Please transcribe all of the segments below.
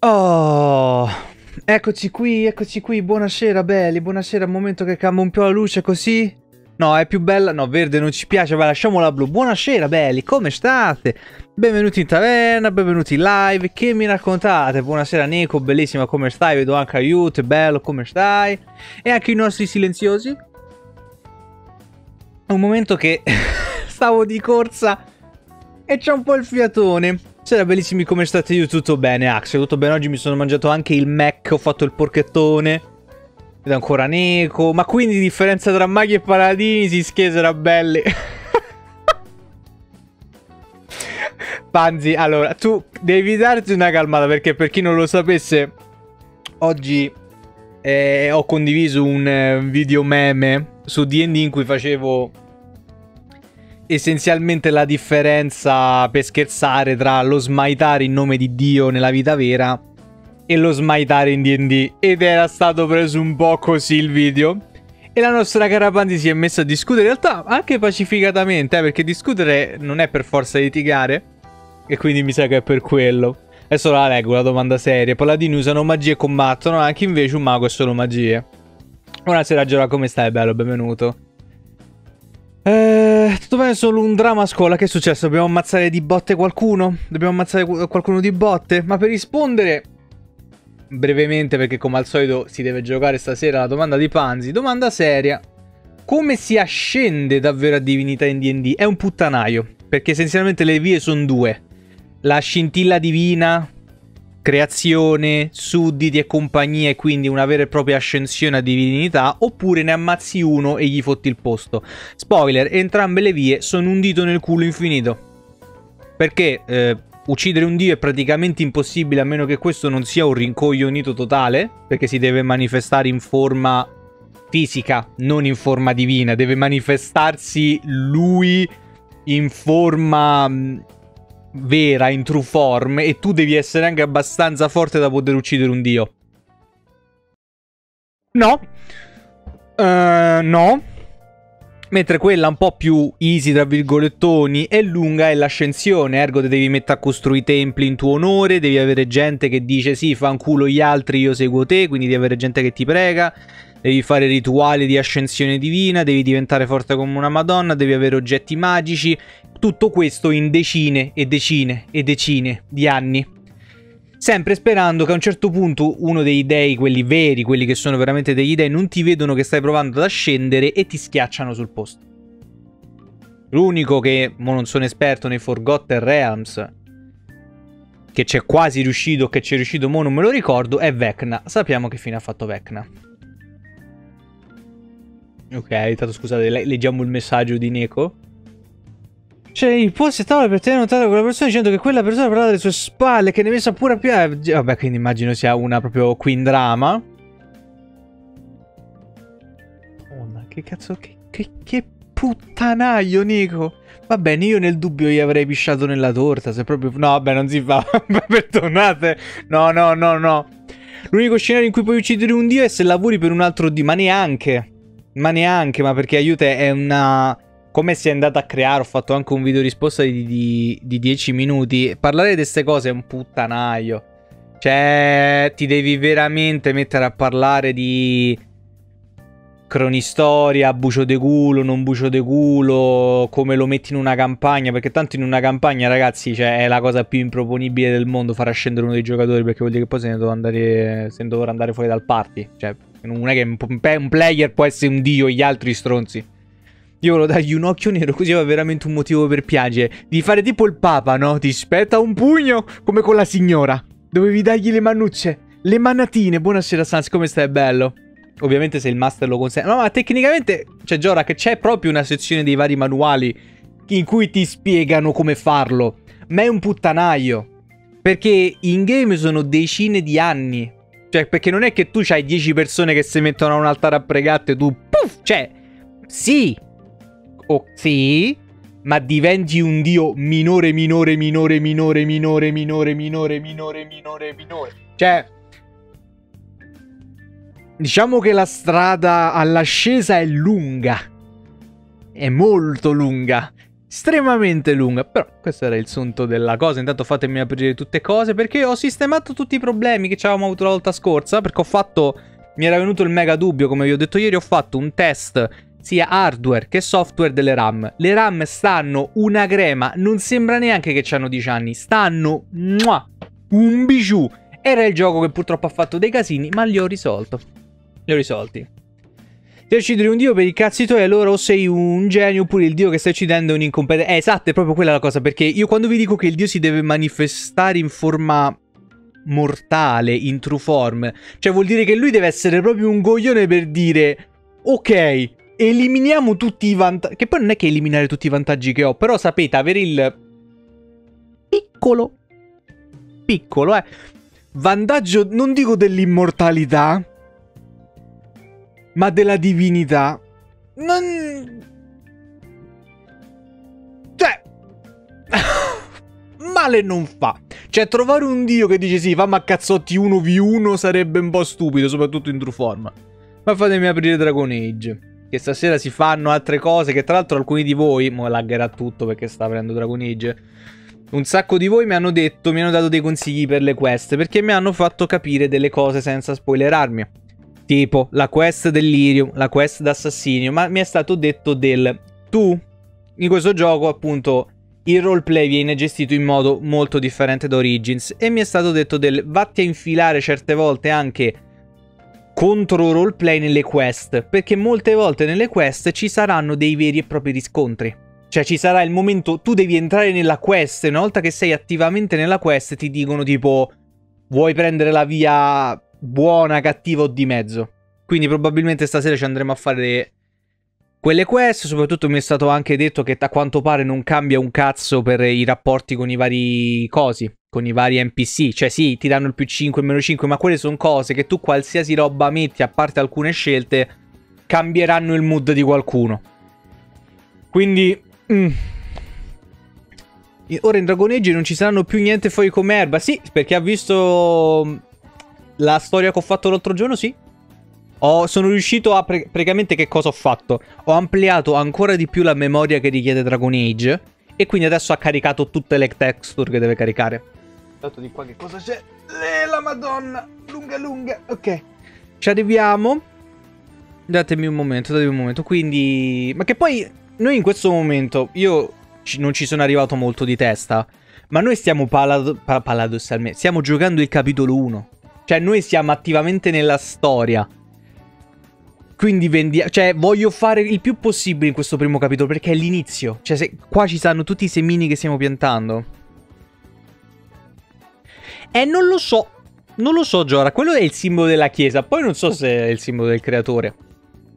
Oh, eccoci qui, eccoci qui. Buonasera, belli. Buonasera. Momento che cambia un po' la luce così. No, è più bella. No, verde non ci piace. Vai, lasciamola blu. Buonasera, belli. Come state? Benvenuti in taverna, benvenuti in live. Che mi raccontate? Buonasera, Neko. Bellissima, come stai? Vedo anche aiuto. Bello, come stai? E anche i nostri silenziosi. Un momento che stavo di corsa e c'è un po' il fiatone. Sera bellissimi, come state io? Tutto bene, Axel, tutto bene. Oggi mi sono mangiato anche il Mac, ho fatto il porchettone. Ed ancora Neko. Ma quindi differenza tra maghi e paladini si schiesera belli. Panzi, allora, tu devi darti una calmata perché per chi non lo sapesse, oggi eh, ho condiviso un eh, video meme su D&D in cui facevo essenzialmente la differenza per scherzare tra lo smaitare in nome di Dio nella vita vera e lo smaitare in D&D ed era stato preso un po' così il video. E la nostra cara Panzi si è messa a discutere in realtà anche pacificatamente eh, perché discutere non è per forza litigare e quindi mi sa che è per quello. Adesso la leggo la domanda seria. Paladini usano magie e combattono anche invece un mago è solo magie. Buonasera Giora come stai? Bello benvenuto eh, tutto bene, solo un dramma a scuola. Che è successo? Dobbiamo ammazzare di botte qualcuno? Dobbiamo ammazzare qualcuno di botte? Ma per rispondere brevemente, perché come al solito si deve giocare stasera, la domanda di Panzi. Domanda seria. Come si ascende davvero a divinità in D&D? È un puttanaio. Perché essenzialmente le vie sono due. La scintilla divina, creazione, sudditi e compagnia, e quindi una vera e propria ascensione a divinità, oppure ne ammazzi uno e gli fotti il posto. Spoiler, entrambe le vie sono un dito nel culo infinito. Perché eh, uccidere un dio è praticamente impossibile a meno che questo non sia un rincoglionito totale, perché si deve manifestare in forma fisica, non in forma divina, deve manifestarsi lui in forma vera in true form e tu devi essere anche abbastanza forte da poter uccidere un dio. No. Uh, no. Mentre quella un po' più easy, tra virgolettoni, e lunga è l'ascensione. Ergo te devi mettere a costruire templi in tuo onore, devi avere gente che dice sì, fanculo gli altri, io seguo te, quindi devi avere gente che ti prega. Devi fare rituali di ascensione divina, devi diventare forte come una madonna, devi avere oggetti magici. Tutto questo in decine e decine e decine di anni. Sempre sperando che a un certo punto uno dei dei, quelli veri, quelli che sono veramente degli dei, non ti vedono che stai provando ad ascendere e ti schiacciano sul posto. L'unico che, mo non sono esperto nei Forgotten Realms, che c'è quasi riuscito, che c'è riuscito, mo non me lo ricordo, è Vecna. Sappiamo che fine ha fatto Vecna. Ok, tanto scusate, leggiamo il messaggio di Neko. Cioè, il post stava per te notare quella persona dicendo che quella persona parlava delle sue spalle, che ne messa pure più. Vabbè, quindi immagino sia una proprio queen drama. Oh, che cazzo, che, che, che puttanaio, Nico. Va bene, io nel dubbio gli avrei pisciato nella torta, se proprio... No, vabbè, non si fa. Perdonate. No, no, no, no. L'unico scenario in cui puoi uccidere un dio è se lavori per un altro dio, ma neanche. Ma neanche, ma perché aiuta è una... Come si è andata a creare, ho fatto anche un video risposta di, di, di 10 minuti. Parlare di queste cose è un puttanaio. Cioè, ti devi veramente mettere a parlare di cronistoria, bucio de culo, non bucio de culo, come lo metti in una campagna, perché tanto in una campagna, ragazzi, cioè, è la cosa più improponibile del mondo far ascendere uno dei giocatori, perché vuol dire che poi se ne dovrà andare, andare fuori dal party. Cioè, non è che un player può essere un dio e gli altri stronzi. Io volevo dargli un occhio nero così aveva veramente un motivo per piangere. Di fare tipo il papa, no? Ti spetta un pugno come con la signora. Dovevi dargli le mannucce. Le manatine. Buonasera Sans, come stai? Bello. Ovviamente se il master lo consente. No, ma tecnicamente, cioè che c'è proprio una sezione dei vari manuali in cui ti spiegano come farlo. Ma è un puttanaio. Perché in game sono decine di anni cioè, perché non è che tu hai 10 persone che si mettono a un altare a pregare e tu, puff, cioè, sì, o sì, ma diventi un dio minore, minore, minore, minore, minore, minore, minore, minore, minore, minore. Cioè, diciamo che la strada all'ascesa è lunga. È molto lunga. Estremamente lunga. Però questo era il sunto della cosa. Intanto fatemi aprire tutte cose perché ho sistemato tutti i problemi che avevamo avuto la volta scorsa. Perché ho fatto... Mi era venuto il mega dubbio, come vi ho detto ieri, ho fatto un test sia hardware che software delle RAM. Le RAM stanno una crema, non sembra neanche che hanno 10 anni, stanno muah, un bijou. Era il gioco che purtroppo ha fatto dei casini, ma li ho risolto. Li ho risolti. Ti uccidere un dio per i cazzi tuoi, allora o sei un genio oppure il dio che stai uccidendo è un incompetente. Eh, esatto, è proprio quella la cosa, perché io quando vi dico che il dio si deve manifestare in forma mortale, in true form, cioè vuol dire che lui deve essere proprio un coglione per dire, ok, eliminiamo tutti i vantaggi, che poi non è che eliminare tutti i vantaggi che ho, però sapete, avere il piccolo, piccolo, eh, vantaggio, non dico dell'immortalità, ma della divinità. Non... Cioè... Male non fa. Cioè, trovare un dio che dice sì, fammi a cazzotti 1v1 sarebbe un po' stupido, soprattutto in true form. Ma fatemi aprire Dragon Age. Che stasera si fanno altre cose che tra l'altro alcuni di voi, mo laggerà tutto perché sta aprendo Dragon Age. Un sacco di voi mi hanno detto, mi hanno dato dei consigli per le quest perché mi hanno fatto capire delle cose senza spoilerarmi. Tipo la quest dell'Irium, la quest d'assassinio, ma mi è stato detto del tu. In questo gioco appunto il roleplay viene gestito in modo molto differente da Origins. E mi è stato detto del vatti a infilare certe volte anche contro roleplay nelle quest, perché molte volte nelle quest ci saranno dei veri e propri riscontri. Cioè ci sarà il momento, tu devi entrare nella quest una volta che sei attivamente nella quest ti dicono tipo vuoi prendere la via buona, cattiva o di mezzo. Quindi probabilmente stasera ci andremo a fare quelle quest. Soprattutto mi è stato anche detto che a quanto pare non cambia un cazzo per i rapporti con i vari cosi, con i vari NPC. Cioè sì, ti danno il più 5 e meno 5, ma quelle sono cose che tu qualsiasi roba metti, a parte alcune scelte, cambieranno il mood di qualcuno. Quindi... Mm. Ora in Dragon Age non ci saranno più niente fuori come erba. Sì, perché ha visto la storia che ho fatto l'altro giorno, sì. Ho, sono riuscito a... Pre praticamente che cosa ho fatto? Ho ampliato ancora di più la memoria che richiede Dragon Age. E quindi adesso ha caricato tutte le texture che deve caricare. Tanto di qua che cosa c'è? Eh, la madonna! Lunga lunga. Ok. Ci arriviamo. Datemi un momento, datemi un momento. Quindi... Ma che poi... Noi in questo momento... Io non ci sono arrivato molto di testa. Ma noi stiamo palad paradossalmente... Stiamo giocando il capitolo 1. Cioè, noi siamo attivamente nella storia. Quindi vendiamo... Cioè, voglio fare il più possibile in questo primo capitolo, perché è l'inizio. Cioè, se... qua ci stanno tutti i semini che stiamo piantando. E non lo so. Non lo so, Giora. Quello è il simbolo della chiesa. Poi non so se è il simbolo del creatore.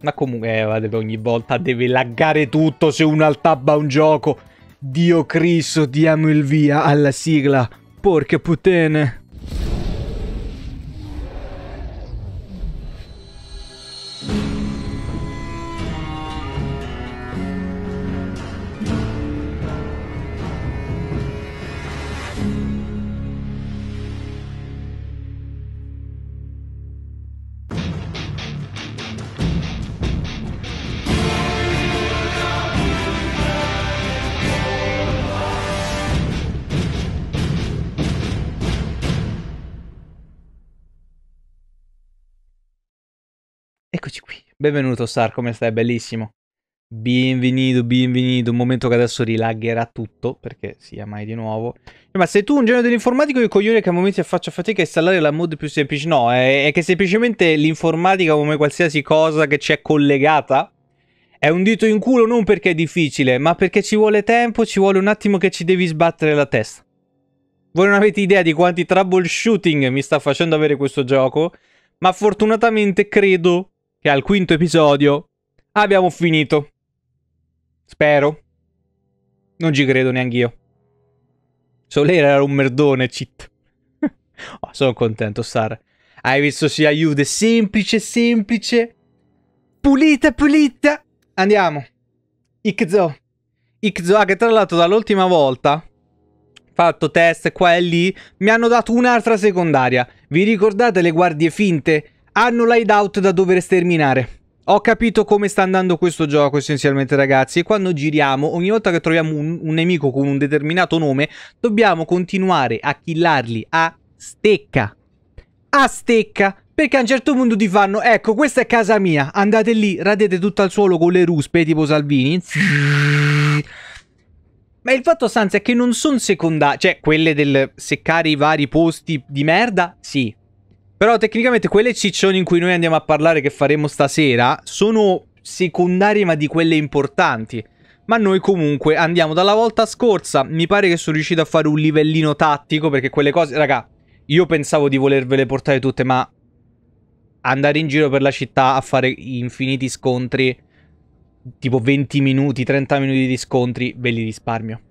Ma comunque, eh, ogni volta deve laggare tutto se uno altabba un gioco. Dio Cristo, diamo il via alla sigla. Porca puttane. Benvenuto Star, come stai? Bellissimo. Bienvenido, bienvenido. Un momento che adesso rilagherà tutto, perché sia mai di nuovo. Ma sei tu un genio dell'informatica o coglione che a momenti faccia fatica a installare la mod più semplice? No, è, è che semplicemente l'informatica, come qualsiasi cosa che ci è collegata, è un dito in culo non perché è difficile, ma perché ci vuole tempo, ci vuole un attimo che ci devi sbattere la testa. Voi non avete idea di quanti troubleshooting mi sta facendo avere questo gioco, ma fortunatamente credo che al quinto episodio abbiamo finito. Spero. Non ci credo neanche io. Soler era un merdone, cheat. oh, sono contento, Star. Hai visto si aiuta semplice, semplice. Pulita, pulita. Andiamo. Ikzo. Ikzo, ah, che tra l'altro dall'ultima volta fatto test qua e lì, mi hanno dato un'altra secondaria. Vi ricordate le guardie finte? Hanno l'hideout da dover sterminare. Ho capito come sta andando questo gioco essenzialmente ragazzi e quando giriamo, ogni volta che troviamo un, un nemico con un determinato nome, dobbiamo continuare a killarli a stecca. A stecca. Perché a un certo punto ti fanno, ecco questa è casa mia, andate lì, radete tutto al suolo con le ruspe tipo Salvini. Ma il fatto stanza è che non sono secondarie, cioè quelle del seccare i vari posti di merda, sì, però tecnicamente quelle ciccioni in cui noi andiamo a parlare che faremo stasera sono secondarie ma di quelle importanti. Ma noi comunque andiamo dalla volta scorsa. Mi pare che sono riuscito a fare un livellino tattico perché quelle cose... Raga, io pensavo di volervele portare tutte ma... Andare in giro per la città a fare infiniti scontri, tipo 20 minuti, 30 minuti di scontri, ve li risparmio.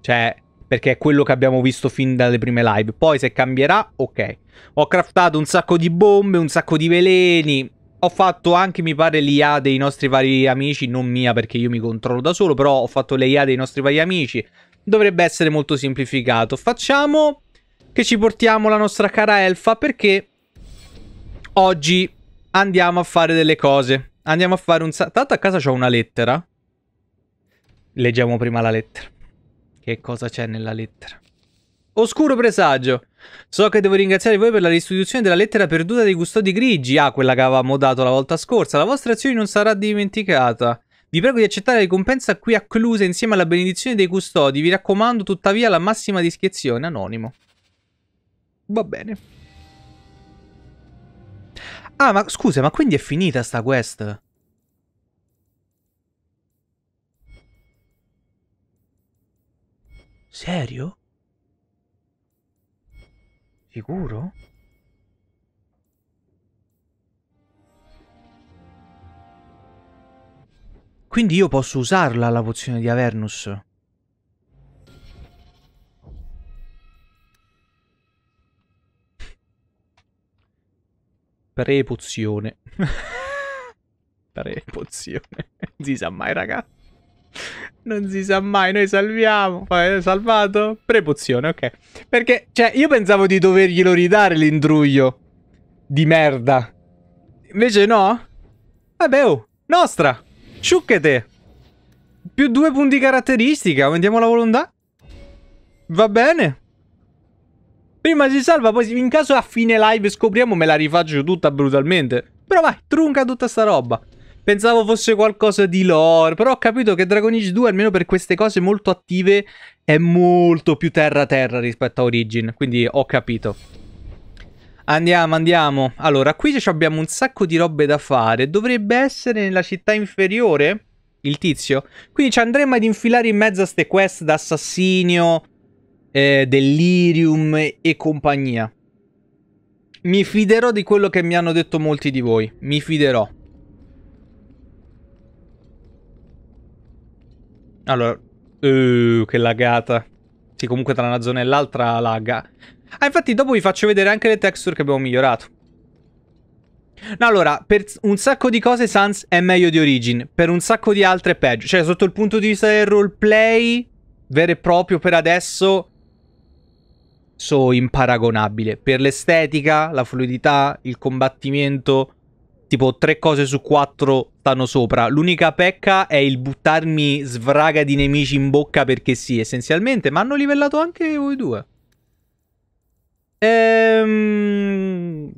Cioè, perché è quello che abbiamo visto fin dalle prime live. Poi se cambierà, ok. Ho craftato un sacco di bombe, un sacco di veleni. Ho fatto anche, mi pare, l'IA dei nostri vari amici. Non mia, perché io mi controllo da solo. Però ho fatto l'IA dei nostri vari amici. Dovrebbe essere molto semplificato. Facciamo che ci portiamo la nostra cara elfa. Perché oggi andiamo a fare delle cose. Andiamo a fare un... Tanto a casa c'ho una lettera. Leggiamo prima la lettera. Che cosa c'è nella lettera? Oscuro presagio. So che devo ringraziare voi per la restituzione della lettera perduta dei custodi grigi. Ah, quella che avevamo dato la volta scorsa. La vostra azione non sarà dimenticata. Vi prego di accettare la ricompensa qui acclusa insieme alla benedizione dei custodi. Vi raccomando tuttavia la massima discrezione. Anonimo. Va bene. Ah, ma scusa, ma quindi è finita sta quest? Serio? Sicuro? Quindi io posso usarla la pozione di Avernus? Prepozione. Prepozione. Si sa mai, ragazzi. Non si sa mai, noi salviamo. Poi salvato. Prepozione, ok. Perché, cioè, io pensavo di doverglielo ridare l'indruglio. Di merda. Invece no? Vabbè, oh. Nostra. Sciucchete. Più due punti caratteristica. Aumentiamo la volontà. Va bene. Prima si salva, poi in caso a fine live scopriamo me la rifaccio tutta brutalmente. Però vai, trunca tutta sta roba. Pensavo fosse qualcosa di lore, però ho capito che Dragon Age 2, almeno per queste cose molto attive, è molto più terra-terra rispetto a Origin, quindi ho capito. Andiamo, andiamo. Allora, qui abbiamo un sacco di robe da fare. Dovrebbe essere nella città inferiore il tizio. Quindi ci andremo ad infilare in mezzo a ste quest d'assassinio, eh, delirium e compagnia. Mi fiderò di quello che mi hanno detto molti di voi. Mi fiderò. Allora, uh, che lagata. Sì, comunque tra una zona e l'altra lagga. Ah, infatti dopo vi faccio vedere anche le texture che abbiamo migliorato. No, allora, per un sacco di cose Sans è meglio di Origin, per un sacco di altre è peggio. Cioè, sotto il punto di vista del roleplay, vero e proprio per adesso, so imparagonabile. Per l'estetica, la fluidità, il combattimento, tipo tre cose su quattro stanno sopra. L'unica pecca è il buttarmi svraga di nemici in bocca perché sì, essenzialmente. Ma hanno livellato anche voi due. Ehm...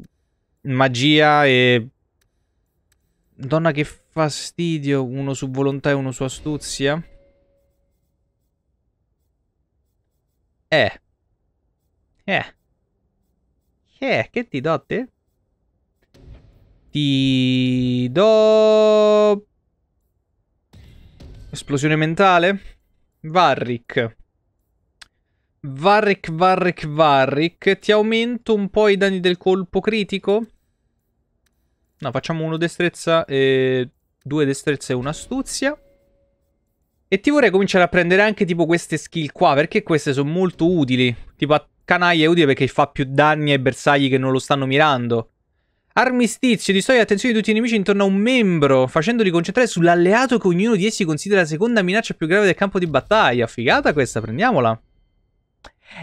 Magia e... Donna che fastidio. Uno su volontà e uno su astuzia. Eh. Eh. Eh, che ti do a te? Ti do... Esplosione mentale? Varric. Varric, Varric, Varric. Ti aumento un po' i danni del colpo critico? No, facciamo uno destrezza e... Due destrezza e un'astuzia. E ti vorrei cominciare a prendere anche tipo queste skill qua, perché queste sono molto utili. Tipo a canaglia è utile perché fa più danni ai bersagli che non lo stanno mirando. Armistizio, distoglie l'attenzione di tutti i nemici intorno a un membro, facendoli concentrare sull'alleato che ognuno di essi considera la seconda minaccia più grave del campo di battaglia. Figata questa, prendiamola.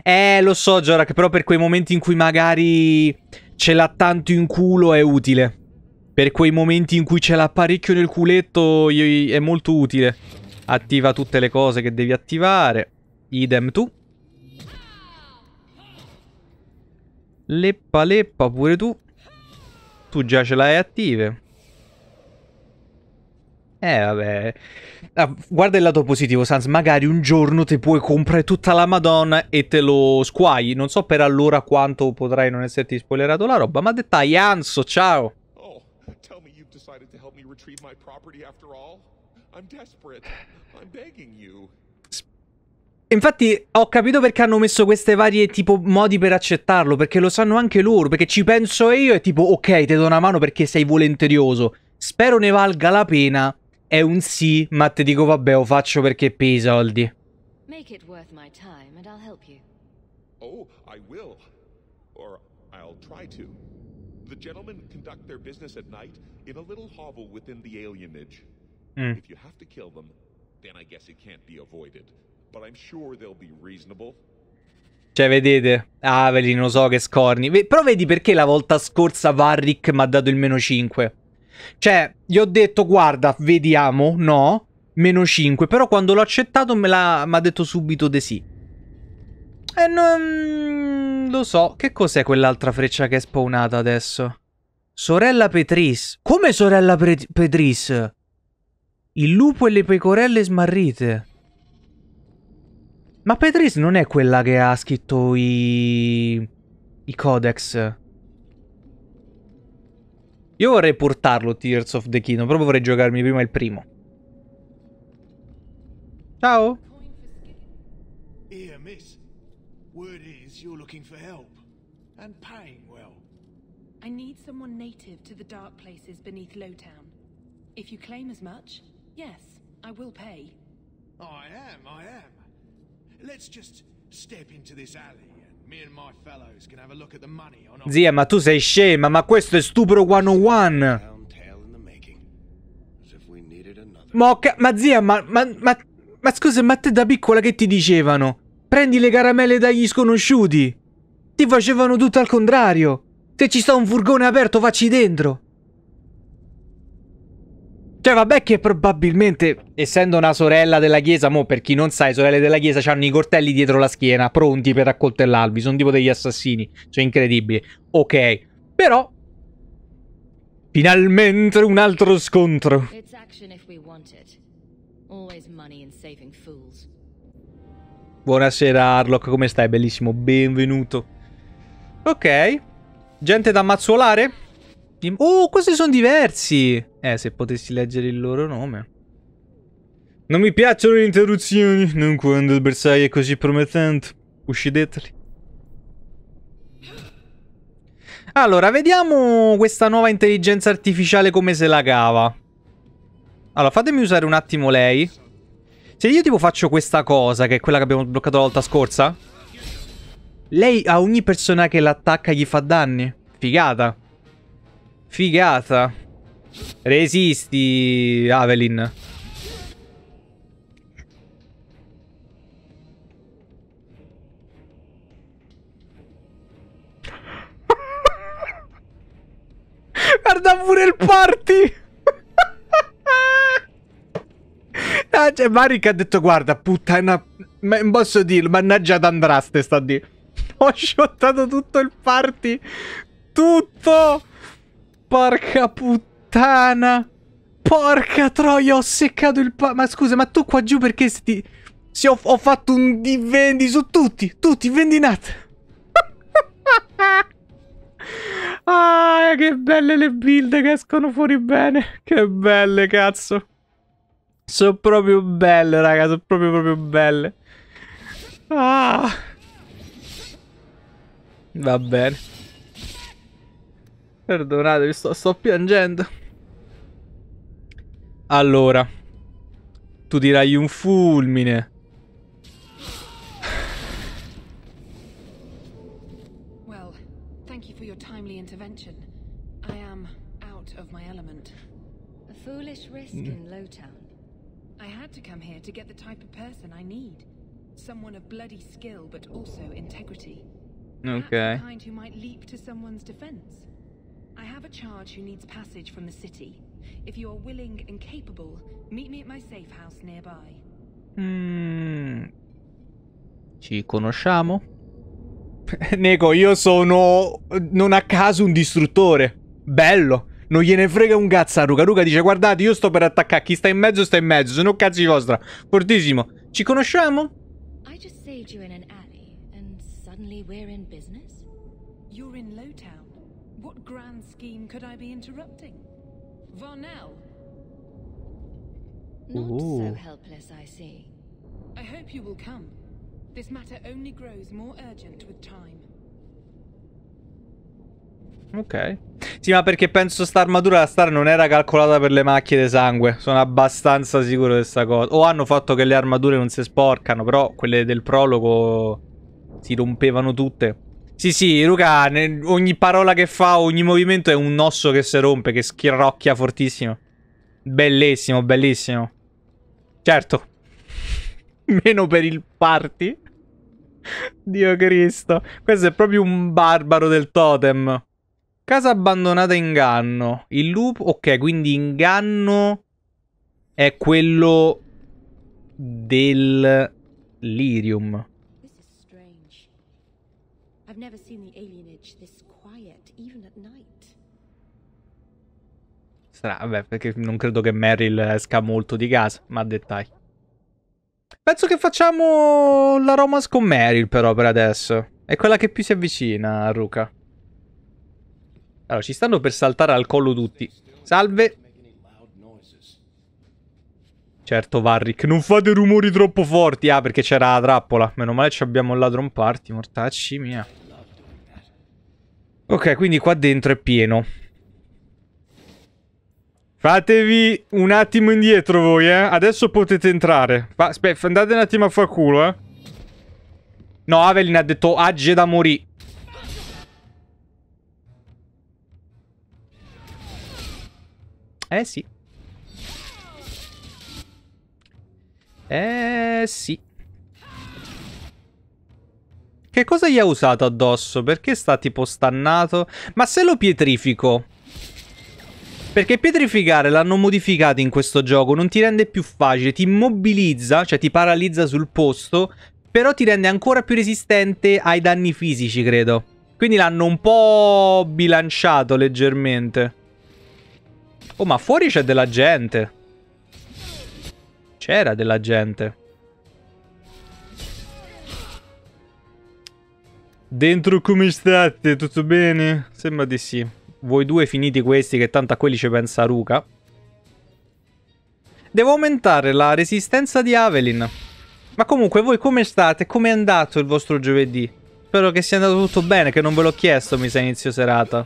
Eh, lo so, Jorak, però per quei momenti in cui magari ce l'ha tanto in culo è utile. Per quei momenti in cui c'è l'apparecchio nel culetto è molto utile. Attiva tutte le cose che devi attivare. Idem tu. Leppa leppa pure tu. Tu già ce l'hai attive. Eh vabbè. Ah, guarda il lato positivo, Sans. Magari un giorno ti puoi comprare tutta la Madonna e te lo squai. Non so per allora quanto potrai non esserti spoilerato la roba, ma dettagli, Anso, ciao. Oh, tell me you've decided to help me retrieve my property after all. I'm desperate. I'm begging you. Infatti ho capito perché hanno messo queste varie tipo modi per accettarlo, perché lo sanno anche loro, perché ci penso io e tipo ok, ti do una mano perché sei volenterioso. Spero ne valga la pena è un sì, ma ti dico vabbè, lo faccio perché per i soldi. Make it worth my time and I'll help you. Oh, I will. Or I'll try to. The gentlemen conduct their business at night in a little hovel within the alienage. Mm. If you have to kill them, then I guess it can't be avoided. Cioè, vedete? Vedi, non so che scorni. Però vedi perché la volta scorsa Varric mi ha dato il meno 5. Cioè, gli ho detto, guarda, vediamo, no, meno 5. Però quando l'ho accettato me l'ha detto subito di sì. E non... lo so. Che cos'è quell'altra freccia che è spawnata adesso? Sorella Petris. Come sorella Pre Petris? Il lupo e le pecorelle smarrite. Ma Petris non è quella che ha scritto i... i codex. Io vorrei portarlo Tears of the Kingdom, proprio vorrei giocarmi prima il primo. Ciao. Here, miss. Word is you're looking for help. And paying well. I need someone native to the dark places beneath Lowtown. If you claim as much, yes, I will pay. I am, I am. Let's just step into this alley Zia, ma tu sei scema, ma questo è stupro 101. Ma, ma zia, ma, ma, ma, ma scusa, ma te da piccola che ti dicevano? Prendi le caramelle dagli sconosciuti. Ti facevano tutto al contrario. Se ci sta un furgone aperto, facci dentro. Cioè, vabbè che probabilmente, essendo una sorella della chiesa, mo per chi non sa, le sorelle della chiesa hanno i coltelli dietro la schiena, pronti per accoltellarvi, sono tipo degli assassini, cioè incredibili. Ok, però... Finalmente un altro scontro. Buonasera Harlock, come stai? Bellissimo, benvenuto. Ok, gente da mazzuolare? Oh, questi sono diversi! Eh, se potessi leggere il loro nome. Non mi piacciono le interruzioni, non quando il bersaglio è così promettente. Uscideteli. Allora, vediamo questa nuova intelligenza artificiale come se la cava. Allora, fatemi usare un attimo lei. Se io tipo faccio questa cosa, che è quella che abbiamo bloccato la volta scorsa. Lei a ogni persona che l'attacca gli fa danni. Figata. Figata. Resisti, Avelin. Guarda pure il party! ah, cioè, Marik ha detto, guarda, puttana... Ma non posso dirlo, mannaggia d'Andraste sta di... Ho shottato tutto il party! Tutto! Porca puttana! Porca troia, ho seccato il pa... Ma scusa, ma tu qua giù perché sti... Si ho, ho fatto un di vendi su tutti, tutti, vendinate. ah, che belle le build che escono fuori bene. Che belle, cazzo. Sono proprio belle, raga, sono proprio, proprio belle. Ah. Va bene. Perdonate, sto, sto piangendo. Allora. Tu dirai un fulmine. Well, thank you for your timely intervention. I am out of my element. A foolish risk mm. in Lowtown. I had to come here to get the type of person I need. Someone of bloody skill, but also integrity. Okay. the kind who might leap to someone's defense. Have a charge who needs passage from the city. If you are willing and capable, meet me at my safe house nearby. Mm. Ci conosciamo? Neko, io sono non a caso un distruttore. Bello. Non gliene frega un cazzo a Ruka. Ruka dice guardate io sto per attaccare. Chi sta in mezzo sta in mezzo. Se no cazzi vostra. Fortissimo. Ci conosciamo? I just saved you in an alley, and suddenly we're in business? You're in Lowtown. What grand scheme could I be interrupting? Varnell, Not Ooh. so helpless, I see. I hope you will come. This matter only grows more urgent with time. Ok. Sì, ma perché penso sta armatura da star non era calcolata per le macchie di sangue. Sono abbastanza sicuro di questa cosa. O hanno fatto che le armature non si sporcano, però quelle del prologo si rompevano tutte. Sì, sì, Luca, ogni parola che fa, ogni movimento è un osso che si rompe, che schirrocchia fortissimo. Bellissimo, bellissimo. Certo. Meno per il party. Dio Cristo. Questo è proprio un barbaro del totem. Casa abbandonata inganno. Il lupo. Ok, quindi inganno è quello del Lirium. This is strange. I've never seen the alienage this quiet, even at night. Sarà, vabbè, perché non credo che Meryl esca molto di casa, ma dettagli. Penso che facciamo la romance con Meryl, però, per adesso. È quella che più si avvicina a Ruka. Allora, ci stanno per saltare al collo tutti. Salve. Certo, Varric, non fate rumori troppo forti. Ah, perché c'era la trappola. Meno male ci abbiamo il ladron party, mortacci mia. Ok, quindi qua dentro è pieno. Fatevi un attimo indietro voi, eh. Adesso potete entrare. Aspetta, andate un attimo a far culo, eh. No, Avelin ha detto agge da morì. Eh sì. Eh sì. Che cosa gli ha usato addosso? Perché sta tipo stannato? Ma se lo pietrifico... Perché pietrificare l'hanno modificato in questo gioco, non ti rende più facile, ti immobilizza, cioè ti paralizza sul posto, però ti rende ancora più resistente ai danni fisici, credo. Quindi l'hanno un po' bilanciato leggermente. Oh, ma fuori c'è della gente. C'era della gente. Dentro come state? Tutto bene? Sembra di sì. Voi due finiti questi che tanto a quelli ci pensa Ruka. Devo aumentare la resistenza di Avelin. Ma comunque voi come state? Come è andato il vostro giovedì? Spero che sia andato tutto bene, che non ve l'ho chiesto mi sa inizio serata.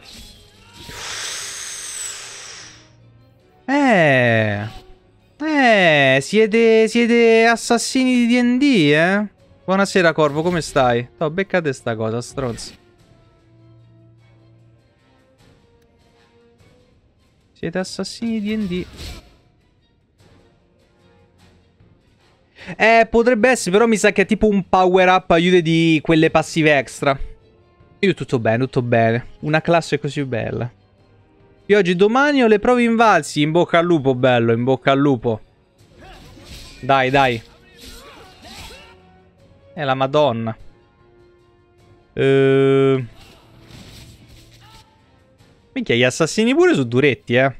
Eh... Eh, siete, siete assassini di D&D, eh? Buonasera Corvo, come stai? No, beccate sta cosa, stronzi. Siete assassini di D&D. Eh, potrebbe essere, però mi sa che è tipo un power up aiuto di quelle passive extra. Io tutto bene, tutto bene. Una classe così bella. Io oggi domani ho le prove invalsi. In bocca al lupo, bello, in bocca al lupo. Dai, dai. È la madonna. Ehm... Minchia, gli assassini pure sono duretti, eh.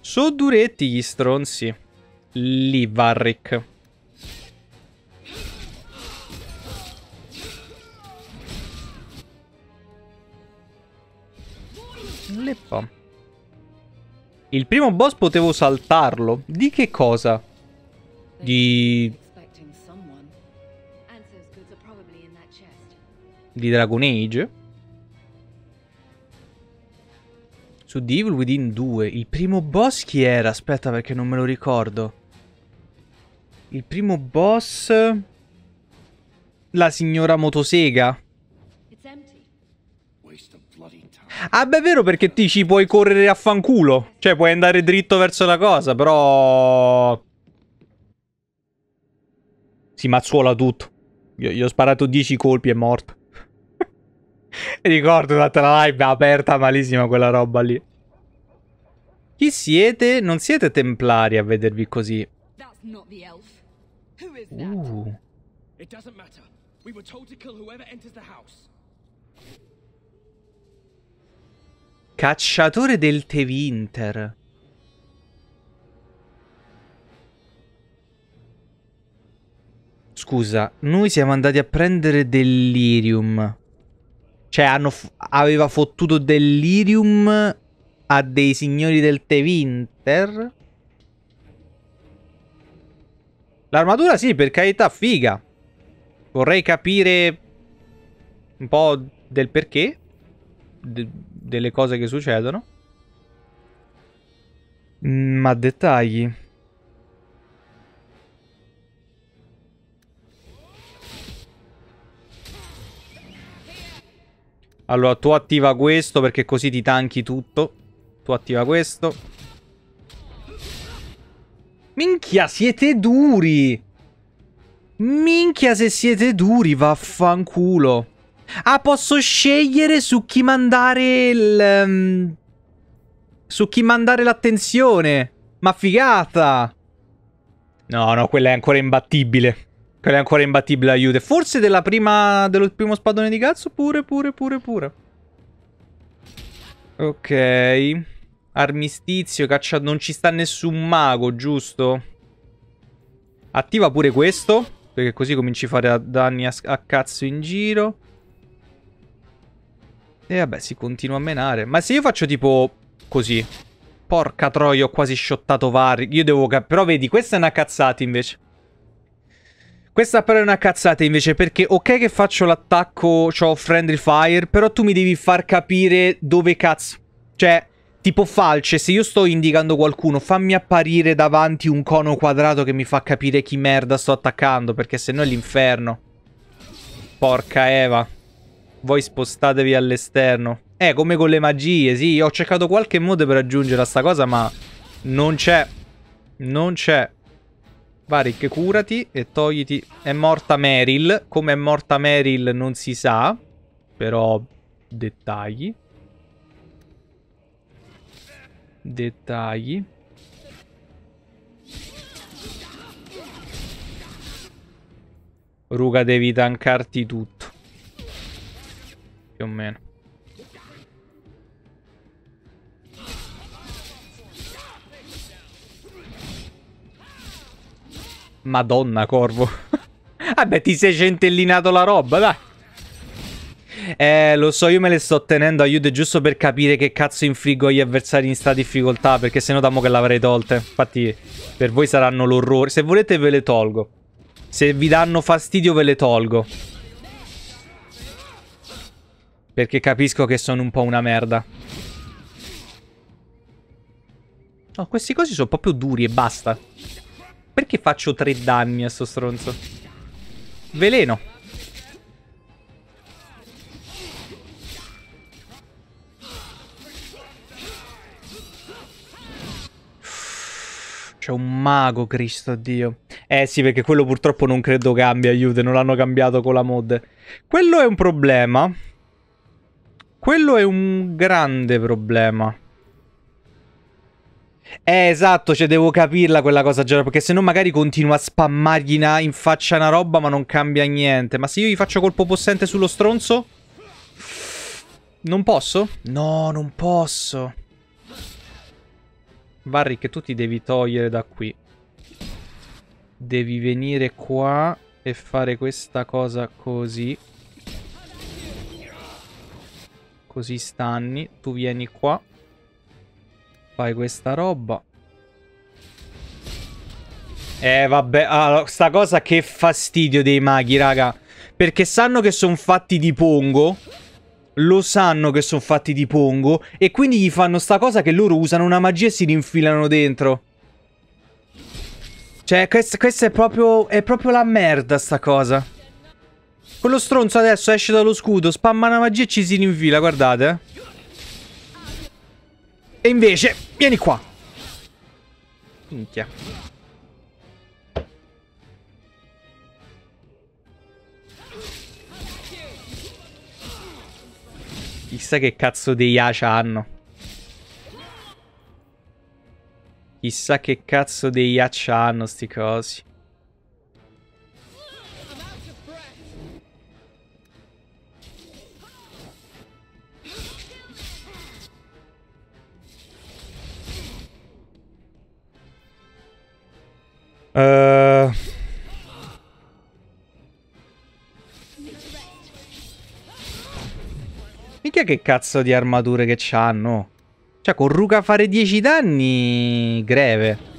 Sono duretti gli stronzi. Lì, Varric. Leppa. Il primo boss potevo saltarlo. Di che cosa? Di... di Dragon Age. Su The Evil Within 2. Il primo boss chi era? Aspetta perché non me lo ricordo. Il primo boss... La signora motosega. Ah beh è vero perché ti ci puoi correre a fanculo. Cioè puoi andare dritto verso la cosa, però... Si mazzuola tutto. Io gli ho sparato 10 colpi e è morto. Ricordo durante la live aperta malissima quella roba lì. Chi siete? Non siete templari a vedervi così. Uh. Cacciatore del Tevinter. Scusa, noi siamo andati a prendere dell'Irium. Cioè, hanno f- aveva fottuto dell'Irium a dei signori del Tevinter? L'armatura sì, per carità, figa. Vorrei capire un po' del perché. de- delle cose che succedono. Mm, Ma dettagli. Allora, tu attiva questo perché così ti tanchi tutto. Tu attiva questo. Minchia, siete duri! Minchia, se siete duri, vaffanculo. Ah, posso scegliere su chi mandare il... ehm, su chi mandare l'attenzione. Ma figata! No, no, quella è ancora imbattibile. Quella è ancora imbattibile, aiuto. Forse della prima... dello primo spadone di cazzo? Pure, pure, pure, pure. Ok. Armistizio, caccia... Non ci sta nessun mago, giusto? Attiva pure questo. Perché così cominci a fare danni a, a cazzo in giro. E vabbè, si continua a menare. Ma se io faccio tipo così. Porca troia, ho quasi shottato vari. Io devo Però vedi, questa è una cazzata invece. Questa però è una cazzata invece perché ok che faccio l'attacco, c'ho friendly fire, però tu mi devi far capire dove cazzo. Cioè, tipo falce, se io sto indicando qualcuno, fammi apparire davanti un cono quadrato che mi fa capire chi merda sto attaccando, perché se no è l'inferno. Porca Eva. Voi spostatevi all'esterno. Eh, come con le magie, sì. Ho cercato qualche modo per raggiungere sta cosa, ma non c'è. Non c'è. Varik, curati e togliti. È morta Meryl. Come è morta Meryl non si sa. Però, dettagli. Dettagli. Ruga, devi tankarti tutto. Più o meno. Madonna, Corvo. Vabbè, ti sei centellinato la roba, dai. Eh, lo so, io me le sto tenendo aiuto giusto per capire che cazzo infliggo agli avversari in sta difficoltà, perché sennò damo che l'avrei tolte. Infatti, per voi saranno l'orrore. Se volete ve le tolgo. Se vi danno fastidio ve le tolgo. Perché capisco che sono un po' una merda. No, questi cosi sono proprio duri e basta. Perché faccio tre danni a sto stronzo? Veleno. C'è un mago, Cristo Dio. Eh sì, perché quello purtroppo non credo cambia, aiuto, non l'hanno cambiato con la mod. Quello è un problema. Quello è un grande problema. Eh, esatto, cioè devo capirla quella cosa già, perché se no magari continua a spammargli in, faccia una roba ma non cambia niente. Ma se io gli faccio colpo possente sullo stronzo? Non posso? No, non posso. Varric, tu ti devi togliere da qui. Devi venire qua e fare questa cosa così. Così stanni. Tu vieni qua. Fai questa roba. Eh, vabbè. Allora, sta cosa che fastidio dei maghi, raga. Perché sanno che sono fatti di pongo. Lo sanno che sono fatti di pongo. E quindi gli fanno sta cosa che loro usano una magia e si rinfilano dentro. Cioè, questa, questa è proprio. È proprio la merda, sta cosa. Quello stronzo adesso esce dallo scudo, spamma una magia e ci si rinfila, guardate. E invece, vieni qua. Minchia. Chissà che cazzo di Yacha hanno. Chissà che cazzo di Yacha hanno sti cosi. Uh... Mica che cazzo di armature che c'hanno. Cioè, con Ruka fare 10 danni... Greve.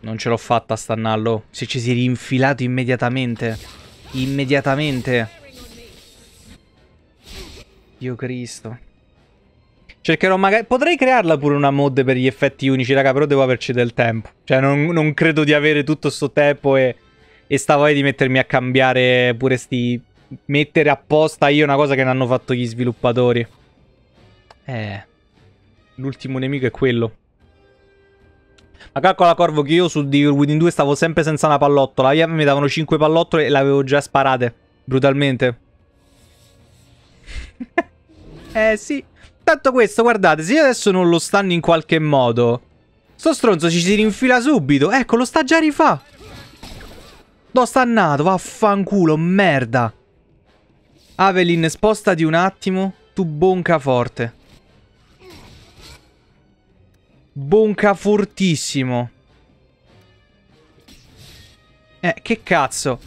Non ce l'ho fatta a stannallo. Se ci si è rinfilato immediatamente. Immediatamente. Dio Cristo. Cercherò magari... Potrei crearla pure una mod per gli effetti unici, raga, però devo averci del tempo. Cioè, non, non credo di avere tutto sto tempo e... E stavo di mettermi a cambiare pure sti... Mettere apposta io una cosa che non hanno fatto gli sviluppatori. Eh... L'ultimo nemico è quello. Ma calcola Corvo che io su Devil Within 2 stavo sempre senza una pallottola. Io mi davano 5 pallottole e le avevo già sparate. Brutalmente. eh sì. Tanto questo, guardate, se io adesso non lo stanno in qualche modo... Sto stronzo ci si rinfila subito. Ecco, lo sta già rifà. L'ho stannato, vaffanculo, merda. Avelin, spostati un attimo. Tu bonca forte. Bonca fortissimo. Eh, che cazzo.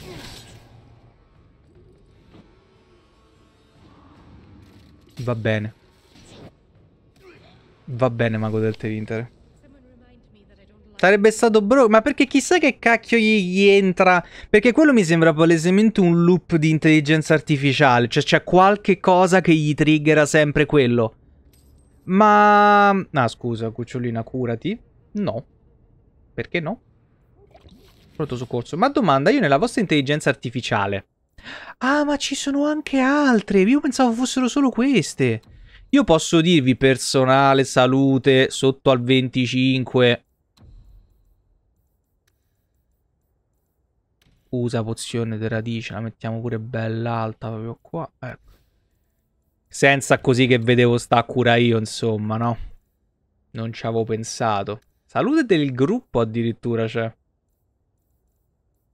Va bene. Va bene, mago del Tevinter. Sarebbe stato bro, ma perché chissà che cacchio gli, gli, entra. Perché quello mi sembra palesemente un loop di intelligenza artificiale. Cioè c'è qualche cosa che gli triggera sempre quello. Ma... Ah, scusa, cucciolina, curati. No. Perché no? Pronto soccorso. Ma domanda, io nella vostra intelligenza artificiale... Ah, ma ci sono anche altre. Io pensavo fossero solo queste. Io posso dirvi personale, salute, sotto al 25. Usa pozione di radice, la mettiamo pure bella alta proprio qua. Ecco. Senza così che vedevo sta cura io, insomma, no? Non ci avevo pensato. Salute del gruppo addirittura c'è.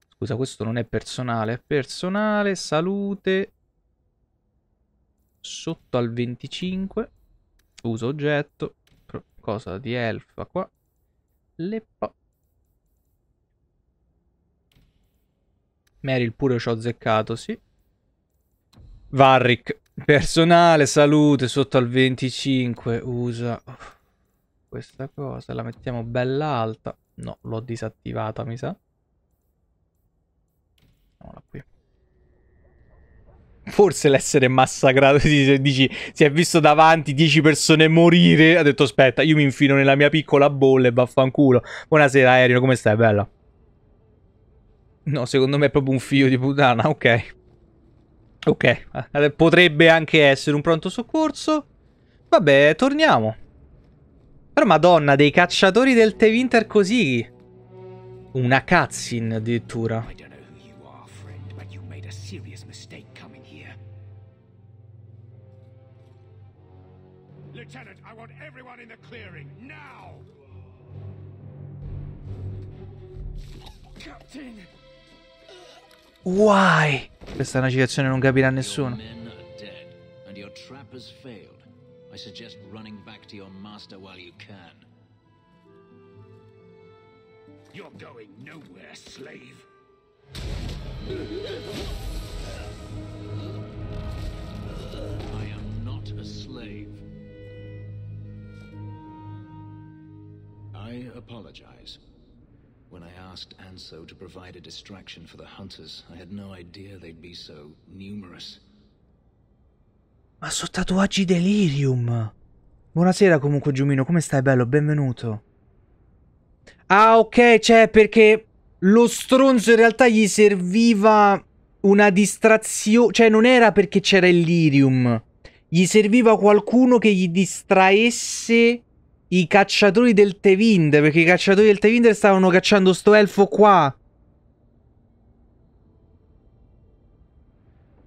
Scusa, questo non è personale. È personale, salute, sotto al 25 uso oggetto cosa di elfa qua leppa Meryl pure ci ho azzeccato sì. Varric personale salute sotto al 25 usa questa cosa la mettiamo bella alta. No l'ho disattivata mi sa. Mettiamola qui Forse l'essere massacrato, dici, si è visto davanti 10 persone morire, ha detto aspetta, io mi infilo nella mia piccola bolla e vaffanculo. Buonasera Aereo, come stai? Bella. No, secondo me è proprio un figlio di puttana, ok. Ok, eh, potrebbe anche essere un pronto soccorso. Vabbè, torniamo. Però madonna, dei cacciatori del T-Winter così. Una cutscene addirittura. Clearing, now! Captain! Why? Questa è una citazione non capirà nessuno. Your trap has failed. I suggest running back to your master while you can. You're going nowhere, slave. I am not a slave. I apologize. When I asked Anso to provide a distraction for the hunters, I had no idea they'd be so numerous. Ma sono tatuaggi delirium. Buonasera comunque Giumino, come stai bello? Benvenuto. Ah ok, cioè perché lo stronzo in realtà gli serviva una distrazione, cioè non era perché c'era il lirium. Gli serviva qualcuno che gli distraesse i cacciatori del Tevind, perché i cacciatori del Tevind stavano cacciando sto elfo qua.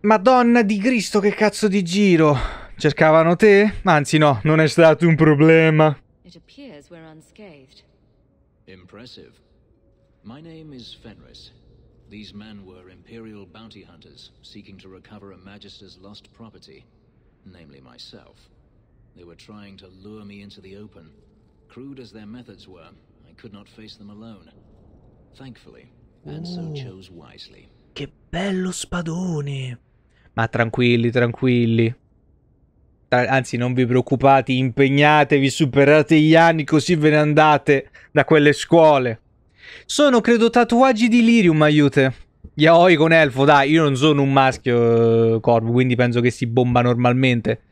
Madonna di Cristo, che cazzo di giro! Cercavano te? Anzi, no, non è stato un problema. It appears we're unscathed. Impressive. My name is Fenris. These men were Imperial bounty hunters seeking to recover a Magister's lost property, namely myself. They were trying to lure me into the open. Crude as their methods were, I could not face them alone. Thankfully, and so chose wisely. Che bello spadone! Ma tranquilli, tranquilli. Tra- Anzi, non vi preoccupate, impegnatevi, superate gli anni, così ve ne andate da quelle scuole. Sono, credo, tatuaggi di Lirium, aiute. Yaoi con elfo, dai, io non sono un maschio eh, corvo, quindi penso che si bomba normalmente.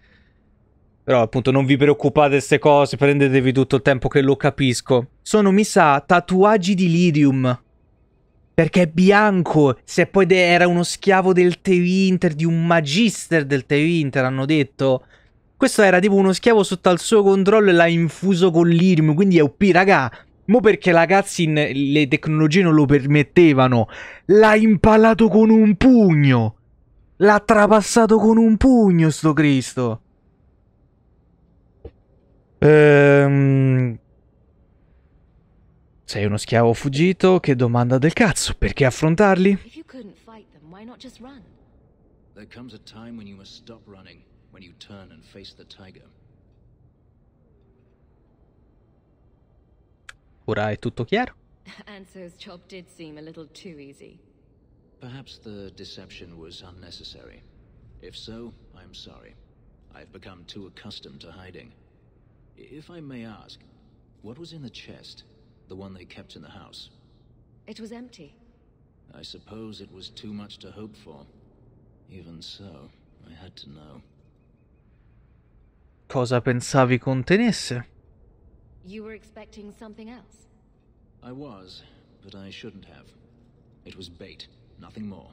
Però, appunto, non vi preoccupate di queste cose, prendetevi tutto il tempo che lo capisco. Sono, mi sa, tatuaggi di Lirium. Perché è bianco. Se poi era uno schiavo del Tewinter, di un magister del Tewinter, hanno detto. Questo era tipo uno schiavo sotto al suo controllo e l'ha infuso con l'Irium. Quindi è OP, raga. Mo perché la cutscene le tecnologie non lo permettevano. L'ha impalato con un pugno. L'ha trapassato con un pugno, sto Cristo. Ehm... Sei uno schiavo fuggito? Che domanda del cazzo? Perché affrontarli? There comes a time when you must stop running, when you turn and face the tiger. Ora è tutto chiaro? Anso's job did seem a little too easy. Perhaps the deception was unnecessary. If so, I'm sorry. I've become too accustomed to hiding. If I may ask, what was in the chest? The one they kept in the house? It was empty. I suppose it was too much to hope for. Even so, I had to know. Cosa pensavi contenesse? You were expecting something else? I was, but I shouldn't have. It was bait, nothing more.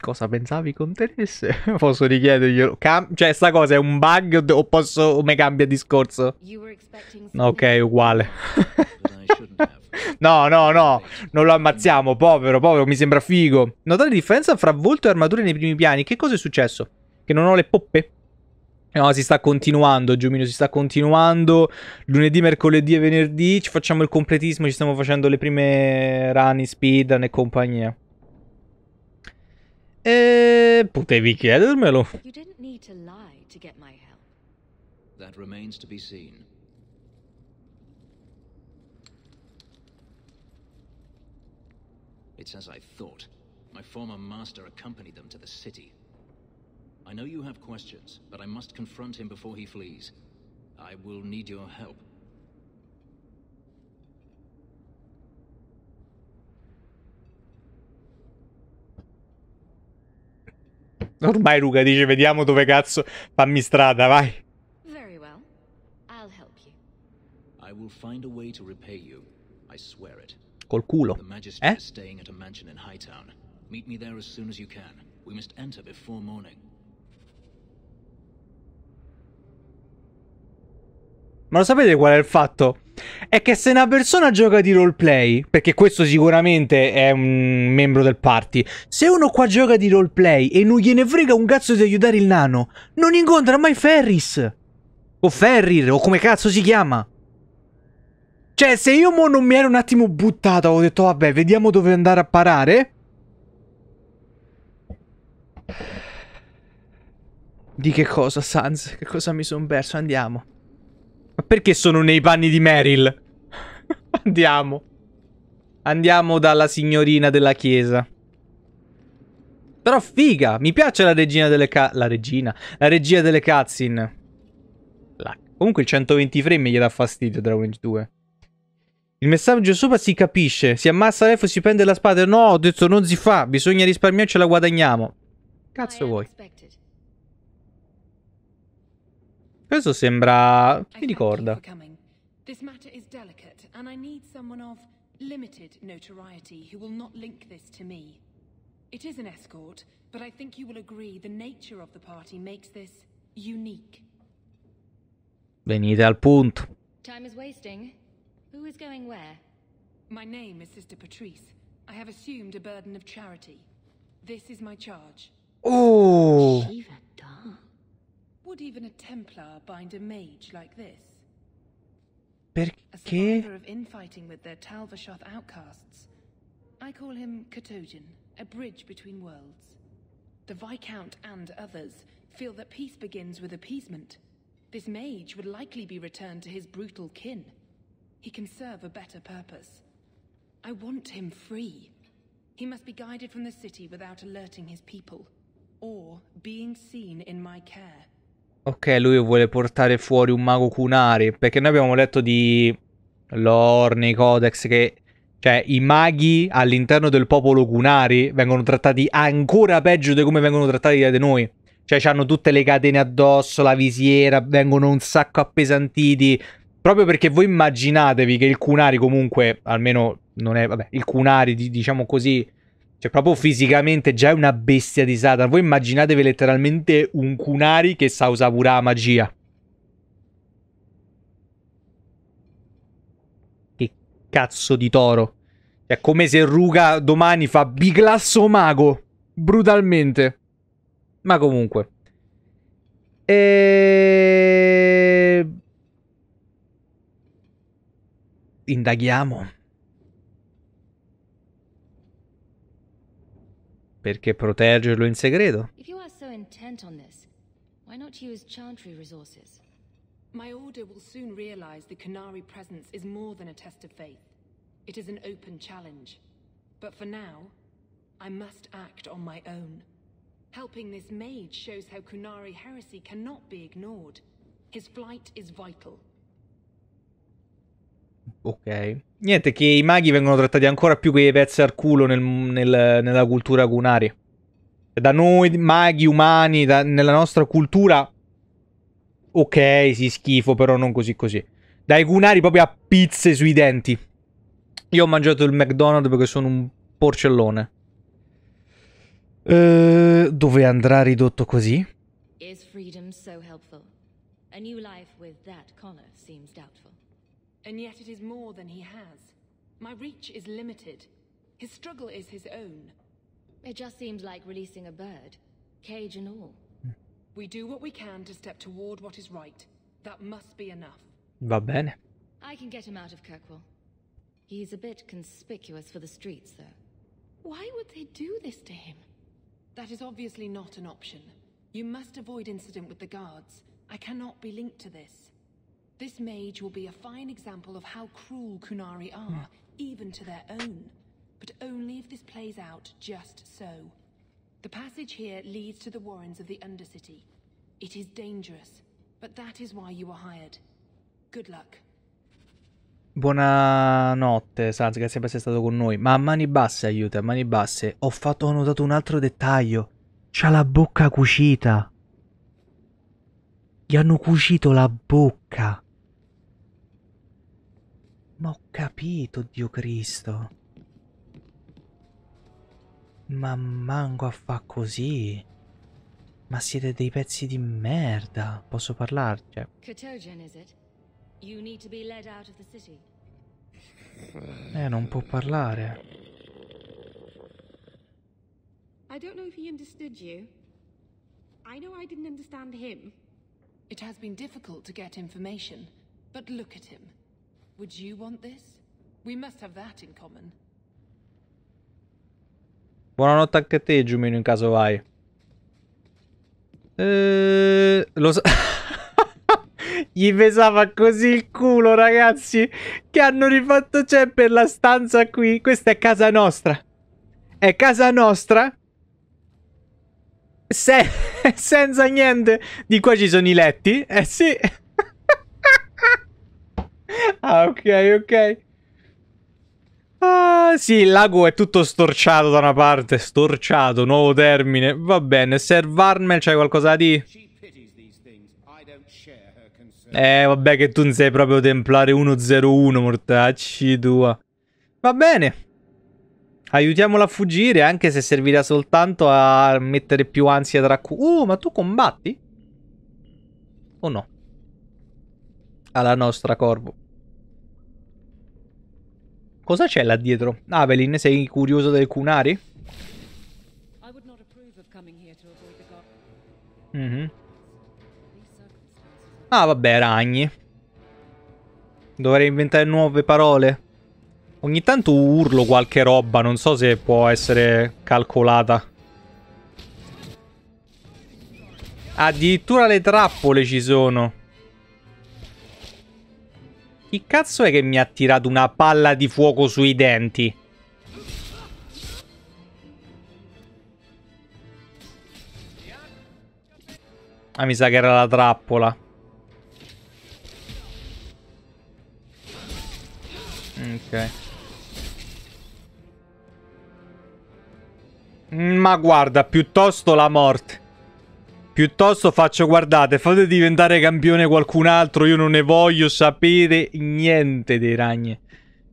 Cosa pensavi contenesse? Posso richiederglielo? Cam- cioè, sta cosa è un bug o posso o mi cambia discorso? Ok, uguale. No, no, no, non lo ammazziamo, povero, povero, mi sembra figo. Notare la differenza fra volto e armature nei primi piani. Che cosa è successo? Che non ho le poppe? No, si sta continuando, Giumino, si sta continuando. Lunedì, mercoledì e venerdì ci facciamo il completismo, ci stiamo facendo le prime run in speedrun e compagnia. Eh, e potevi chiedermelo. You didn't need to lie to get my help. That remains to be seen. It's as I thought. My former master accompanied them to the city. I know you have questions, but I must confront him before he flees. I will need your help. Ormai Ruga dice, vediamo dove cazzo fammi strada, vai. Very well. I'll help you. I will find a way to repay you. I swear it. Col culo. The Eh? is staying at a mansion in Hightown. Meet me there as soon as you can. We must enter before morning. Ma lo sapete qual è il fatto? È che se una persona gioca di roleplay, perché questo sicuramente è un membro del party, se uno qua gioca di roleplay e non gliene frega un cazzo di aiutare il nano, non incontra mai Ferris. O Ferrir, o come cazzo si chiama. Cioè, se io mo non mi ero un attimo buttato, ho detto vabbè, vediamo dove andare a parare. Di che cosa, Sans? Che cosa mi sono perso? Andiamo. Ma perché sono nei panni di Meryl? Andiamo. Andiamo dalla signorina della chiesa. Però figa, mi piace la regina delle ca... La regina? La regia delle cutscene. La- Comunque il 120 frame gli dà fastidio Dragon Age 2. Il messaggio sopra si capisce. Si ammassa l'elfo e si prende la spada. No, ho detto non si fa. Bisogna risparmiarci e la guadagniamo. Cazzo vuoi? Questo sembra... I Mi ricorda. This matter is delicate, and I need someone of limited notoriety who will not link this to me. It is an escort, but I think you will agree the nature of the party makes this unique. Venite al punto. Time is wasting. Who is going where? My name is Sister Patrice. I have assumed a burden of charity. This is my charge. Oh! Shiva. Would even a Templar bind a mage like this? A Perché? survivor of infighting with their Talvashoth outcasts. I call him Katojan, a bridge between worlds. The Viscount and others feel that peace begins with appeasement. This mage would likely be returned to his brutal kin. He can serve a better purpose. I want him free. He must be guided from the city without alerting his people, or being seen in my care. Ok, lui vuole portare fuori un mago Kunari. Perché noi abbiamo letto di lore nei codex che. Cioè, i maghi all'interno del popolo Kunari vengono trattati ancora peggio di come vengono trattati da noi. Cioè, hanno tutte le catene addosso, la visiera, vengono un sacco appesantiti. Proprio perché voi immaginatevi che il Kunari comunque, almeno non è, vabbè, il Kunari, di- diciamo così, cioè proprio fisicamente già è una bestia di Satana. Voi immaginatevi letteralmente un Kunari che sa usare pure la magia. Che cazzo di toro. È come se Ruga domani fa biglasso mago. Brutalmente. Ma comunque. E... Indaghiamo. Perché proteggerlo in segreto? If you are so intent on this, why not use Chantry resources? My order will soon realize the Kunari presence is more than a test of faith. It is an open challenge. But for now, I must act on my own. Helping this mage shows how Kunari heresy cannot be ignored. His flight is vital. Ok. Niente, che i maghi vengono trattati ancora più che i pezzi al culo nel- nel- nella cultura Kunari. Da noi, maghi umani, da- nella nostra cultura, ok, si schifo, però non così così. Dai Kunari proprio a pizze sui denti. Io ho mangiato il McDonald's perché sono un porcellone. Eh, dove andrà ridotto così? Is freedom so helpful? A new life with that collar seems doubtful. And yet it is more than he has. My reach is limited. His struggle is his own. It just seems like releasing a bird, cage and all. We do what we can to step toward what is right. That must be enough. Va bene. I can get him out of Kirkwall. He's a bit conspicuous for the streets, though. Why would they do this to him? That is obviously not an option. You must avoid incident with the guards. I cannot be linked to this. This mage will be a fine example of how cruel Kunari are, even to their own. But only if this plays out just so. The passage here leads to the warrens of the Undercity. It is dangerous, but that is why you were hired. Good luck. Buonanotte, Sans, grazie per essere stato con noi. Ma a mani basse, aiuta, a mani basse. Ho, fatto, ho notato un altro dettaglio. C'ha la bocca cucita. Gli hanno cucito la bocca. Ma ho capito, Dio Cristo. Ma manco a fa così. Ma siete dei pezzi di merda. Posso parlare? Cioè, Katojan, is it? You need to be led out of the city. eh, non può parlare. I don't know if he understood you. I know I didn't understand him. It has been difficult to get information, but look at him. Would you want this? We must have that in common. Buonanotte anche a te, Giumino, in caso vai. Eh, lo so. Gli pesava così il culo, ragazzi. Che hanno rifatto c'è per la stanza qui. Questa è casa nostra. È casa nostra. Se- senza niente. Di qua ci sono i letti. Eh sì. Ah, ok, ok. Ah, sì, il lago è tutto storciato da una parte. Storciato, nuovo termine. Va bene. Sir Varmel, c'hai qualcosa da dire? She pities these things. I don't share her concern. Eh, vabbè, che tu non sei proprio templare 101, mortacci tua. Va bene. Aiutiamola a fuggire, anche se servirà soltanto a mettere più ansia tra... Uh, ma tu combatti? O no? Alla nostra corvo. Cosa c'è là dietro? Avelin, sei curioso del Kunari? I would not approve of coming here to avoid the god. Mhm. These circumstances Ah, vabbè, ragni. Dovrei inventare nuove parole. Ogni tanto urlo qualche roba, non so se può essere calcolata. Addirittura le trappole ci sono. Chi cazzo è che mi ha tirato una palla di fuoco sui denti? Ah, mi sa che era la trappola. Ok. Mm, Ma guarda, piuttosto la morte. Piuttosto faccio, guardate, fate diventare campione qualcun altro, io non ne voglio sapere niente dei ragni.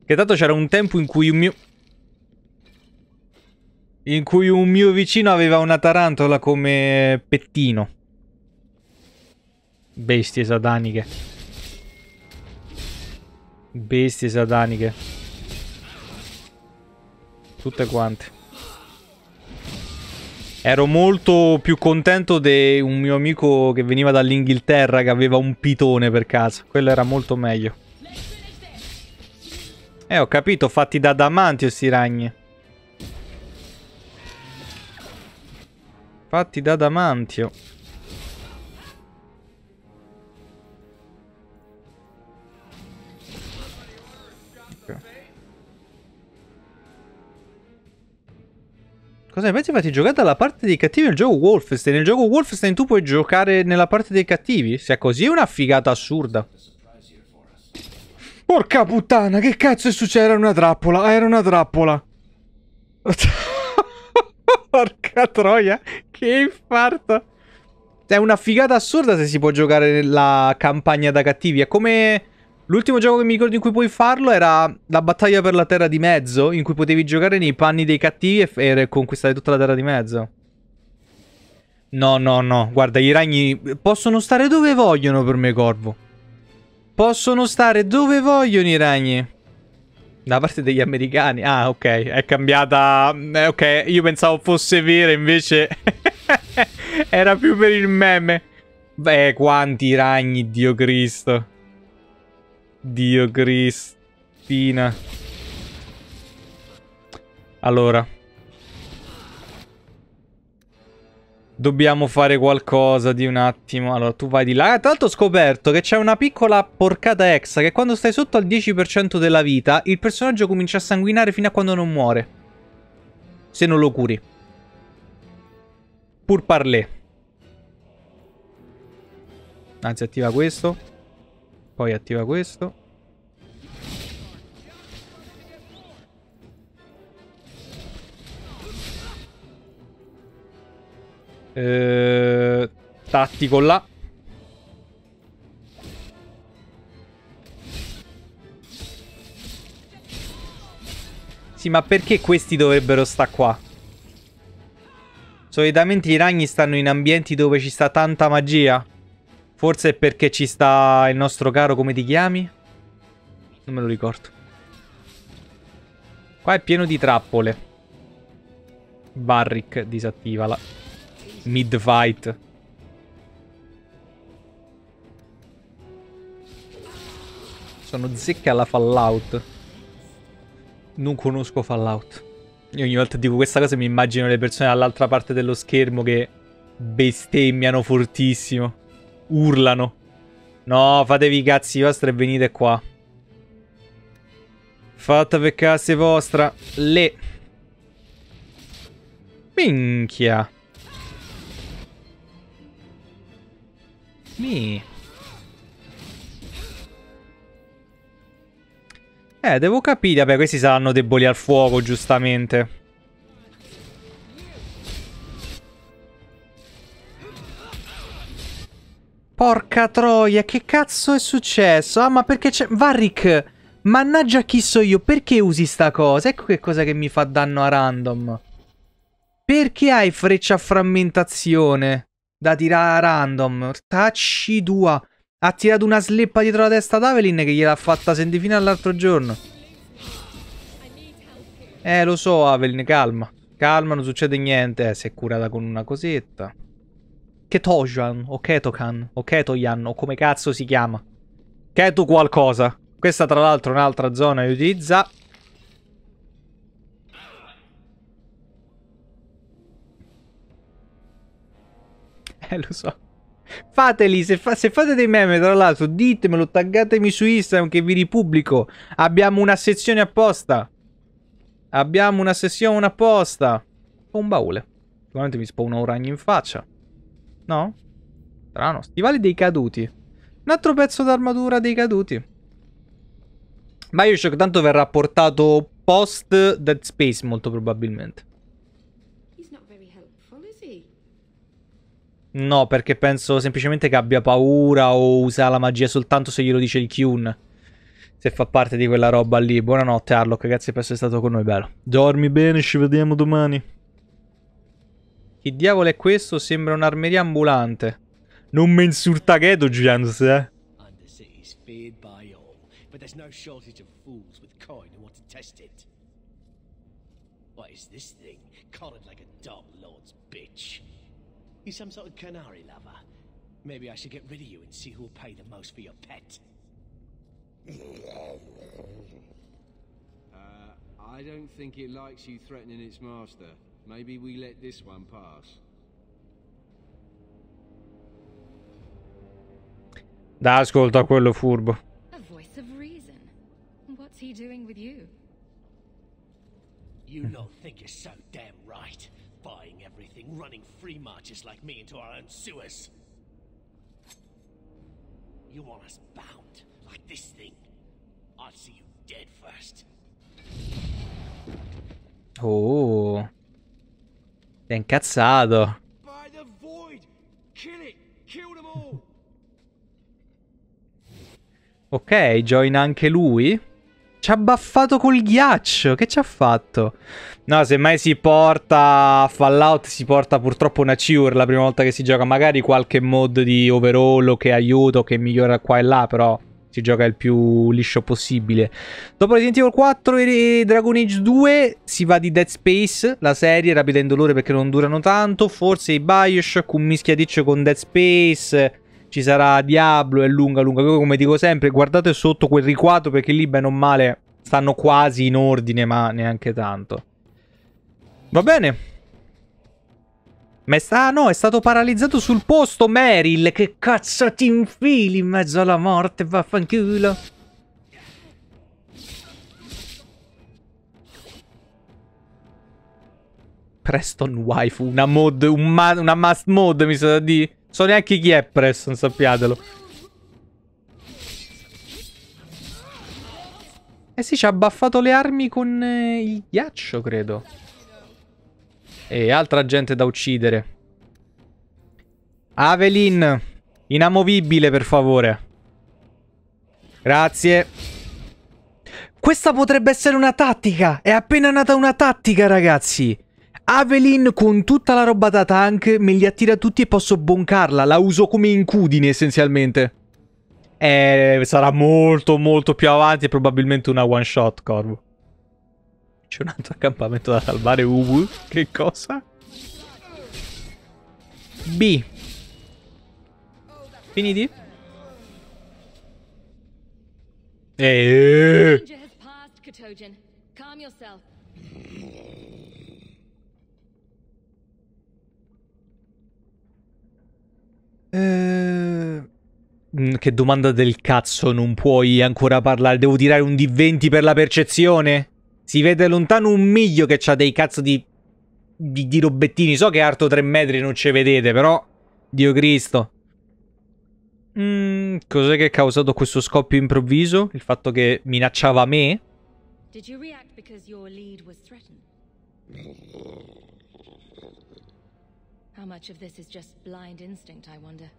Che tanto c'era un tempo in cui un mio... In cui un mio vicino aveva una tarantola come pettino. Bestie sataniche. Bestie sataniche. Tutte quante. Ero molto più contento di un mio amico che veniva dall'Inghilterra che aveva un pitone per casa. Quello era molto meglio. Eh, ho capito, fatti da damantio sti ragni. Fatti da damantio. Cosa ne pensi? Infatti, giocate dalla parte dei cattivi nel gioco Wolfenstein. Nel gioco Wolfenstein tu puoi giocare nella parte dei cattivi? Se è così è una figata assurda. Porca puttana, che cazzo è successo? Era una trappola, era una trappola. Porca troia, che infarto. È una figata assurda se si può giocare nella campagna da cattivi. È come l'ultimo gioco che mi ricordo in cui puoi farlo era la battaglia per la terra di mezzo, in cui potevi giocare nei panni dei cattivi e, e conquistare tutta la terra di mezzo. No, no, no, guarda, i ragni possono stare dove vogliono per me, Corvo. Possono stare dove vogliono i ragni. Da parte degli americani. Ah, ok. È cambiata. eh, ok, io pensavo fosse vera, invece. Era più per il meme. Beh, quanti ragni, Dio Cristo. Dio Cristina. Allora. Dobbiamo fare qualcosa di un attimo. Allora, tu vai di là. Ah, l'altro ho scoperto che c'è una piccola porcata extra che quando stai sotto al 10% della vita, il personaggio comincia a sanguinare fino a quando non muore. Se non lo curi. Pur parlé. Anzi, attiva questo. Poi attiva questo. Eh, tattico là. Sì, ma perché questi dovrebbero sta qua? Solitamente i ragni stanno in ambienti dove ci sta tanta magia. Forse è perché ci sta il nostro caro, come ti chiami? Non me lo ricordo. Qua è pieno di trappole. Barrick, disattivala. Mid fight. Sono zecche alla Fallout. Non conosco Fallout. Io ogni volta dico questa cosa mi immagino le persone dall'altra parte dello schermo che bestemmiano fortissimo. Urlano. No, fatevi i cazzi vostri e venite qua. Fatevi cazzi vostra. Le. Minchia. Mi. Eh, devo capire. Vabbè, questi saranno deboli al fuoco, giustamente. Porca troia, che cazzo è successo? Ah, ma perché c'è... Varric, mannaggia chi so io, perché usi sta cosa? Ecco che cosa che mi fa danno a random. Perché hai freccia a frammentazione da tirare a random? Tacci tua. Ha tirato una sleppa dietro la testa ad Avelin che gliel'ha fatta sentire fino all'altro giorno. Eh, lo so, Avelin, calma. Calma, non succede niente. Eh, si è curata con una cosetta. Ketojan, o Ketokan, o Ketoyan, o come cazzo si chiama. Keto qualcosa. Questa tra l'altro è un'altra zona che utilizza. Eh, lo so. Fateli, se, fa- se, fate dei meme, tra l'altro, ditemelo, taggatemi su Instagram che vi ripubblico. Abbiamo una sezione apposta. Abbiamo una sessione apposta. Un baule. Sicuramente mi spawna un ragno in faccia. No? Strano. Stivali dei caduti. Un altro pezzo d'armatura dei caduti. Bioshock tanto verrà portato post Dead Space molto probabilmente. No, perché penso semplicemente che abbia paura o usa la magia soltanto se glielo dice il Kyun. Se fa parte di quella roba lì. Buonanotte Harlock, grazie per essere stato con noi, bello. Dormi bene, ci vediamo domani. Che diavolo è questo? Sembra un'armeria ambulante. Non mi insulta Ghetto, Gianz, eh. But there's no shortage of fools with coin who want to test it. What is this thing? Collared like a dumb lord's bitch. You some sort of canary lover? Maybe I should get rid of you and see who'll pay the most for your pet. Uh, I don't think it likes you threatening its master. Maybe we let this one pass. Da ascolta quello furbo. A voice of reason. What's he doing with you? You not think you're so damn right. Buying everything, running free marches like me into our own sewers. You want us bound, like this thing? I'll see you dead first. Oh. Them all! Ok, join anche lui. Ci ha baffato col ghiaccio. Che ci ha fatto? No, se mai si porta Fallout, si porta purtroppo una Cure la prima volta che si gioca. Magari qualche mod di overall che aiuta o che migliora qua e là, però si gioca il più liscio possibile. Dopo Resident Evil 4 e Dragon Age 2 si va di Dead Space, la serie, rapida e indolore perché non durano tanto. Forse i Bioshock, un mischiaticcio con Dead Space ci sarà Diablo, è lunga, lunga. Come dico sempre, guardate sotto quel riquadro perché lì, bene o male, stanno quasi in ordine, ma neanche tanto. Va bene. Ma è sta... No, è stato paralizzato sul posto, Meryl. Che cazzo ti infili in mezzo alla morte, vaffanculo. Preston waifu, una mod, un ma una must mod mi sa di... So neanche chi è Preston, sappiatelo. Eh sì, ci ha baffato le armi con eh, il ghiaccio, credo. E altra gente da uccidere. Avelin, inamovibile, per favore. Grazie. Questa potrebbe essere una tattica. È appena nata una tattica, ragazzi. Avelin con tutta la roba da tank me li attira tutti e posso boncarla. La uso come incudine essenzialmente. Eh, sarà molto molto più avanti e probabilmente una one shot, Corvo. C'è un altro accampamento da salvare, Ubu. Che cosa? B. Finiti? Eh. Yourself. Eh, mm, che domanda del cazzo, non puoi ancora parlare. Devo tirare un D20 per la percezione? Si vede lontano un miglio che ha dei cazzo di, di, di robettini. So che è arto 3 metri non ci vedete, però... Dio Cristo. Mm, cos'è che ha causato questo scoppio improvviso? Il fatto che minacciava me? Did you react because your lead was threatened? How much of this is just blind instinct, I wonder?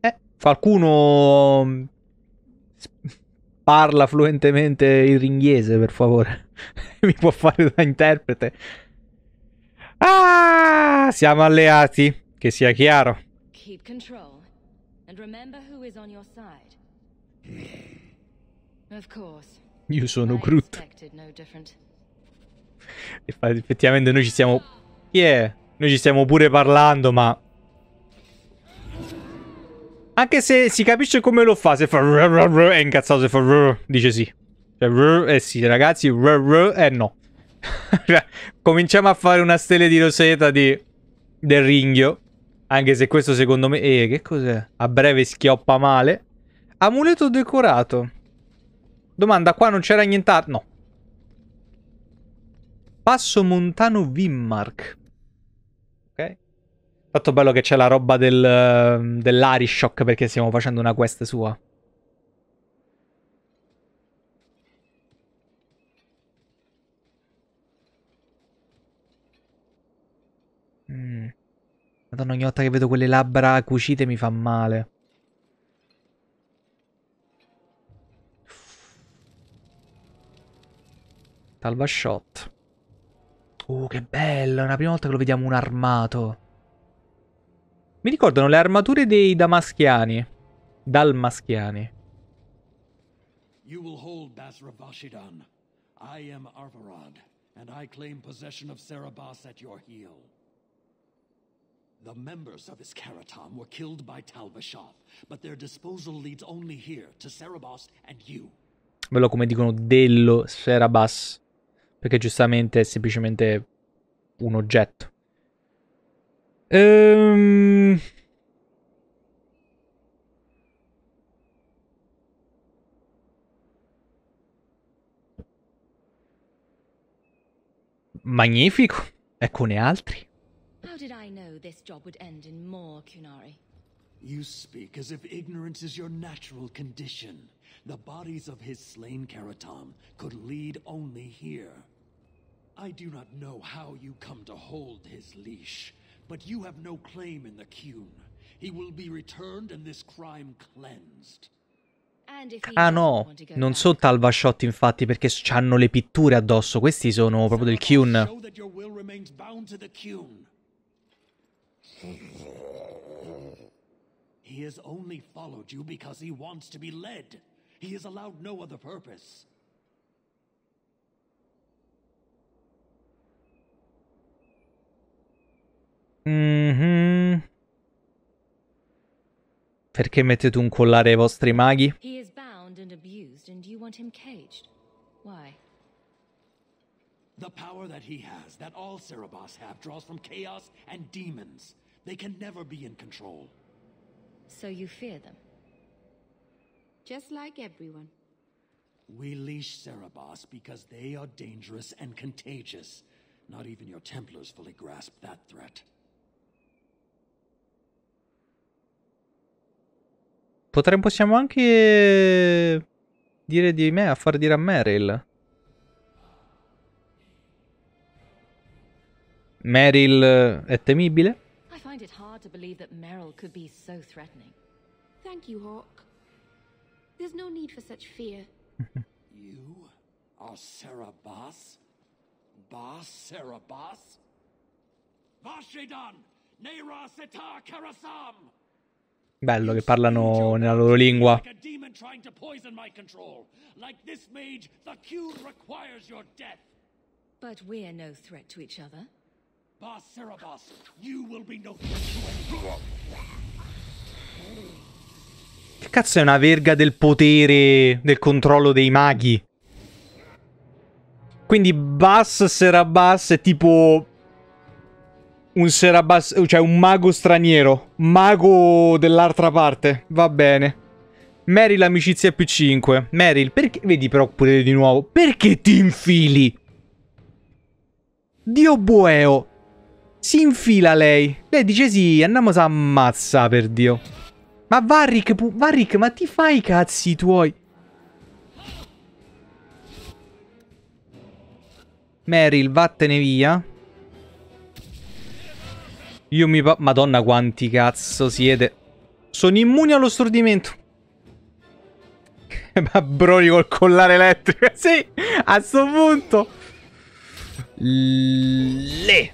Eh, qualcuno parla fluentemente il ringhiese, per favore. Mi può fare da interprete. Ah, siamo alleati, che sia chiaro. Keep control and remember who is on your side. Of course. Io sono Groot. no Effettivamente noi ci stiamo... È? Noi ci stiamo pure parlando, ma... Anche se si capisce come lo fa, se fa... rrr, È incazzato se fa... rrr, Dice sì. Cioè, rrr, eh sì, ragazzi, rrr, eh no. Cioè, Cominciamo a fare una stella di roseta di... del ringhio. Anche se questo secondo me... Eh, che cos'è? A breve schioppa male. Amuleto decorato. Domanda, qua non c'era nient'altro? No. Passo montano Wimmark. Fatto bello che c'è la roba del, dell'Arishock perché stiamo facendo una quest sua. Mm. Madonna, ogni volta che vedo quelle labbra cucite mi fa male. Talva shot. Oh, che bello! È la prima volta che lo vediamo un armato. Mi ricordano le armature dei damaschiani. Dalmaschiani. You will hold Basra Vashidan. I am Arvarad, and I claim possession of Cerebas at your heel. The members of Iskaratam were killed by Talbashov, but their disposal leads only here, to Cerebas and you. Bello come dicono dello Serabas. Perché giustamente è semplicemente un oggetto. Ehm... Magnifico. Eccone altri. How did I know this job would end in more Kunari? You speak as if ignorance is your natural condition. The bodies of his slain Karatam could lead only here. I do not know how you come to hold his leash, but you have no claim in the Kuhn. He will be returned and this crime cleansed. Ah no, non sono Talvashot infatti perché hanno le pitture addosso. Questi sono proprio del Kuhn. He has only followed you because he wants to be led. He has allowed no other purpose. Mhm. Perché mettete un collare ai vostri maghi? he is bound and abused, and you want him caged. Why? The power that he has, that all Cerebos have, draws from chaos and demons. They can never be in control. So you fear them? Just like everyone. We leash Cerebos because they are dangerous and contagious. Not even your Templars fully grasp that threat. Potremmo possiamo anche dire di me a far dire a Meryl. Meryl è temibile? I find it hard to believe that Meryl could be so threatening. Thank you, Hawk. There's no need for such fear. You are Cerebos? Bas Cerebos? Vashidan! Neira Setar Karasam! Bello che parlano nella loro lingua. But we're no threat to each other. Bas Cerebos, you will be no threat. Che cazzo è una verga del potere, del controllo dei maghi? Quindi Bass Serabas è tipo un Serabas, cioè un mago straniero, mago dell'altra parte. Va bene. Meryl amicizia più 5. Meryl, perché vedi però pure di nuovo, perché ti infili? Dio bueo. Si infila lei. Lei dice sì, andiamo a ammazza per Dio. Ma Varric, Varric, ma ti fai i cazzi tuoi? Meryl, vattene via. Io mi pa- Madonna quanti cazzo siete. Sono immuni allo stordimento. Ma broli col collare elettrico. sì, a sto punto. Le.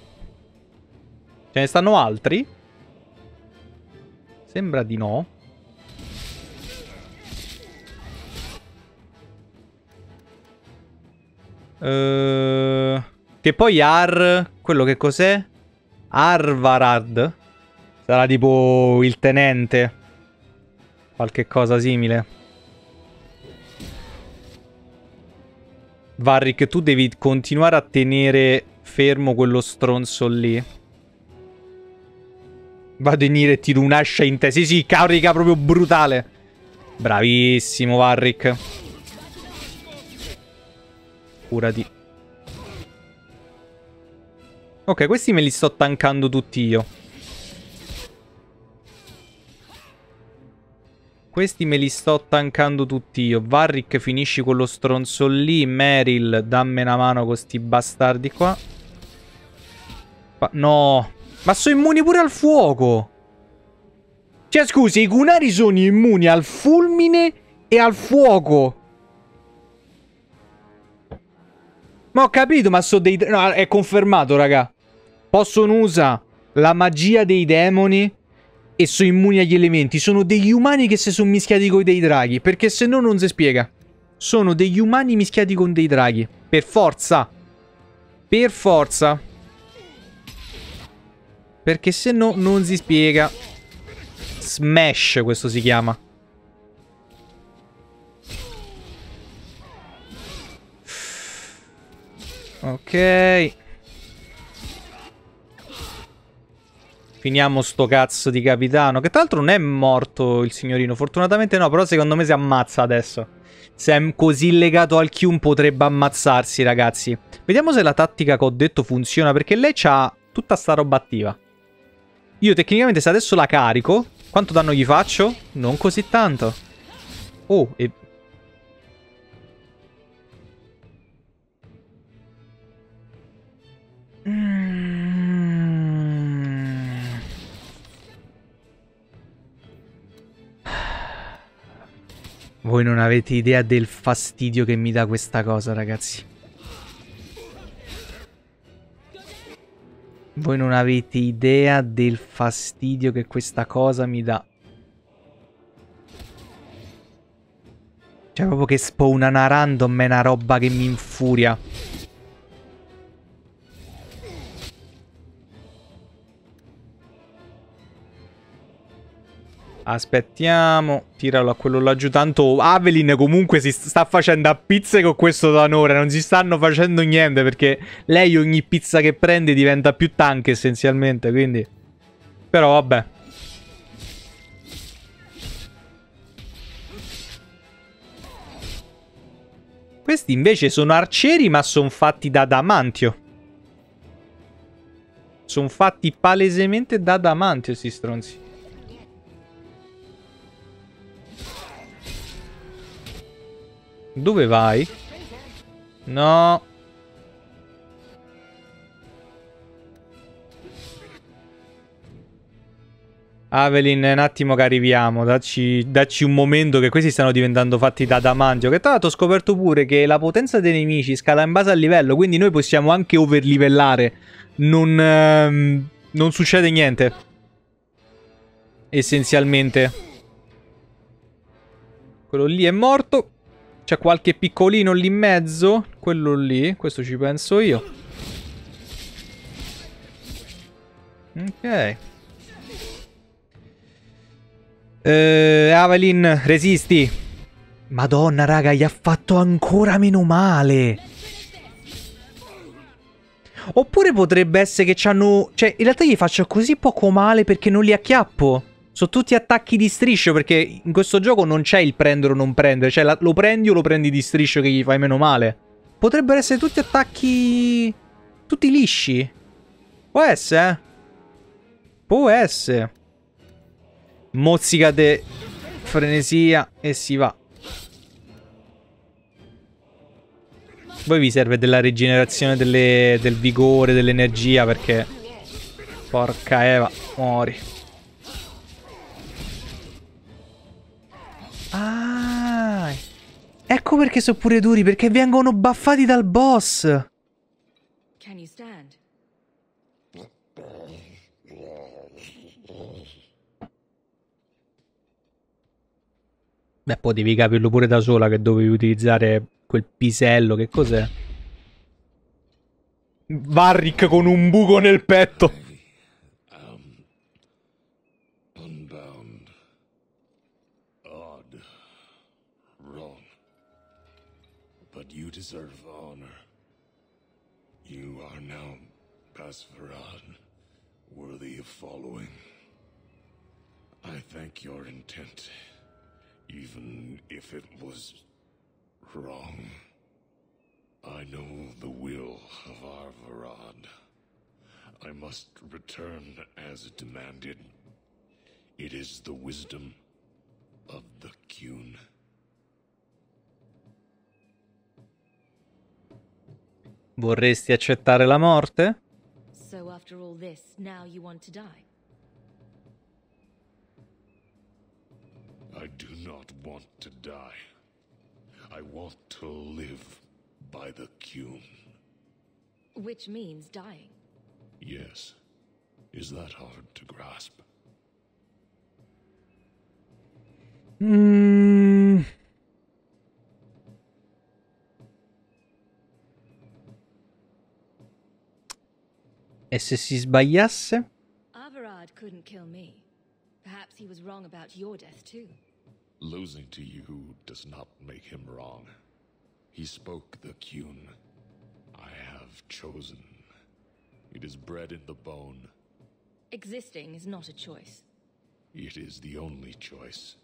Ce ne stanno altri? Sembra di no. Uh, che poi Ar... Quello che cos'è? Arvarad. Sarà tipo il tenente. Qualche cosa simile. Varric, tu devi continuare a tenere fermo quello stronzo lì. Vado in ire e tiro un'ascia in te. Sì, sì, carica proprio brutale. Bravissimo, Varric. Curati. Ok, questi me li sto tankando tutti io. Questi me li sto tankando tutti io. Varric finisci con lo stronzo lì. Meryl, dammi una mano con sti bastardi qua. no. Ma sono immuni pure al fuoco. Cioè, scusi, i Kunari sono immuni al fulmine e al fuoco. Ma ho capito, ma sono dei... No, è confermato, raga. Possono usare la magia dei demoni e sono immuni agli elementi. Sono degli umani che si sono mischiati con dei draghi. Perché se no non si spiega. Sono degli umani mischiati con dei draghi. Per forza. Per forza. Perché se no non si spiega. Smash questo si chiama. Ok. Finiamo sto cazzo di capitano. Che tra l'altro non è morto il signorino. Fortunatamente no, però secondo me si ammazza adesso. Se è così legato al Kyun potrebbe ammazzarsi, ragazzi. Vediamo se la tattica che ho detto funziona, perché lei ha tutta sta roba attiva. Io tecnicamente se adesso la carico, quanto danno gli faccio? Non così tanto. Oh, e... Mm. Voi non avete idea del fastidio che mi dà questa cosa, ragazzi. Voi non avete idea del fastidio che questa cosa mi dà. Cioè proprio che spawnano random è una roba che mi infuria. Aspettiamo. Tiralo a quello laggiù. Tanto Avelin comunque si sta facendo a pizze con questo tanore. Non si stanno facendo niente perché lei ogni pizza che prende diventa più tank essenzialmente. Quindi... Però vabbè. Questi invece sono arcieri ma sono fatti da adamantio. Sono fatti palesemente da adamantio questi stronzi. Dove vai? No. Avelin, un attimo che arriviamo. Dacci, dacci, un momento che questi stanno diventando fatti da adamantio. Che tra l'altro ho scoperto pure che la potenza dei nemici scala in base al livello. Quindi noi possiamo anche overlivellare. Non, ehm, non succede niente. Essenzialmente. Quello lì è morto. C'è qualche piccolino lì in mezzo? Quello lì, questo ci penso io. Ok. Eh, Avelin, resisti. Madonna, raga, gli ha fatto ancora meno male. Oppure potrebbe essere che c'hanno... Cioè, in realtà gli faccio così poco male perché non li acchiappo. Sono tutti attacchi di striscio perché in questo gioco non c'è il prendere o non prendere. Cioè la, lo prendi o lo prendi di striscio che gli fai meno male. Potrebbero essere tutti attacchi... Tutti lisci. Può essere, eh? Può essere. Mozzicate frenesia e si va. Poi vi serve della rigenerazione delle, del vigore, dell'energia perché... Porca Eva, muori. Ecco perché sono pure duri, perché vengono baffati dal boss. Can you stand? Beh, poi devi capirlo pure da sola che dovevi utilizzare quel pisello, che cos'è? Varric con un buco nel petto. I thank your intent, even if it was wrong. I know the will of Arvarad. I must return as demanded. It is the wisdom of the Kyun. Vorresti accettare la morte? So after all this, now you want to die? I do not want to die. I want to live by the Kyun. Which means dying. Yes. Is that hard to grasp? Mm. E se si sbagliasse? Averard couldn't kill me. Perhaps he was wrong about your death too. Losing to you does not make him wrong. He spoke the Kyun. I have chosen. It is bred in the bone. Existing is not a choice. It is the only choice.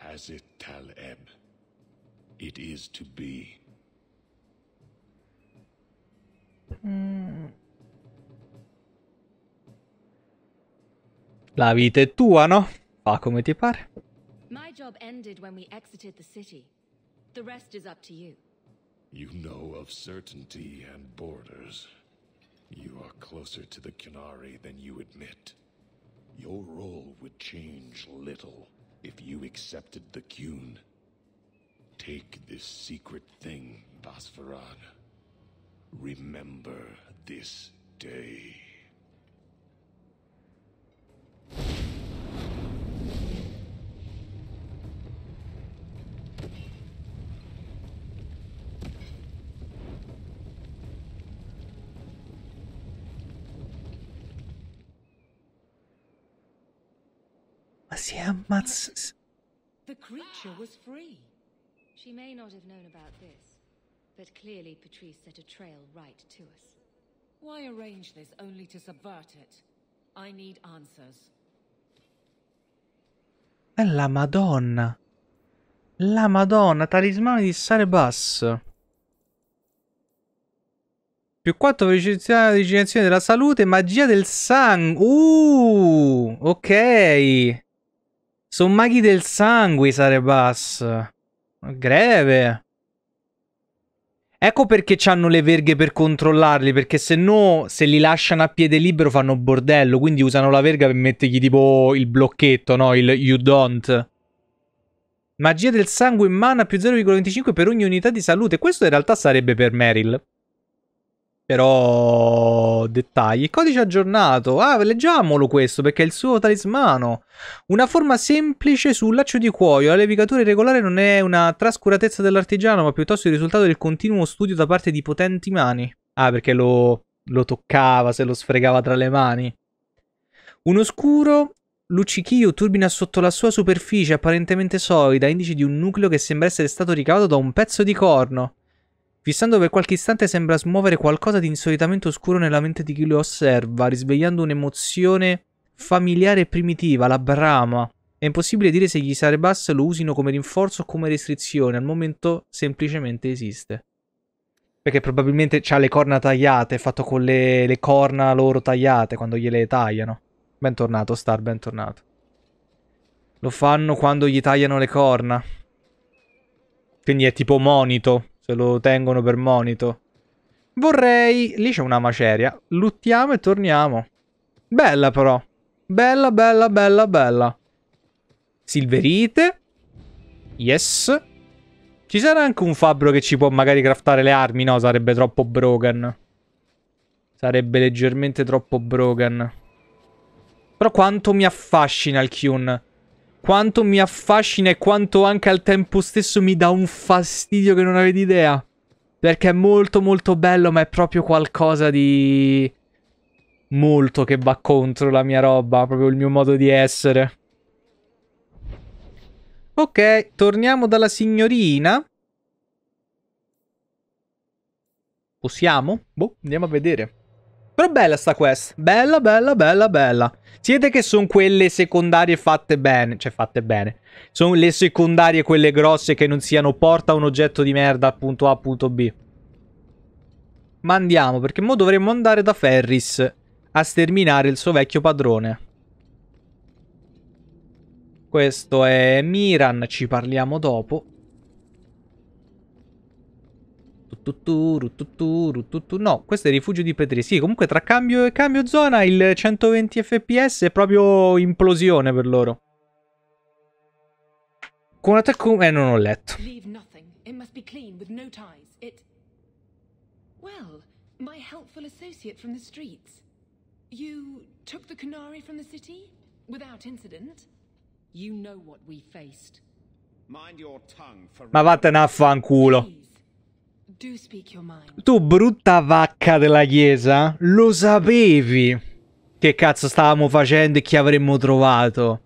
As it tal eb. It is to be. La vita è tua, no? Fa come ti pare. My job ended when we exited the city. The rest is up to you. You know of certainty and borders. You are closer to the Canary than you admit. Your role would change little if you accepted the Kyun. Take this secret thing, Basfarad. Remember this day. Ammazza... The creature was free. She may not have known about this, but clearly Patrice set a trail right to us. Why arrange this only to subvert it? I need answers. È la Madonna. La Madonna, talismano di Sarebas. Più 4 velocità di rigenerazione della salute, magia del sangue. Uh, ok. Sono maghi del sangue i Sarebas. Greve. Ecco perché hanno le verghe per controllarli, perché se no, se li lasciano a piede libero fanno bordello, quindi usano la verga per mettergli tipo il blocchetto, no? Il you don't. Magia del sangue in mana più 0,25 per ogni unità di salute. Questo in realtà sarebbe per Meryl. Però dettagli. Codice aggiornato. Ah, leggiamolo questo perché è il suo talismano. Una forma semplice sul laccio di cuoio. La levigatura irregolare non è una trascuratezza dell'artigiano, ma piuttosto il risultato del continuo studio da parte di potenti mani. Ah, perché lo, lo toccava, se lo sfregava tra le mani. Un oscuro luccichio turbina sotto la sua superficie apparentemente solida, indice di un nucleo che sembra essere stato ricavato da un pezzo di corno. Fissando per qualche istante sembra smuovere qualcosa di insolitamente oscuro nella mente di chi lo osserva, risvegliando un'emozione familiare e primitiva, la brama. È impossibile dire se gli Sarebas lo usino come rinforzo o come restrizione, al momento semplicemente esiste. Perché probabilmente ha le corna tagliate, fatto con le, le corna loro tagliate quando gliele tagliano. Bentornato Star, bentornato. Lo fanno quando gli tagliano le corna. Quindi è tipo monito. Se lo tengono per monito. Vorrei... Lì c'è una maceria. Luttiamo e torniamo. Bella però. Bella, bella, bella, bella. Silverite. Yes. Ci sarà anche un fabbro che ci può magari craftare le armi? No, sarebbe troppo broken. Sarebbe leggermente troppo broken. Però quanto mi affascina il Kyun. Quanto mi affascina e quanto anche al tempo stesso mi dà un fastidio che non avete idea. Perché è molto molto bello, ma è proprio qualcosa di... Molto che va contro la mia roba, proprio il mio modo di essere. Ok, torniamo dalla signorina. Possiamo? Boh, andiamo a vedere. Però bella sta quest. Bella, bella, bella, bella. Siete che sono quelle secondarie fatte bene. Cioè, fatte bene. Sono le secondarie quelle grosse che non siano porta un oggetto di merda punto A punto B. Ma andiamo, perché mo dovremmo andare da Ferris a sterminare il suo vecchio padrone. Questo è Miran, ci parliamo dopo. No, questo è il rifugio di Petri. Sì, comunque tra cambio e cambio zona il 120 fps è proprio implosione per loro. Con un attacco... Eh, non ho letto. Well, my helpful associate from the streets. You took the Canary from the city? Without incident? You know what we faced. Mind your tongue for Ma vattene a fanculo. Mind. Tu, brutta vacca della chiesa, lo sapevi che cazzo stavamo facendo e chi avremmo trovato.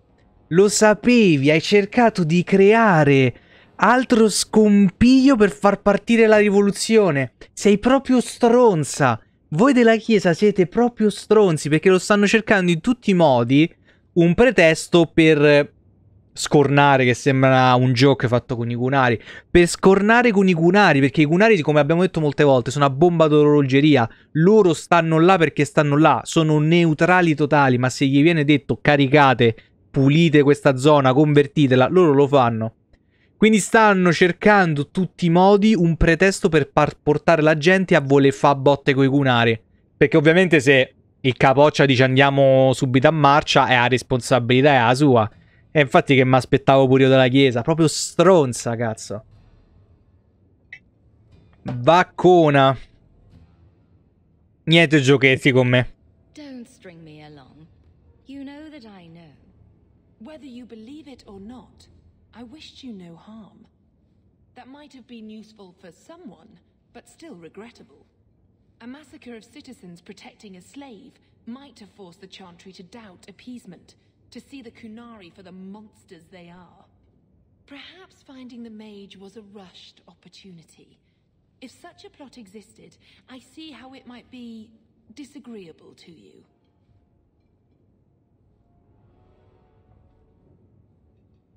Lo sapevi, hai cercato di creare altro scompiglio per far partire la rivoluzione. Sei proprio stronza. Voi della chiesa siete proprio stronzi perché lo stanno cercando in tutti i modi un pretesto per scornare che sembra un gioco fatto con i cunari per scornare con i cunari perché i cunari come abbiamo detto molte volte sono una bomba d'orologeria. Loro stanno là perché stanno là. Sono neutrali totali ma se gli viene detto caricate pulite questa zona convertitela loro lo fanno. Quindi stanno cercando tutti i modi un pretesto per portare la gente a voler fare botte con i cunari perché ovviamente se il capoccia dice andiamo subito a marcia è la responsabilità è la sua e infatti che mi aspettavo pure io dalla chiesa. Proprio stronza, cazzo. Vaccona. Niente giochetti con me. Don't string me along. You know that I know. Whether you believe it or not, I wished you no harm. That might have been useful for someone, but still regrettable. A massacre of citizens protecting a slave might have forced the Chantry to doubt appeasement, to see the Kunari for the monsters they are. Perhaps finding the mage was a rushed opportunity. If such a plot existed, I see how it might be disagreeable to you.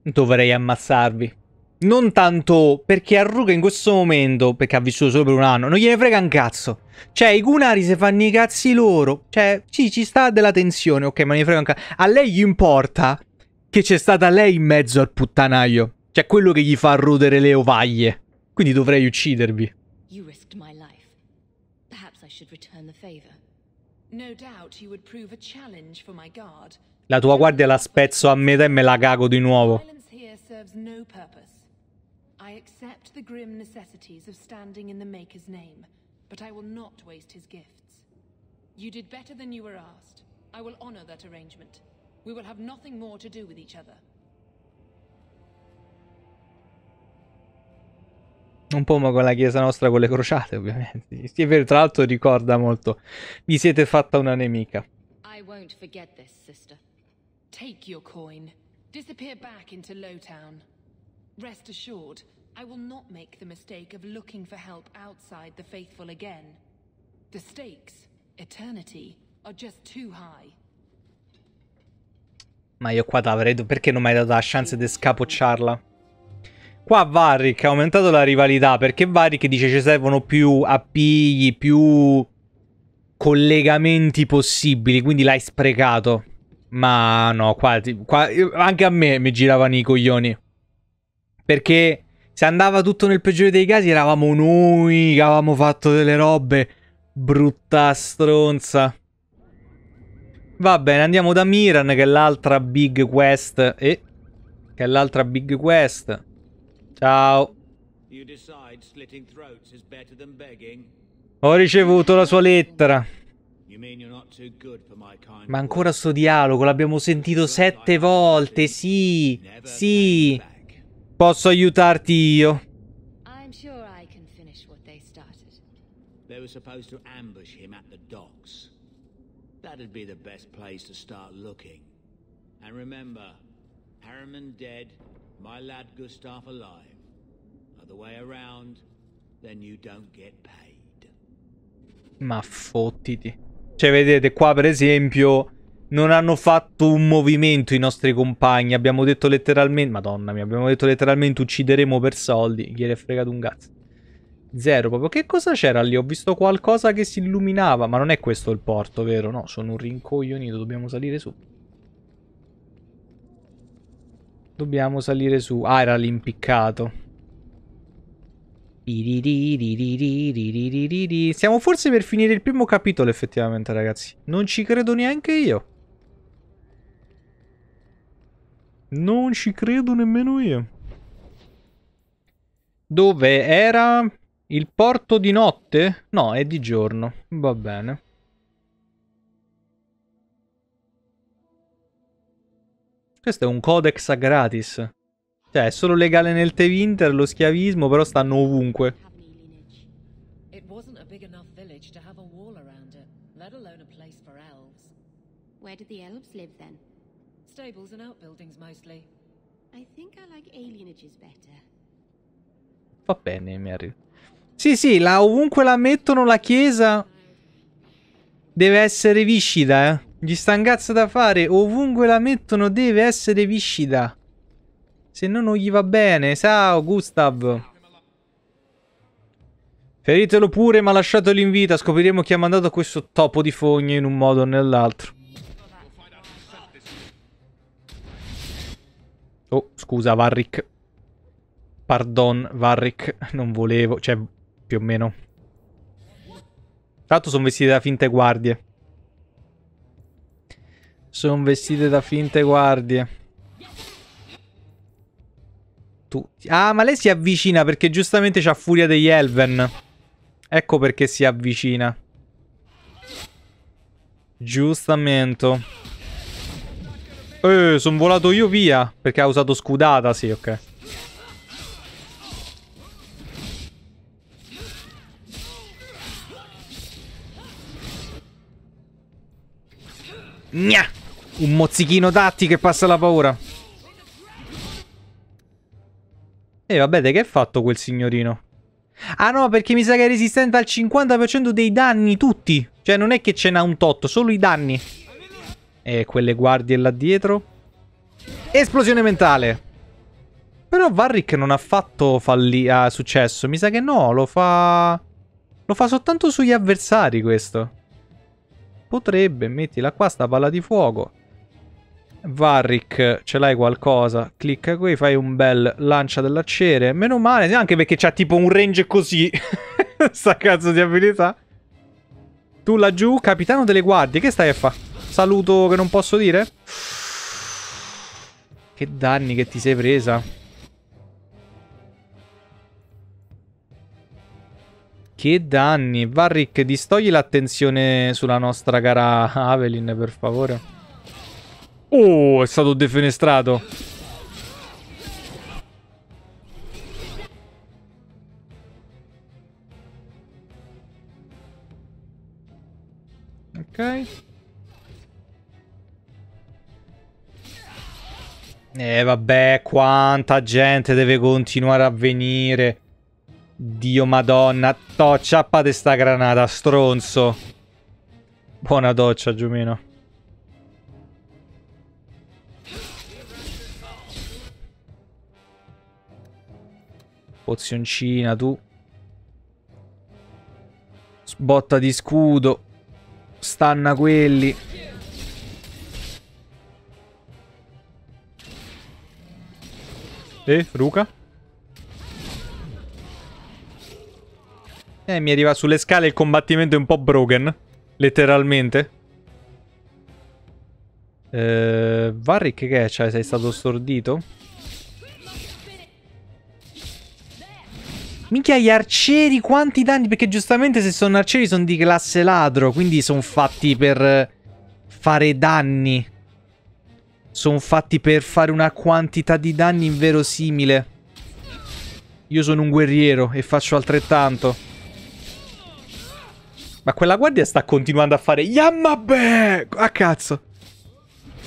Dovrei ammassarvi. Non tanto perché a Ruka in questo momento, perché ha vissuto solo per un anno, non gliene frega un cazzo. Cioè, i Gunari se fanno i cazzi loro. Cioè, sì, ci sta della tensione, ok, ma ne frega un cazzo. A lei gli importa che c'è stata lei in mezzo al puttanaio. Cioè, quello che gli fa rodere le ovaglie. Quindi dovrei uccidervi. You risked my life. Perhaps I should return the favor. No doubt you would prove a challenge for my guard. La tua guardia la spezzo a metà e me la cago di nuovo. Violence here serves no purpose. The grim necessities of standing in the Maker's name, but I will not waste his gifts. You did better than you were asked. I will honor that arrangement. We will have nothing more to do with each other. Un po' come la chiesa nostra con le crociate, ovviamente. Sì, è vero, tra l'altro ricorda molto. Vi siete fatta una nemica. I won't forget this, sister. Take your coin. Disappear back into Lowtown. Rest assured, I will not make the mistake of looking for help outside the faithful again. The stakes, eternity, are just too high. Ma io qua t'avrei... Perché non mi hai dato la chance di scapocciarla? Qua Varric ha aumentato la rivalità perché Varric dice ci servono più appigli, più collegamenti possibili, quindi l'hai sprecato. Ma no, qua, qua anche a me mi giravano i coglioni. Perché se andava tutto nel peggiore dei casi eravamo noi che avevamo fatto delle robe. Brutta stronza. Va bene, andiamo da Miran che è l'altra big quest. E... Che è l'altra big quest. Ciao. Ho ricevuto la sua lettera. Ma ancora sto dialogo, l'abbiamo sentito sette volte, sì, sì. Posso aiutarti io. they were supposed to ambush him at the docks. That'd be the best place to start looking. And remember, Harriman dead, my lad Gustav alive. Other way around, then you don't get paid. Ma fottiti. Cioè, vedete, qua per esempio non hanno fatto un movimento i nostri compagni. Abbiamo detto letteralmente, madonna mia, abbiamo detto letteralmente uccideremo per soldi. Gliene è fregato un cazzo. Zero proprio. Che cosa c'era lì? Ho visto qualcosa che si illuminava. Ma non è questo il porto, vero? No, sono un rincoglionito. Dobbiamo salire su. Dobbiamo salire su. Ah, era l'impiccato. Siamo forse per finire il primo capitolo, effettivamente, ragazzi. Non ci credo neanche io. Non ci credo nemmeno io. Dove era il porto di notte? No, è di giorno. Va bene. Questo è un codex a gratis. Cioè, è solo legale nel Tevinter lo schiavismo, però stanno ovunque. Where did the elves live then? Stables and outbuildings mostly. I think I like alienages better. Va bene, Mary. Sì, sì, la, ovunque la mettono la chiesa deve essere viscida, eh. Gli sta un cazzo da fare. Ovunque la mettono deve essere viscida. Se no non gli va bene. Ciao, Gustav. Feritelo pure, ma lasciatelo in vita. Scopriremo chi ha mandato questo topo di fogne in un modo o nell'altro. Oh, scusa, Varric. Pardon, Varric. Non volevo. Cioè, più o meno. Tra l'altro sono vestite da finte guardie. Sono vestite da finte guardie tutti. Ah, ma lei si avvicina perché giustamente c'ha furia degli Elven. Ecco perché si avvicina. Giustamente. Eh, sono volato io via. Perché ha usato scudata, sì, ok. Gna! Un mozzichino datti che passa la paura. E eh, vabbè, che è fatto quel signorino? Ah no, perché mi sa che è resistente al 50% dei danni tutti. Cioè non è che ce n'ha un tot, solo i danni. E quelle guardie là dietro. Esplosione mentale. Però Varric non ha fatto falli ah, successo. Mi sa che no, lo fa... Lo fa soltanto sugli avversari questo. Potrebbe, mettila qua sta palla di fuoco. Varric, ce l'hai qualcosa? Clicca qui, fai un bel lancia dell'acere. Meno male, anche perché c'ha tipo un range così. Sta cazzo di abilità. Tu laggiù, capitano delle guardie, che stai a fare? Saluto che non posso dire? Che danni che ti sei presa. Che danni. Varric, distogli l'attenzione sulla nostra cara Avelin, per favore. Oh, è stato defenestrato. Ok. Eh vabbè, quanta gente deve continuare a venire. Dio madonna. To, ciappate sta granata, stronzo. Buona doccia, Giumino. Pozioncina, tu. Sbotta di scudo. Stanna quelli. Eh, Ruka? Eh, mi arriva sulle scale il combattimento è un po' broken. Letteralmente. Eh, Varric che è? Cioè, sei stato stordito? Minchia, gli arcieri quanti danni? Perché giustamente se sono arcieri sono di classe ladro, quindi sono fatti per fare danni. Sono fatti per fare una quantità di danni inverosimile. Io sono un guerriero e faccio altrettanto. Ma quella guardia sta continuando a fare Yammabe! A cazzo.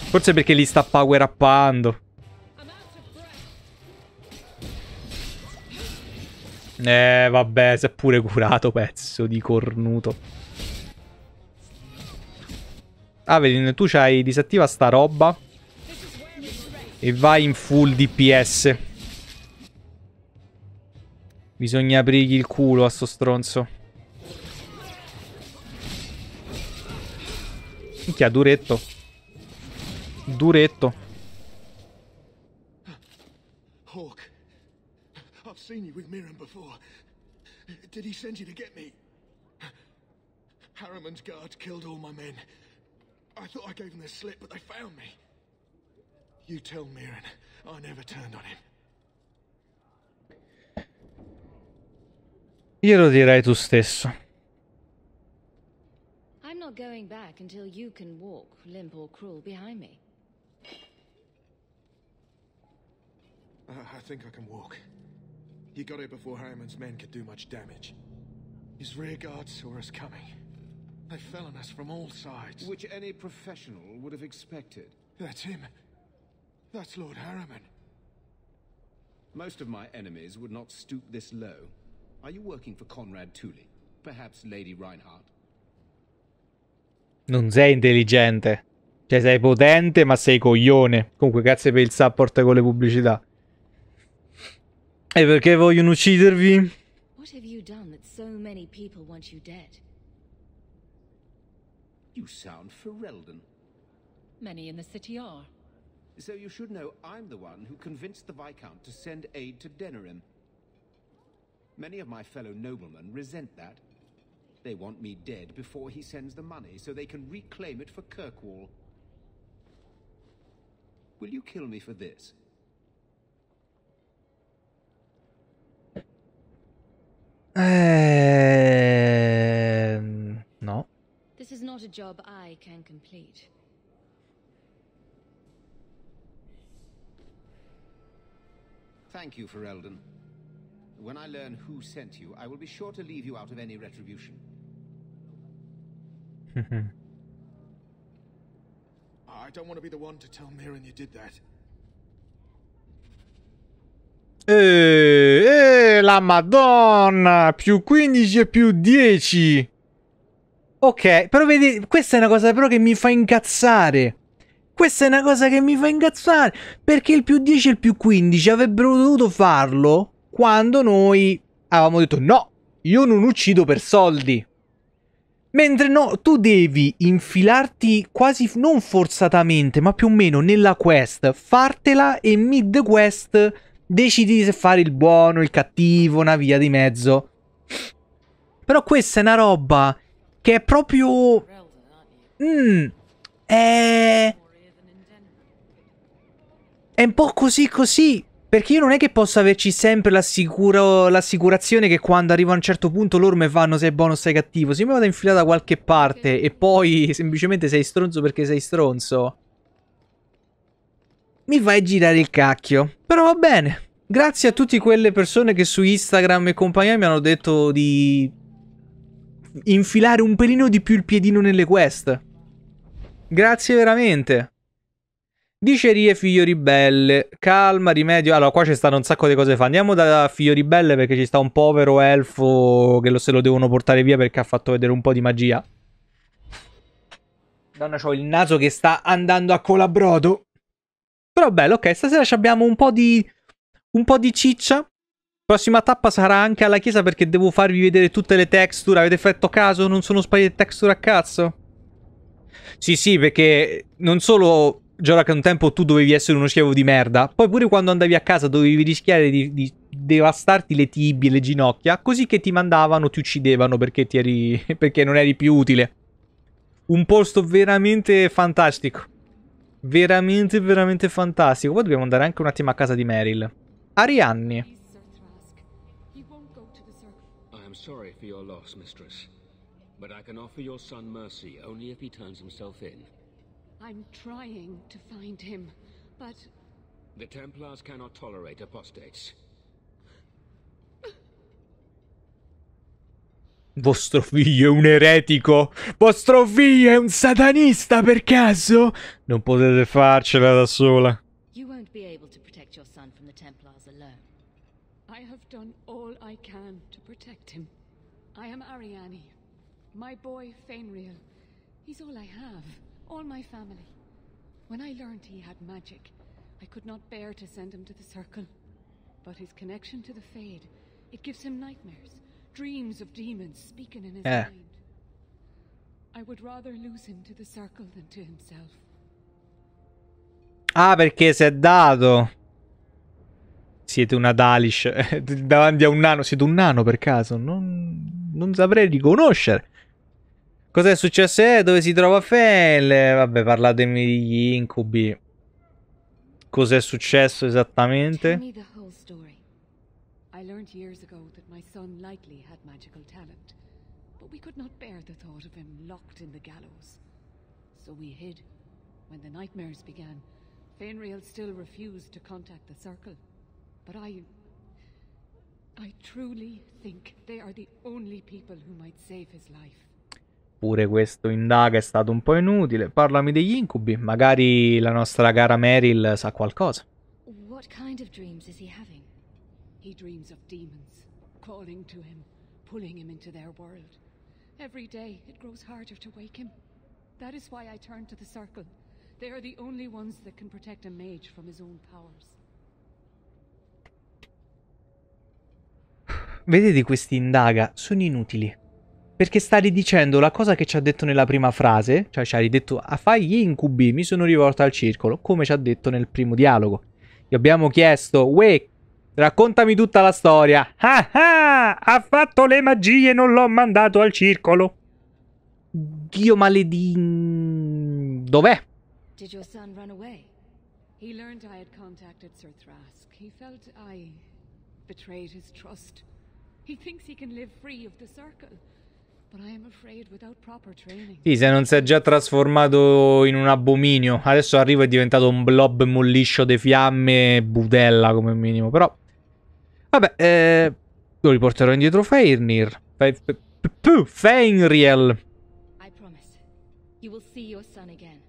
Forse perché li sta power uppando. Eh, vabbè, si è pure curato, pezzo di cornuto. Ah, vedi, tu c'hai disattiva sta roba. E vai in full DPS. Bisogna aprigli il culo a sto stronzo. Minchia, duretto. Duretto. Hawk, I've seen you with Miran before. Did he send you to get me? Harriman's guards killed all my men. I thought I gave them the slip, but they found me. You tell Miran I never turned on him. Glielo direi tu stesso. I'm not going back until you can walk, limp or cruel, behind me. I, I think I can walk. He got here before Harriman's men could do much damage. His rear guard saw us coming. They fell on us from all sides. Which any professional would have expected. That's him. That's Lord Harriman. Most of my enemies would not stoop this low. Are you working for Conrad Tooley? Perhaps Lady Reinhardt? Non sei intelligente. Cioè, sei potente, ma sei coglione. Comunque, grazie per il support con le pubblicità. E perché vogliono uccidervi? What have you done that so many people want you dead? You sound Ferelden. Many in the city are. So you should know I'm the one who convinced the Viscount to send aid to Denerim. Many of my fellow noblemen resent that. They want me dead before he sends the money so they can reclaim it for Kirkwall. Will you kill me for this? Ehm... No. This is not a job I can complete. Thank you, Ferelden. When I learn who sent you, I will be sure to leave you out of any retribution. I don't want to be the one to tell Miran you did that. Eh, eh, la madonna! Più 15 e più 10. Ok, però vedi, questa è una cosa però che mi fa incazzare. Questa è una cosa che mi fa incazzare. Perché il più 10 e il più 15 avrebbero dovuto farlo quando noi avevamo detto no, io non uccido per soldi. Mentre no, tu devi infilarti quasi non forzatamente, ma più o meno nella quest, fartela e mid quest decidi se fare il buono, il cattivo, una via di mezzo. Però questa è una roba che è proprio... Mm, è... È un po' così così. Perché io non è che posso averci sempre l'assicuro, l'assicurazione che quando arrivo a un certo punto loro mi fanno sei buono o sei cattivo. Se mi vado a infilare da qualche parte e poi semplicemente sei stronzo perché sei stronzo. Mi fai girare il cacchio. Però va bene. Grazie a tutte quelle persone che su Instagram e compagnia mi hanno detto di infilare un pelino di più il piedino nelle quest. Grazie veramente. Dicerie figlio ribelle, calma, rimedio. Allora, qua ci stanno un sacco di cose fa. Andiamo da figlio ribelle perché ci sta un povero elfo che lo, se lo devono portare via perché ha fatto vedere un po' di magia. Donna, ho il naso che sta andando a colabrodo. Però bello, ok, stasera abbiamo un po' di... un po' di ciccia. Prossima tappa sarà anche alla chiesa perché devo farvi vedere tutte le texture. Avete fatto caso? Non sono sparite texture a cazzo? Sì, sì, perché non solo Giora che un tempo tu dovevi essere uno schiavo di merda, poi pure quando andavi a casa dovevi rischiare di, di devastarti le tibie, le ginocchia, così che ti mandavano, ti uccidevano perché, ti eri, perché non eri più utile. Un posto veramente fantastico. Veramente, veramente fantastico. Poi dobbiamo andare anche un attimo a casa di Meryl. Arianni. I am sorry for your loss, mistress. But I can offer your son mercy only if he turns himself in. I'm trying to find him, but The Templars cannot tolerate apostates. Vostro figlio è un eretico? Vostro figlio è un satanista per caso? Non potete farcela da sola. You won't be able to protect your son from the Templars alone. I have done all I can to protect him. I am Ariane. My boy, Fainriel. He's all I have. All my family. When I learned he had magic, I could not bear to send him to the Circle. But his connection to the Fade, it gives him nightmares. Dreams of demons speaking in his Eh. mind. I would rather lose him to the Circle than to himself. Ah, perché si è dato. Siete una Dalish. Davanti a un nano. Siete un nano per caso? Non, non saprei riconoscere. Cos'è successo? Eh, dove si trova Felle? Vabbè, parlatemi degli incubi. Cos'è successo esattamente? I learned years ago that my son likely had magical talent, but we could not bear the thought of him locked in the gallows. So we hid. When the nightmares began, Fainriel still refused to contact the Circle. But I. I truly think they are the only people who might save his life. Pure questo indaga è stato un po' inutile. Parlami degli incubi. Magari la nostra cara Meryl sa qualcosa. What kind of dreams is he having? He dreams of demons, calling to him, pulling him into their world. Every day it grows harder to wake him. That is why I turn to the Circle. They are the only ones that can protect a mage from his own powers. Vedete questi indaga sono inutili. Perché sta ridicendo la cosa che ci ha detto nella prima frase, cioè ci ha ridetto ah, fai gli incubi, mi sono rivolto al circolo, come ci ha detto nel primo dialogo. Gli abbiamo chiesto, uè, raccontami tutta la storia. Ah ah, ha fatto le magie e non l'ho mandato al circolo. Dio maledin... Dov'è? Did your son run away? He learned I had contacted Sir Thrask. He felt I betrayed his trust. He thinks he can live free of the Circle. Sì, se non si è già trasformato in un abominio. Adesso arriva e è diventato un blob molliscio di fiamme budella come minimo. Però. Vabbè, eh, lo riporterò indietro Feinrir. Fe- Feinriel. I promise. You will see your son again.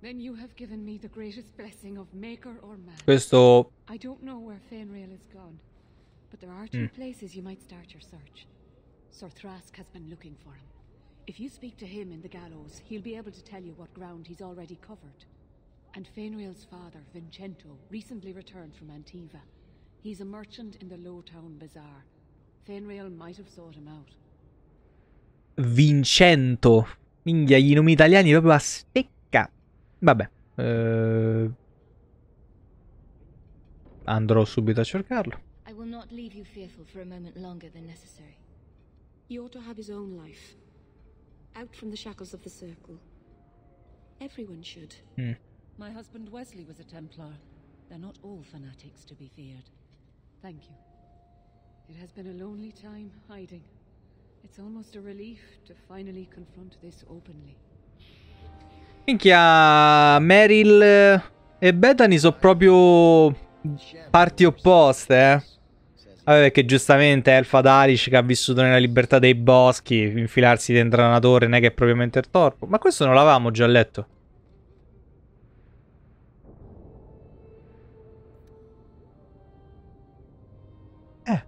Then you have given me the greatest blessing of maker or man. Questo. I don't know where Fainriel is gone, but there are two Mm. places you might start your search. Sir Thrask has been looking for him. If you speak to him in the gallows, he'll be able to tell you what ground he's already covered. And Fainriel's father, Vincento, recently returned from Antiva. He's a merchant in the Lowtown Bazaar. Fainriel might have sought him out. Vincento. Minchia, gli nomi italiani proprio a stecca. Vabbè. eh, Andrò subito a cercarlo. I will not leave you fearful for a moment longer than necessary. He ought to have his own life. Out from the shackles of the Circle. Everyone should. Mm. My husband Wesley was a Templar. They're not all fanatics to be feared. Thank you. It has been a lonely time hiding. It's almost a relief to finally confront this openly. Minchia, Meryl e Bethany sono proprio parti opposte, eh. Vabbè, perché giustamente Elfa Darish che ha vissuto nella libertà dei boschi, infilarsi dentro una torre non è che è propriamente il torpo. Ma questo non l'avevamo già letto. Eh.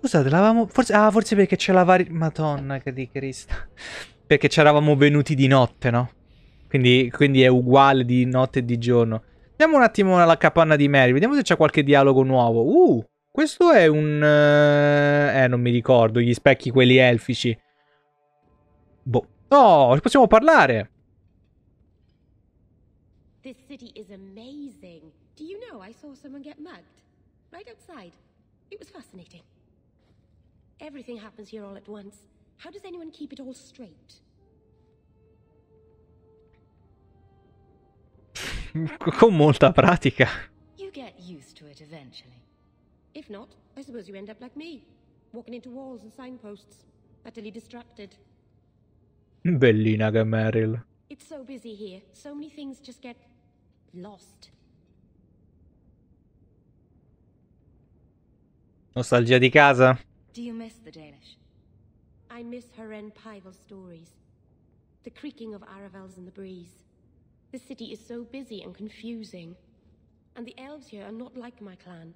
Scusate, l'avevamo. Forse. Ah, forse perché c'è la vari. Madonna che di Cristo. Perché c'eravamo venuti di notte, no? Quindi, quindi è uguale di notte e di giorno. Andiamo un attimo alla capanna di Mary. Vediamo se c'è qualche dialogo nuovo. Uh, questo è un. eh, Eh, non mi ricordo. Gli specchi quelli elfici. Boh. Oh, ci possiamo parlare. This city is amazing. Do you know I saw someone get mugged? Right outside. It was fascinating. Everything happens here all at once. How does anyone keep it all straight? Con molta pratica. You get used to it eventually. If not, I suppose you end up like me, walking into walls and signposts, utterly distracted. Bellina che è Meryl. It's so busy here. So many things just get lost. Nostalgia di casa? Do you miss the Danish? I miss Heren Pival stories. The creaking of Aravels in the breeze. The city is so busy and confusing. And the elves here are not like my clan.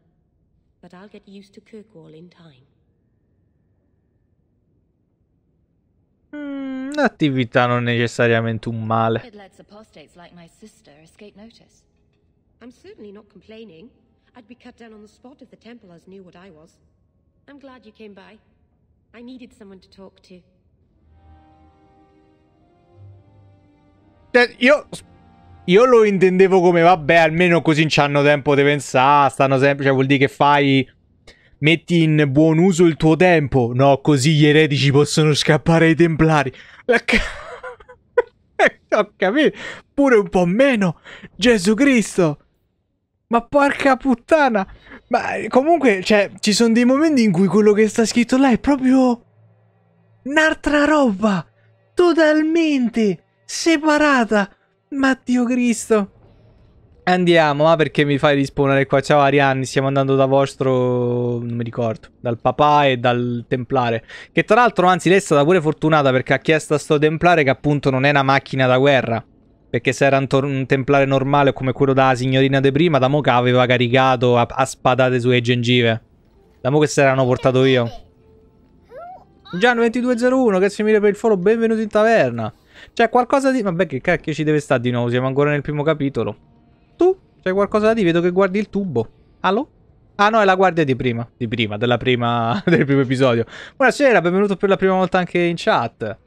But I'll get used to Kirkwall in time. Mm, l'attività non necessariamente un male. It lets apostates like my sister escape notice. I'm certainly not complaining. I'd be cut down on the spot if the Templars knew what I was. I'm glad you came by. I needed someone to talk to. Cioè, io, io lo intendevo come, vabbè, almeno così c'hanno tempo di pensare, stanno sempre, cioè vuol dire che fai, metti in buon uso il tuo tempo. No, così gli eretici possono scappare ai templari. Ho capito, pure un po' meno. Gesù Cristo. Ma porca puttana. Ma comunque, cioè, ci sono dei momenti in cui quello che sta scritto là è proprio un'altra roba. Totalmente separata. Ma Dio Cristo. Andiamo, ma perché mi fai rispawnare qua? Ciao Arianni, stiamo andando da vostro... non mi ricordo. Dal papà e dal templare. Che tra l'altro, anzi, lei è stata pure fortunata perché ha chiesto a sto templare che appunto non è una macchina da guerra. Perché se era un, un templare normale come quello della signorina de prima, da mo che aveva caricato a, a spadate sulle gengive. Da mo che se l'hanno portato io. Gianno 2201, che si mira per il foro, benvenuto in taverna. C'è qualcosa di... Vabbè, che cacchio ci deve stare di nuovo, siamo ancora nel primo capitolo. Tu? C'è qualcosa da dire? Vedo che guardi il tubo. Allo? Ah no, è la guardia di prima. Di prima, della prima... del primo episodio. Buonasera, benvenuto per la prima volta anche in chat.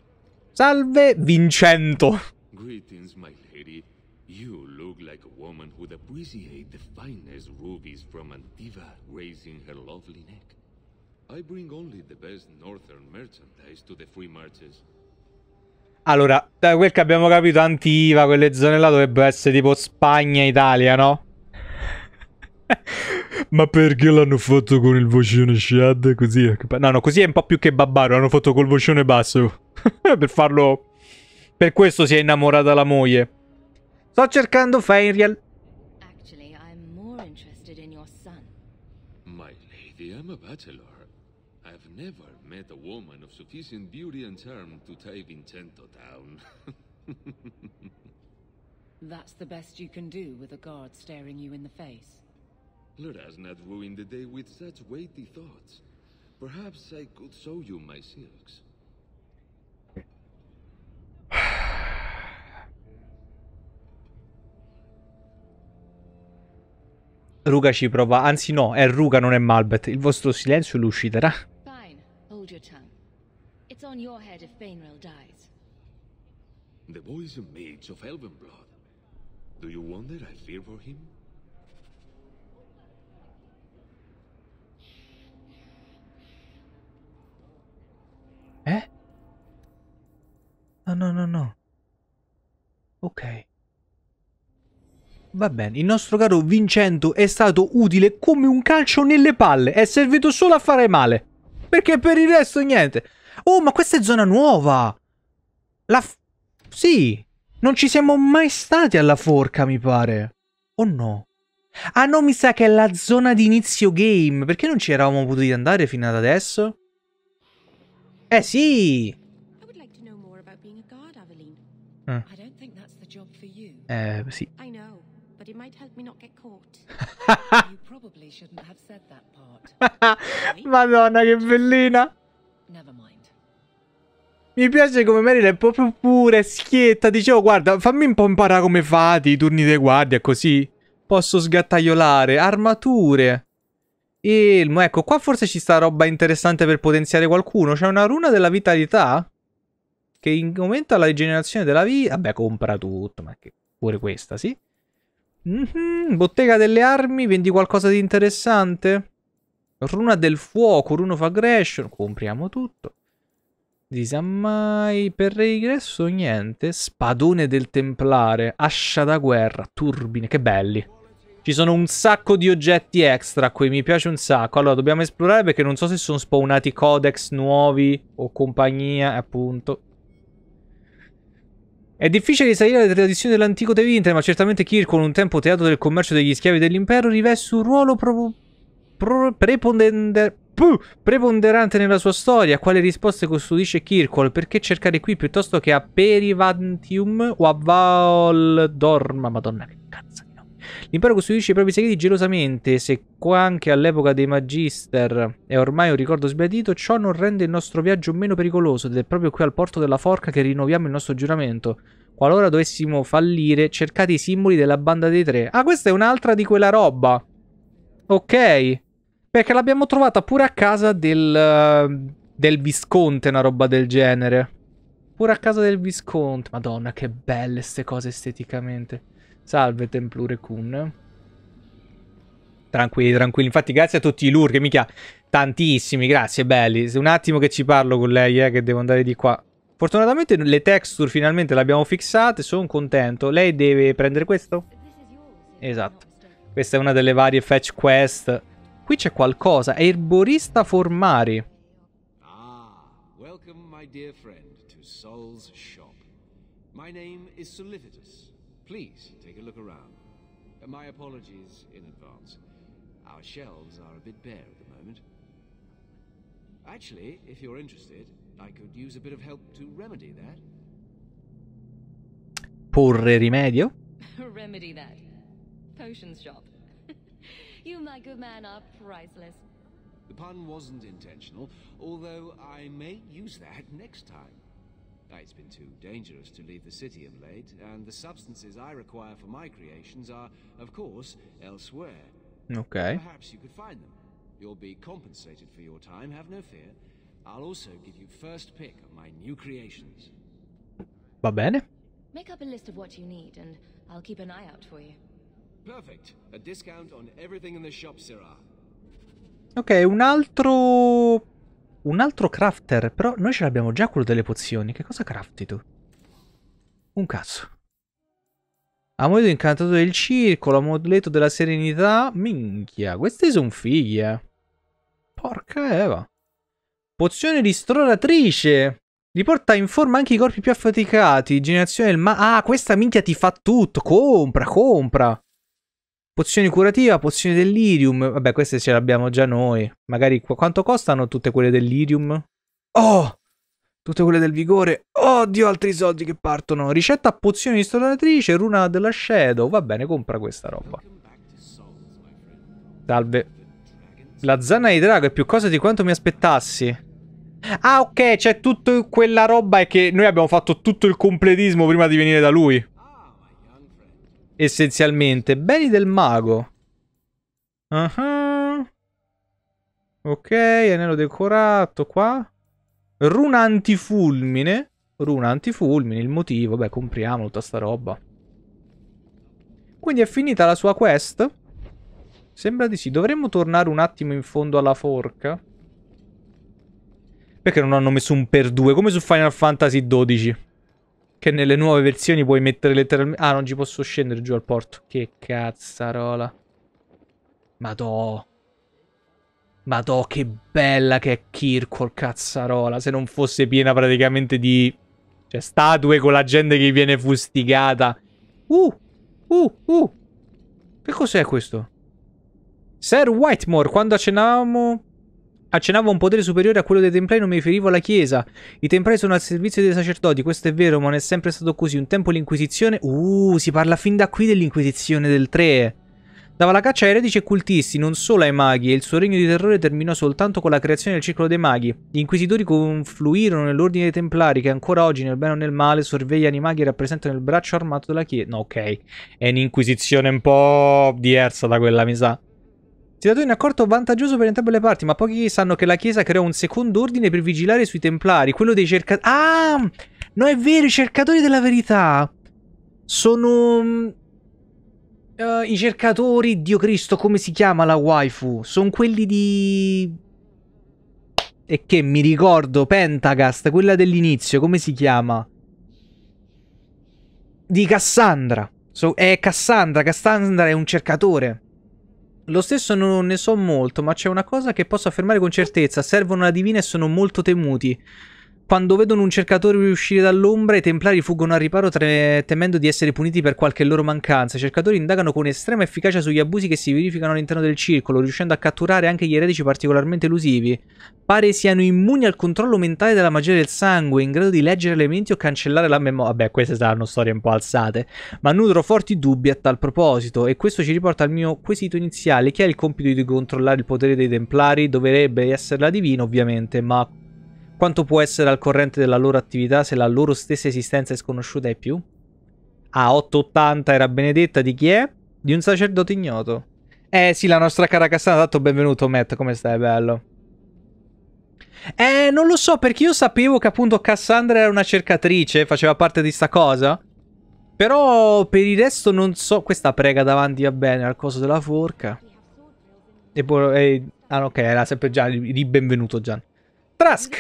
Salve, Vincento. Greetings, my lady. You look like a woman who'd appreciate the finest rubies from Antiva raising her lovely neck. I bring only the best northern merchandise to the free marches. Allora, da quel che abbiamo capito, Antiva, quelle zone là dovrebbero essere tipo Spagna, Italia, no? Ma perché l'hanno fatto con il vocione Shad? Così? No, no, così è un po' più che babbaro, l'hanno fatto col vocione basso. per farlo... Per questo si è innamorata la moglie. Sto cercando Fenriel. Actually, I'm more interested in your son. My lady, I'm a bachelor. I've never met a woman sufficient beauty and charm to tie Vincento down. That's the best you can do with a guard staring you in the face. Let us not ruin the day with such weighty thoughts. Perhaps I could show you my silks. Ruga ci prova. Anzi, no, è Ruga, non è Malbet. Il vostro silenzio lo ucciderà. Fine. Hold your tongue. On your head if Fainril dies. The boy is a mage of elven blood. Do you wonder I fear for him? Eh? No, no, no, no. Ok. Va bene, il nostro caro Vincento è stato utile come un calcio nelle palle. È servito solo a fare male. Perché per il resto niente. Oh, ma questa è zona nuova. La... Sì. Non ci siamo mai stati alla forca, mi pare. O no? Ah no, mi sa che è la zona di inizio game. Perché non ci eravamo potuti andare fino ad adesso? Eh sì. You. Eh, sì. I know, but Mi piace come Meryl è proprio pure, schietta. Dicevo, guarda, fammi un po' imparare come fate i turni di guardia, così posso sgattaiolare. Armature. Elmo, ecco, qua forse ci sta roba interessante per potenziare qualcuno. C'è una runa della vitalità che aumenta la rigenerazione della vita. Vabbè, compra tutto, ma che pure questa, sì. Mhm, Bottega delle armi, vendi qualcosa di interessante? Runa del fuoco, rune of aggression, compriamo tutto. Disammai per regresso niente. Spadone del templare, ascia da guerra, turbine, che belli. Ci sono un sacco di oggetti extra qui, mi piace un sacco. Allora, dobbiamo esplorare perché non so se sono spawnati codex nuovi o compagnia, appunto. È difficile risalire alle tradizioni dell'antico Tevinter, ma certamente Kirkon, un tempo teatro del commercio degli schiavi dell'impero, riveste un ruolo pro- pro- preponderante puh, preponderante nella sua storia. Quale risposte custodisce Kirkol? Perché cercare qui piuttosto che a Perivantium o a Valdorma? Madonna, che cazzo di nome. L'impero custodisce i propri segreti gelosamente. Se anche all'epoca dei Magister è ormai un ricordo sbiadito, ciò non rende il nostro viaggio meno pericoloso. Ed è proprio qui al porto della forca che rinnoviamo il nostro giuramento. Qualora dovessimo fallire, cercate i simboli della banda dei tre. Ah, questa è un'altra di quella roba. Ok. Perché l'abbiamo trovata pure a casa del, del Visconte, una roba del genere. Pure a casa del Visconte. Madonna, che belle ste cose esteticamente. Salve, Templure Kun. Tranquilli, tranquilli. Infatti, grazie a tutti i che mica tantissimi, grazie, belli. Un attimo che ci parlo con lei, eh, che devo andare di qua. Fortunatamente le texture finalmente le abbiamo fissate, sono contento. Lei deve prendere questo? Esatto. Questa è una delle varie fetch quest. Qui c'è qualcosa, è Erborista Formari. Ah, welcome my dear friend to Sol's shop. My name is Solivitus. Please take a look around. My apologies in advance. Our shelves are a bit bare at the moment. Actually, if you're interested, I could use a bit of help to remedy that. Porre rimedio? remedy that. Potions shop. You, my good man, are priceless. The pun wasn't intentional, although I may use that next time. Ah, it's been too dangerous to leave the city of late, and the substances I require for my creations are, of course, elsewhere. Ok. Perhaps you could find them. You'll be compensated for your time, have no fear. I'll also give you first pick of my new creations. Va bene. Make up a list of what you need, and I'll keep an eye out for you. Ok, un altro... Un altro crafter. Però noi ce l'abbiamo già quello delle pozioni. Che cosa crafti tu? Un cazzo. Amuleto incantato del circolo, amuleto della serenità. Minchia, questi sono figli, eh. Porca Eva. Pozione ristoratrice. Riporta in forma anche i corpi più affaticati. Generazione del ma... Ah, questa minchia ti fa tutto. Compra, compra. Pozione curativa, pozione dell'irium. Vabbè, queste ce le abbiamo già noi. Magari qu quanto costano tutte quelle dell'irium? Oh! Tutte quelle del vigore. Oddio, altri soldi che partono. Ricetta pozione ristoratrice, runa della shadow. Va bene, compra questa roba. Salve. La zanna di drago è più cosa di quanto mi aspettassi. Ah, ok, c'è tutta quella roba e che noi abbiamo fatto tutto il completismo prima di venire da lui. Essenzialmente. Beni del mago. Uh -huh. Ok, anello decorato qua. Runa antifulmine. Runa antifulmine, il motivo. Beh, compriamo tutta sta roba. Quindi è finita la sua quest. Sembra di sì. Dovremmo tornare un attimo in fondo alla forca. Perché non hanno messo un per due? Come su Final Fantasy XII. Che nelle nuove versioni puoi mettere letteralmente... Ah, non ci posso scendere giù al porto. Che cazzarola. Madò. Madò, che bella che è Kirkor, cazzarola. Se non fosse piena praticamente di... Cioè, statue con la gente che viene fustigata. Uh, uh, uh. Che cos'è questo? Sir Whitemore, quando accennavamo... Accennava un potere superiore a quello dei Templari, non mi riferivo alla Chiesa. I Templari sono al servizio dei sacerdoti, questo è vero, ma non è sempre stato così. Un tempo l'Inquisizione... Uh, si parla fin da qui dell'Inquisizione del 3. Dava la caccia ai eretici e cultisti, non solo ai maghi, e il suo regno di terrore terminò soltanto con la creazione del Circolo dei Maghi. Gli Inquisitori confluirono nell'Ordine dei Templari, che ancora oggi, nel bene o nel male, sorveglia i maghi e rappresentano il braccio armato della Chiesa. No, ok. È un'Inquisizione un po' diversa da quella, mi sa. Si dato in accordo vantaggioso per entrambe le parti, ma pochi sanno che la Chiesa creò un secondo ordine per vigilare sui Templari, quello dei cercatori... Ah! No, è vero, i cercatori della verità sono... Uh, I cercatori, Dio Cristo, come si chiama la waifu? Sono quelli di... E che mi ricordo, Pentagast, quella dell'inizio, come si chiama? Di Cassandra. So, è Cassandra, Cassandra è un cercatore. Lo stesso non ne so molto, ma c'è una cosa che posso affermare con certezza. Servono la divina e sono molto temuti. Quando vedono un cercatore uscire dall'ombra, i templari fuggono al riparo tre- temendo di essere puniti per qualche loro mancanza. I cercatori indagano con estrema efficacia sugli abusi che si verificano all'interno del circolo, riuscendo a catturare anche gli eretici particolarmente elusivi. Pare siano immuni al controllo mentale della magia del sangue, in grado di leggere elementi o cancellare la memoria. Vabbè, queste saranno storie un po' alzate. Ma nutro forti dubbi a tal proposito, e questo ci riporta al mio quesito iniziale. Chi ha il compito di controllare il potere dei templari? Dovrebbe essere la divina, ovviamente, ma quanto può essere al corrente della loro attività se la loro stessa esistenza è sconosciuta ai più? A 880 era benedetta di chi è? Di un sacerdote ignoto. Eh sì, la nostra cara Cassandra, tanto benvenuto Matt, come stai, bello? Eh, non lo so, perché io sapevo che appunto Cassandra era una cercatrice, faceva parte di sta cosa. Però per il resto non so... Questa prega davanti va bene al coso della forca. E poi... Eh, ah, ok, era sempre già di benvenuto Gian. Trask!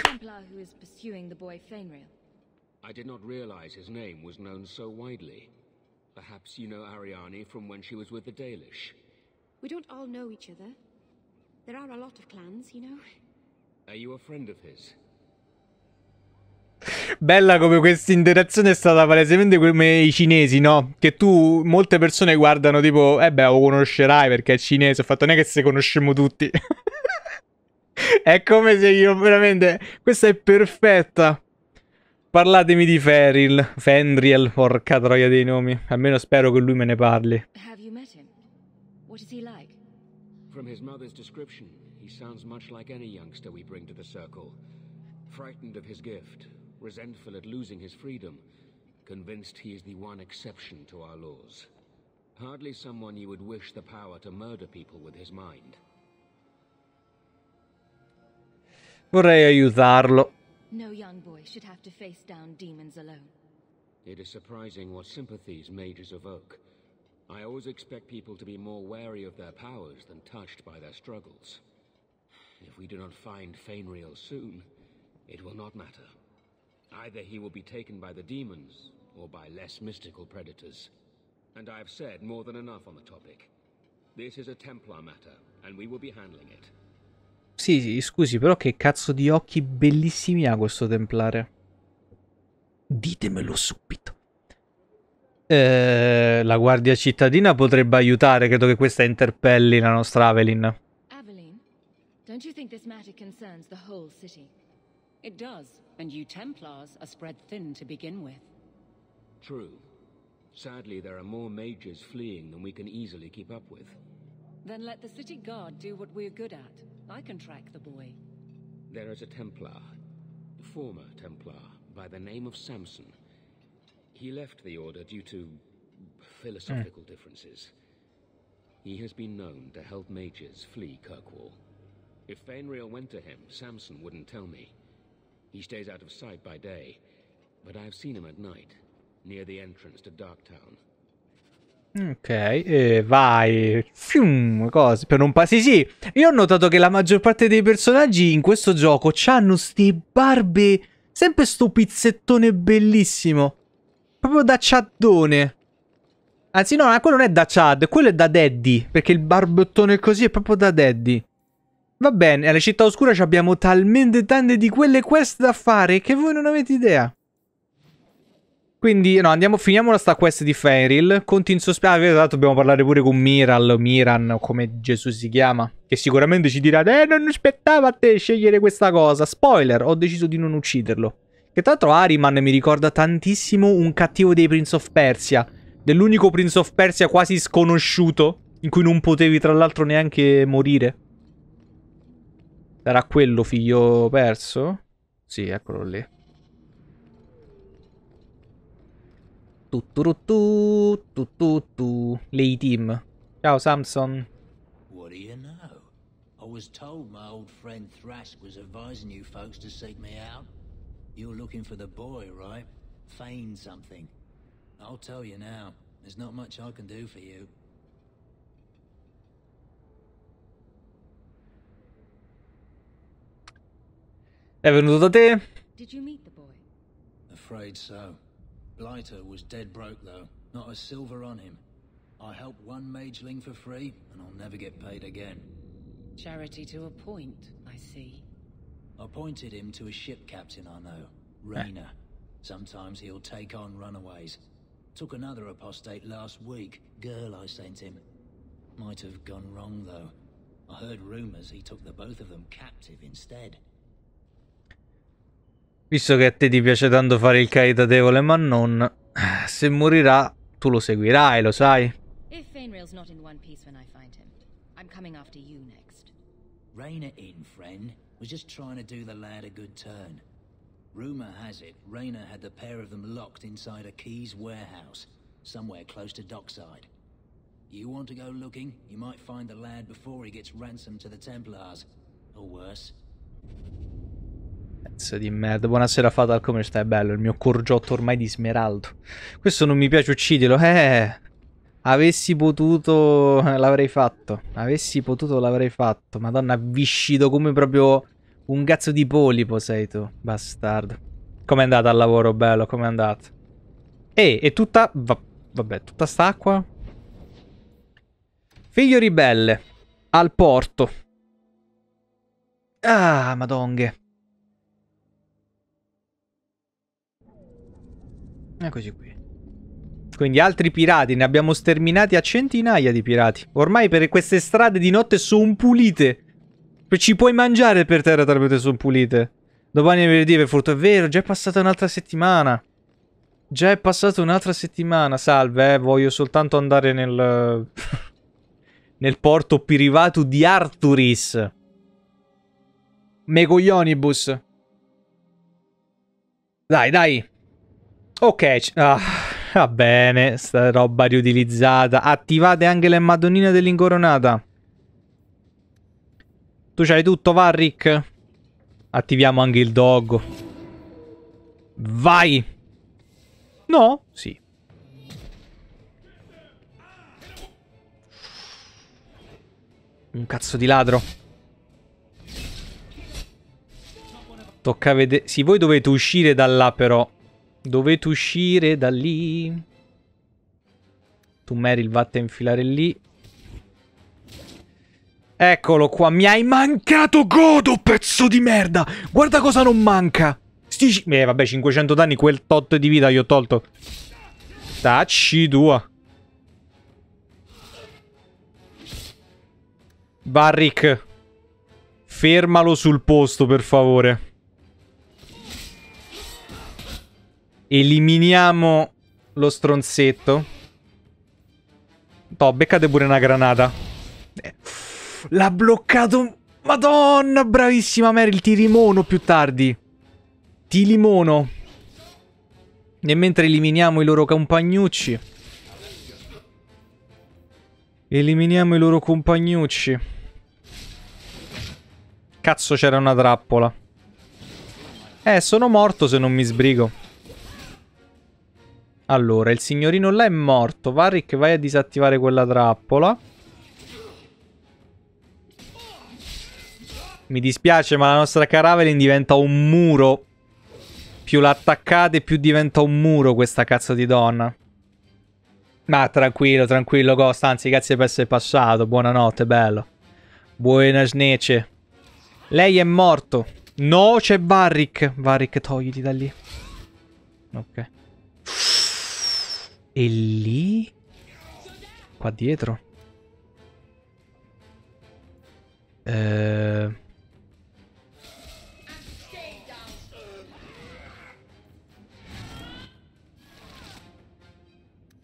I did not realize his name was known so widely. Perhaps you know Ariane from when she was with the Dalish. We don't all know each other. There are a lot of clans, you know. Are you a friend of his? Bella come questa interazione è stata palesemente come i cinesi, no? Che tu, molte persone guardano tipo, eh beh, lo conoscerai perché è cinese. Ho fatto, non è che se conosciamo tutti. è come se io veramente... Questa è perfetta. Parlatemi di Feril, Fenriel, porca troia dei nomi. Almeno spero che lui me ne parli. Have you met him? What is he like? From his mother's description, he sounds much like any youngster we bring to the circle. Frightened of his gift, resentful at losing his freedom, convinced he is the one exception to our laws. Hardly someone you would wish the power to murder people with his mind. Vorrei aiutarlo. No young boy should have to face down demons alone. It is surprising what sympathies mages evoke. I always expect people to be more wary of their powers than touched by their struggles. If we do not find Fainriel soon, it will not matter. Either he will be taken by the demons, or by less mystical predators. And I have said more than enough on the topic. This is a Templar matter, and we will be handling it. Sì, sì, scusi, però che cazzo di occhi bellissimi ha questo templare? Ditemelo subito. Eh, la guardia cittadina potrebbe aiutare, credo che questa interpelli la nostra Avelin. Aveline, don't you think this matter concerns the whole city? It does, and you Templars are spread thin to begin with. True. Sadly, there are more mages fleeing than we can easily keep up with. Then let the city guard do what we're good at. I can track the boy. There is a Templar, former Templar, by the name of Samson. He left the Order due to philosophical hmm. differences. He has been known to help mages flee Kirkwall. If Fainriel went to him, Samson wouldn't tell me. He stays out of sight by day, but I've seen him at night, near the entrance to Darktown. Ok, e vai. Fium, cose per non passare. Sì, sì, io ho notato che la maggior parte dei personaggi in questo gioco hanno ste barbe. Sempre sto pizzettone bellissimo. Proprio da chaddone. Anzi, no, quello non è da Chad, quello è da Daddy. Perché il barbottone così è proprio da Daddy. Va bene, alla città oscura abbiamo talmente tante di quelle quest da fare che voi non avete idea. Quindi, no, andiamo, finiamo sta quest di Feril. Conti in sospeso. Ah, esatto, dobbiamo parlare pure con Miral, Miran, come Gesù si chiama. Che sicuramente ci dirà, eh, non aspettava a te scegliere questa cosa. Spoiler, ho deciso di non ucciderlo. Che tra l'altro Ariman mi ricorda tantissimo un cattivo dei Prince of Persia. Dell'unico Prince of Persia quasi sconosciuto. In cui non potevi tra l'altro neanche morire. Sarà quello figlio perso? Sì, eccolo lì. Tutturutu, tuttutu. Lei team. Ciao Samson. What do you know? I was told my old friend Thrask was advising you folks to seek me out. You're looking for the boy, right? Feign something. I'll tell you now, there's not much I can do for you. È venuto da te? Did you meet the boy? Afraid so. Blighter was dead broke, though. Not a silver on him. I helped one mageling for free, and I'll never get paid again. Charity to a point, I see. Appointed him to a ship captain I know. Raina. Sometimes he'll take on runaways. Took another apostate last week. Girl I sent him. Might have gone wrong, though. I heard rumors he took the both of them captive instead. Visto che a te ti piace tanto fare il caritatevole, ma non... Se morirà, tu lo seguirai, lo sai. If Fainrail's not in one piece when I find him, I'm coming after you next. Raina in, friend. Was just trying to do the lad a good turn. Rumor has it, Raina had the pair of them locked inside a Keys warehouse, somewhere close to dockside. You want to go looking? You might find the lad before he gets ransomed to the Templars. Or worse. Pezzo di merda. Buonasera Fatal, come stai? Bello, il mio corgiotto ormai di smeraldo. Questo non mi piace, uccidilo. Eh, avessi potuto l'avrei fatto. Avessi potuto l'avrei fatto. Madonna, viscido come proprio un cazzo di polipo sei tu, bastardo. Com'è andata al lavoro, bello? Com'è andata? E, e tutta... Va, vabbè, tutta st'acqua? Figlio ribelle. Al porto. Ah, madonghe. Eccoci qui. Quindi altri pirati, ne abbiamo sterminati a centinaia di pirati. Ormai per queste strade di notte sono pulite. Ci puoi mangiare per terra tramite sono pulite. Domani è venerdì per furto. È vero, già è passata un'altra settimana. Già è passata un'altra settimana. Salve, eh, voglio soltanto andare nel... nel porto privato di Arturis. Megoglionibus. Dai, dai. Ok, ah, va bene, sta roba riutilizzata. Attivate anche le madonnine dell'incoronata. Tu c'hai tutto, Varric? Attiviamo anche il doggo. Vai! No? Sì. Un cazzo di ladro. Tocca vedere... Sì, voi dovete uscire da là però. Dovete uscire da lì. Tu Meryl vatte a infilare lì. Eccolo qua, mi hai mancato Godo, pezzo di merda! Guarda cosa non manca! Sti... Eh, vabbè, 500 danni, quel tot di vita gli ho tolto. Tacci tua. Barrick. Fermalo sul posto, per favore. Eliminiamo lo stronzetto. No, beccate pure una granata. Eh, L'ha bloccato. Madonna, bravissima Meryl. Ti rimono più tardi. Ti limono. E mentre eliminiamo i loro compagnucci. Eliminiamo i loro compagnucci. Cazzo, c'era una trappola. Eh, sono morto se non mi sbrigo. Allora, il signorino là è morto. Varric, vai a disattivare quella trappola. Mi dispiace, ma la nostra Caravelin diventa un muro. Più l'attaccate, più diventa un muro questa cazzo di donna. Ma tranquillo, tranquillo, Ghost. Anzi, grazie per essere passato. Buonanotte, bello. Buona snece. Lei è morto. No, c'è Varric. Varric, togliti da lì. Ok. E lì? Qua dietro? Eh...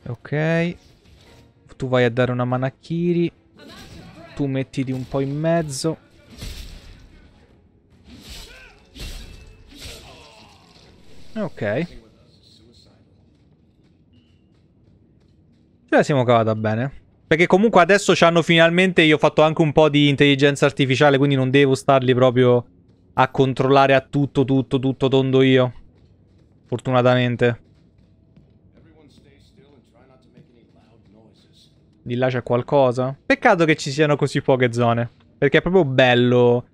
Ok. Tu vai a dare una mano a Kiri. Tu mettiti un po' in mezzo. Ok. Ce siamo cavata bene. Perché comunque adesso hanno finalmente... Io ho fatto anche un po' di intelligenza artificiale, quindi non devo starli proprio a controllare a tutto, tutto, tutto tondo io. Fortunatamente. Di là c'è qualcosa? Peccato che ci siano così poche zone. Perché è proprio bello.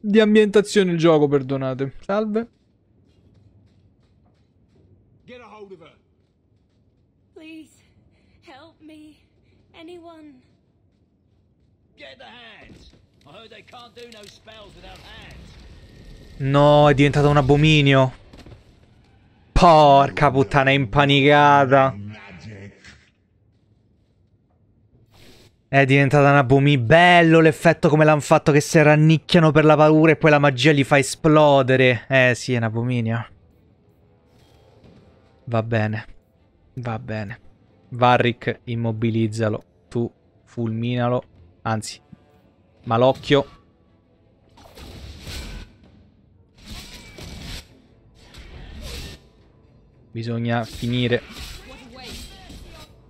Di ambientazione il gioco, perdonate. Salve. Get a hold of her. Please, help me. Anyone. Get the hands! I heard they can't do no è diventato un abominio. Porca puttana, è impanicata. È diventata un abominio. Bello l'effetto come l'hanno fatto che si rannicchiano per la paura e poi la magia li fa esplodere. Eh sì, è un abominio. Va bene. Va bene. Varric, immobilizzalo. Tu fulminalo. Anzi, malocchio. Bisogna finire.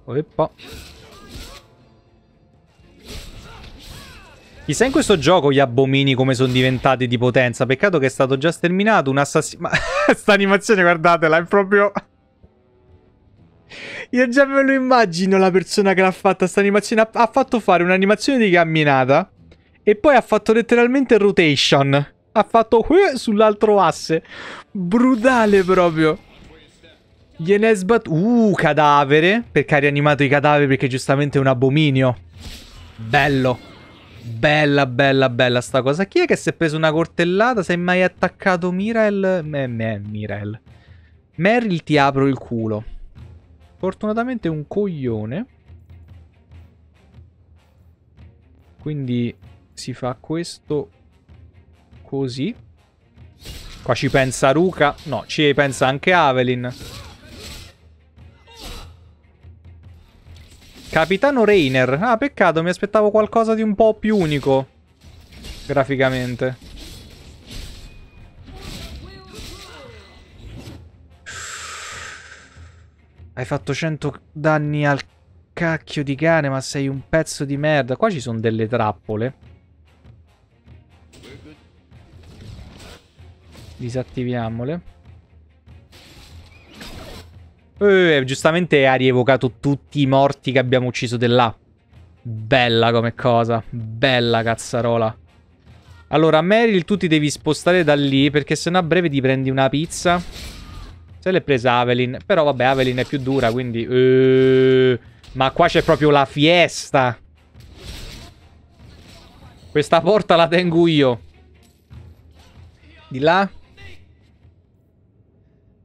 Oppa. Chissà in questo gioco gli abomini come sono diventati di potenza. Peccato che è stato già sterminato. Un assassino. Ma sta animazione, guardatela, è proprio. Io già me lo immagino la persona che l'ha fatta sta animazione. Ha fatto fare un'animazione di camminata. E poi ha fatto letteralmente rotation. Ha fatto uh, sull'altro asse. Brutale proprio. Gliene è sbattuto. Uh, cadavere. Perché ha rianimato i cadaveri perché giustamente è un abominio. Bello. Bella, bella, bella sta cosa. Chi è che si è preso una cortellata? Sei mai attaccato Mirael? Eh, me, Mirael. Meryl ti apro il culo. Fortunatamente un coglione. Quindi si fa questo così. Qua ci pensa Ruka. No, ci pensa anche Avelin. Capitano Rainer. Ah, peccato, mi aspettavo qualcosa di un po' più unico. Graficamente. Hai fatto 100 danni al cacchio di cane, ma sei un pezzo di merda. Qua ci sono delle trappole. Disattiviamole. Eh, giustamente ha rievocato tutti i morti che abbiamo ucciso di là. Bella come cosa. Bella cazzarola. Allora, Meryl, tu ti devi spostare da lì, perché sennò a breve ti prendi una pizza. Se l'è presa Avelin. Però vabbè, Avelin è più dura, quindi... Uh, ma qua c'è proprio la fiesta. Questa porta la tengo io. Di là?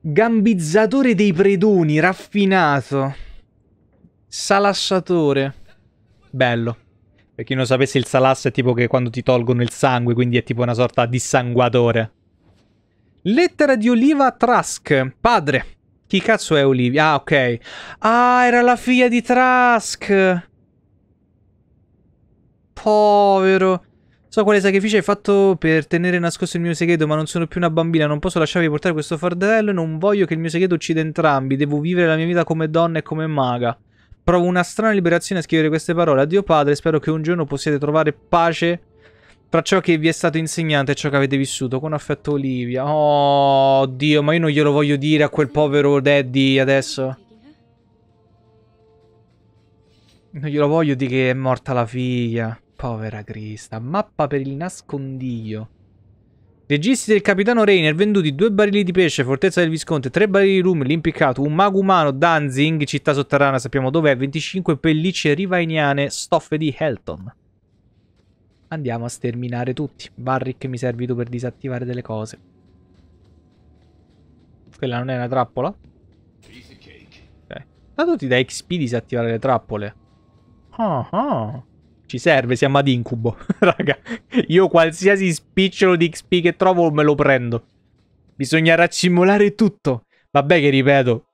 Gambizzatore dei predoni, raffinato. Salassatore. Bello. Per chi non sapesse il salasso è tipo che quando ti tolgono il sangue, quindi è tipo una sorta di sanguatore. Lettera di Oliva Trask. Padre. Chi cazzo è Olivia? Ah, ok. Ah, era la figlia di Trask. Povero. So quale sacrificio hai fatto per tenere nascosto il mio segreto, ma non sono più una bambina, non posso lasciarvi portare questo fardello non voglio che il mio segreto uccida entrambi, devo vivere la mia vita come donna e come maga. Provo una strana liberazione a scrivere queste parole. Addio padre, spero che un giorno possiate trovare pace tra ciò che vi è stato insegnato e ciò che avete vissuto. Con affetto Olivia. Oh, Dio, ma io non glielo voglio dire a quel povero Daddy adesso. Non glielo voglio dire che è morta la figlia. Povera Crista. Mappa per il nascondiglio. Registi del capitano Reiner venduti due barili di pesce, fortezza del Visconte, tre barili di rum, l'impiccato, un mago umano, Danzig, città sotterranea, sappiamo dov'è, 25 pellicce rivainiane, stoffe di Helton. Andiamo a sterminare tutti. Barrick mi servi tu per disattivare delle cose. Quella non è una trappola? Ok. Tanto ti dà XP disattivare le trappole. Ah ah. Ci serve, siamo ad incubo. Raga, io qualsiasi spicciolo di XP che trovo me lo prendo. Bisogna raccimolare tutto. Vabbè che ripeto,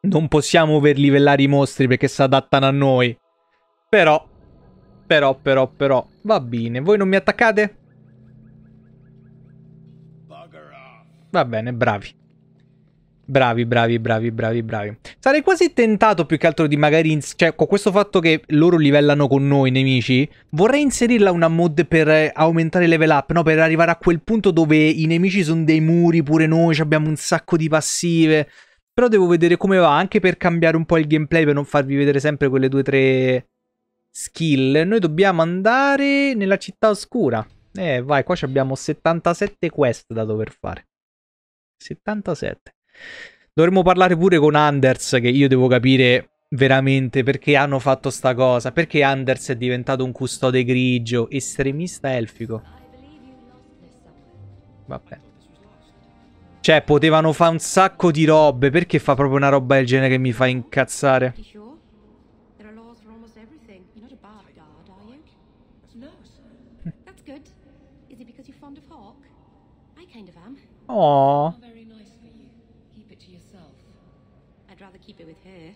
non possiamo overlivellare i mostri perché si adattano a noi. Però, però, però, però, va bene. Voi non mi attaccate? Va bene, bravi. Bravi, bravi, bravi, bravi, bravi. Sarei quasi tentato più che altro di magari... Cioè, con questo fatto che loro livellano con noi, nemici, vorrei inserirla una mod per aumentare il level up, no? Per arrivare a quel punto dove i nemici sono dei muri, pure noi abbiamo un sacco di passive. Però devo vedere come va, anche per cambiare un po' il gameplay, per non farvi vedere sempre quelle due o tre skill. Noi dobbiamo andare nella città oscura. Eh, vai, qua abbiamo 77 quest da dover fare. 77. Dovremmo parlare pure con Anders, che io devo capire veramente perché hanno fatto sta cosa. Perché Anders è diventato un custode grigio, estremista elfico. Vabbè. Cioè, potevano fare un sacco di robe. Perché fa proprio una roba del genere che mi fa incazzare? You sure? There are laws for almost everything. You're not a bad guard, are you? No, sir. That's good. Is it because you're fond of Hawk? I kind of am. Oh. Very nice for you. Keep it to yourself. I'd rather keep it with her.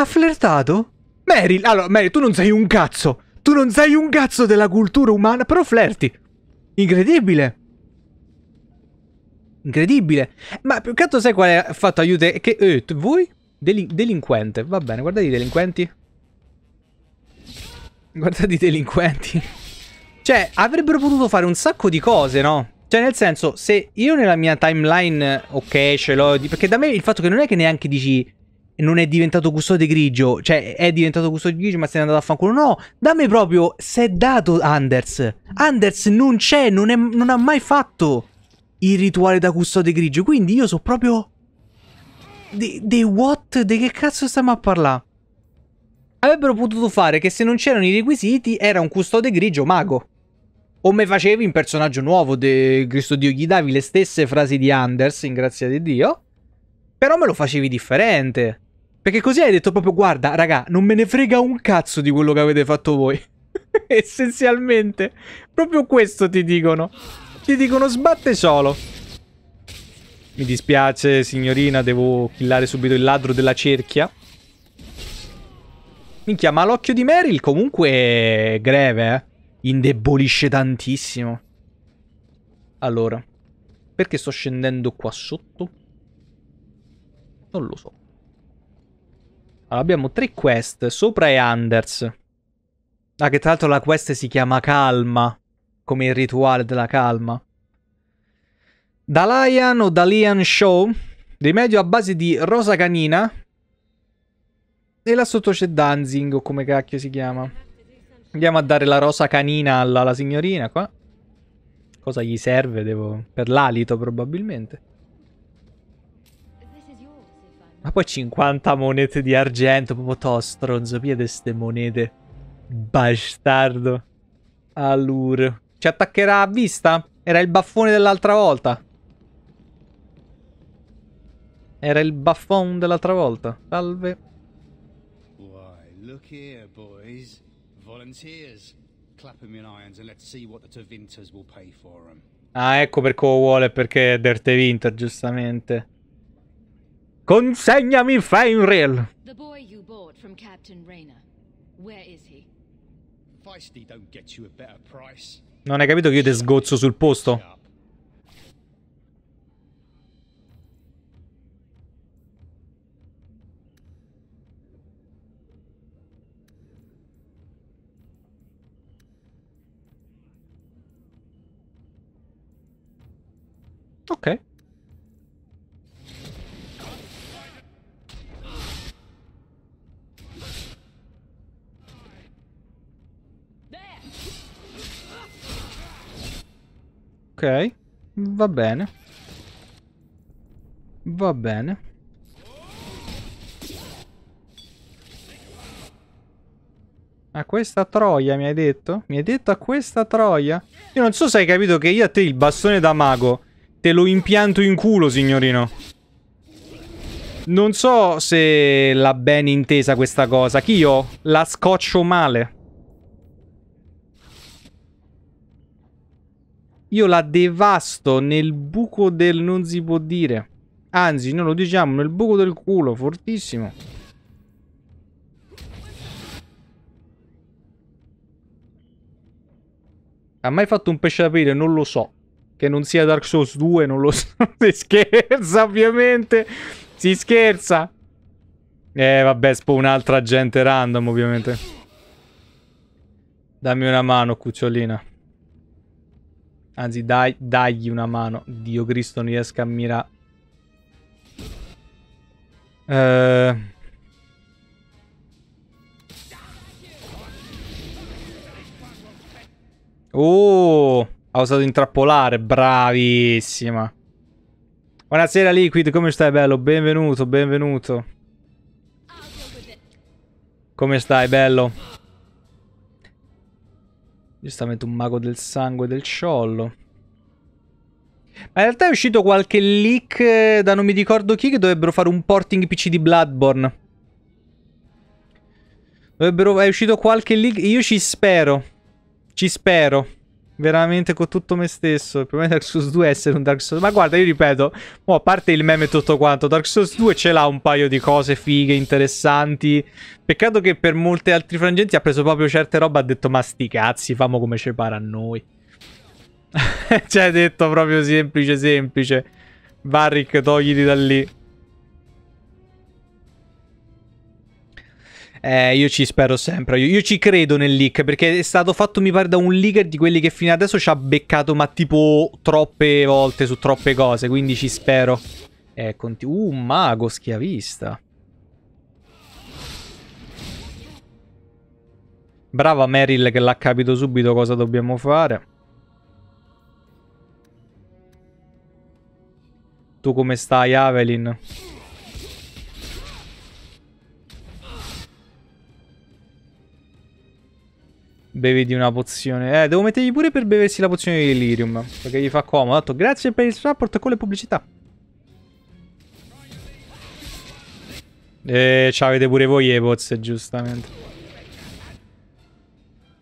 Ha flirtato? Meryl, allora, Meryl, tu non sei un cazzo. Tu non sei un cazzo della cultura umana, però flirti. Incredibile. Incredibile. Ma più che altro sai qual è il fatto aiuto? Che eh, voi? Deli- delinquente. Va bene, guardate i delinquenti. Guardate i delinquenti. Cioè, avrebbero potuto fare un sacco di cose, no? Cioè, nel senso, se io nella mia timeline, ok, ce l'ho. Perché da me il fatto che non è che neanche dici non è diventato custode grigio, cioè è diventato custode grigio ma se n'è andato a fanculo. No, da me proprio si è dato Anders. Anders non c'è, non, non ha mai fatto il rituale da custode grigio. Quindi io so proprio. Di, di what? Di che cazzo stiamo a parlare? Avrebbero potuto fare che se non c'erano i requisiti era un custode grigio mago. O me facevi un personaggio nuovo di Cristo Dio, gli davi le stesse frasi di Anders, in grazia di Dio. Però me lo facevi differente. Perché così hai detto proprio, guarda, raga, non me ne frega un cazzo di quello che avete fatto voi. Essenzialmente. Proprio questo ti dicono. Ti dicono sbatte solo. Mi dispiace, signorina, devo killare subito il ladro della cerchia. Minchia, ma l'occhio di Meryl comunque è greve, eh. Indebolisce tantissimo. Allora, perché sto scendendo qua sotto? Non lo so. Abbiamo tre quest. Sopra è Anders. Ah, che tra l'altro la quest si chiama Calma. Come il rituale della calma. Dalian o Dalian Show. Rimedio a base di rosa canina. E là sotto c'è Danzing, o come cacchio si chiama. Andiamo a dare la rosa canina alla, alla signorina qua. Cosa gli serve? Devo... Per l'alito probabilmente. Ma poi 50 monete di argento, proprio tostronzo, piede ste monete. Bastardo. Allure. Ci attaccherà a vista? Era il baffone dell'altra volta. Era il baffone dell'altra volta. Salve. Why, look here, boys. Volunteers. Clap in irons and let's see what the Tevinters will pay for 'em. Ah, ecco perché lo vuole, perché è Dirty Winter, giustamente. Consegnami Fenrir! The boy you bought from Captain Rayner. Where is he? Feisty don't get you a better price. Non hai capito che io ti sgozzo sul posto? Ok. Ok, va bene. Va bene. A questa troia mi hai detto? Mi hai detto a questa troia? Io non so se hai capito che io a te il bastone da mago te lo impianto in culo, signorino. Non so se l'ha ben intesa questa cosa, che io la scoccio male. Io la devasto nel buco del non si può dire. Anzi, noi lo diciamo nel buco del culo, fortissimo. Ha mai fatto un pesce d'aprile? Non lo so. Che non sia Dark Souls 2, non lo so. si scherza, ovviamente. Si scherza. Eh, vabbè, spo un'altra gente random, ovviamente. Dammi una mano, cucciolina. Anzi, dai, dagli una mano. Dio Cristo, non riesco a mirare. Eh... Oh, ha usato intrappolare, bravissima. Buonasera Liquid, come stai bello? Benvenuto, benvenuto. Come stai bello? Giustamente un mago del sangue del sciollo. Ma in realtà è uscito qualche leak eh, da non mi ricordo chi che dovrebbero fare un porting PC di Bloodborne. Dovrebbero... È uscito qualche leak. Io ci spero. Ci spero. Veramente con tutto me stesso. Il problema di Dark Souls 2 è essere un Dark Souls. Ma guarda, io ripeto. Oh, a parte il meme e tutto quanto. Dark Souls 2 ce l'ha un paio di cose fighe, interessanti. Peccato che per molti altri frangenti ha preso proprio certe robe e ha detto ma sti cazzi, famo come ci pare a noi. cioè, detto proprio semplice, semplice. Varric, togliti da lì. Eh, io ci spero sempre. Io, io, ci credo nel leak. Perché è stato fatto, mi pare, da un leaker di quelli che fino adesso ci ha beccato, ma tipo troppe volte su troppe cose. Quindi ci spero. Eh, uh, un mago schiavista. Brava Meryl che l'ha capito subito cosa dobbiamo fare. Tu come stai, Avelin? Bevi di una pozione. Eh, devo mettergli pure per beversi la pozione di Delirium. Perché gli fa comodo. Detto, grazie per il support con le pubblicità. E ci avete pure voi Epoz, giustamente.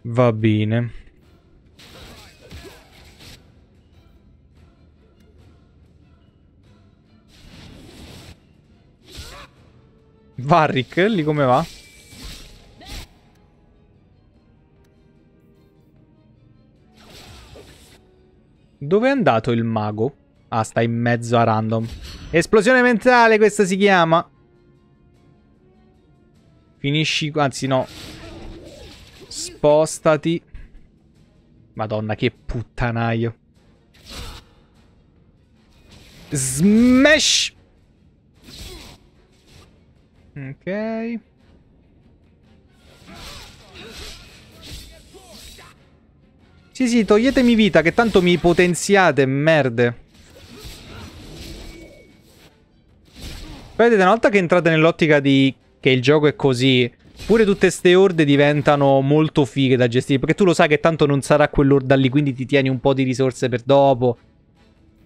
Va bene. Varric, lì come va? Dove è andato il mago? Ah, sta in mezzo a random. Esplosione mentale, questa si chiama. Finisci... Anzi, no. Spostati. Madonna, che puttanaio. Smash! Ok. Sì, sì, toglietemi vita, che tanto mi potenziate, merde. Vedete, una volta che entrate nell'ottica di che il gioco è così, pure tutte ste orde diventano molto fighe da gestire, perché tu lo sai che tanto non sarà quell'orda lì, quindi ti tieni un po' di risorse per dopo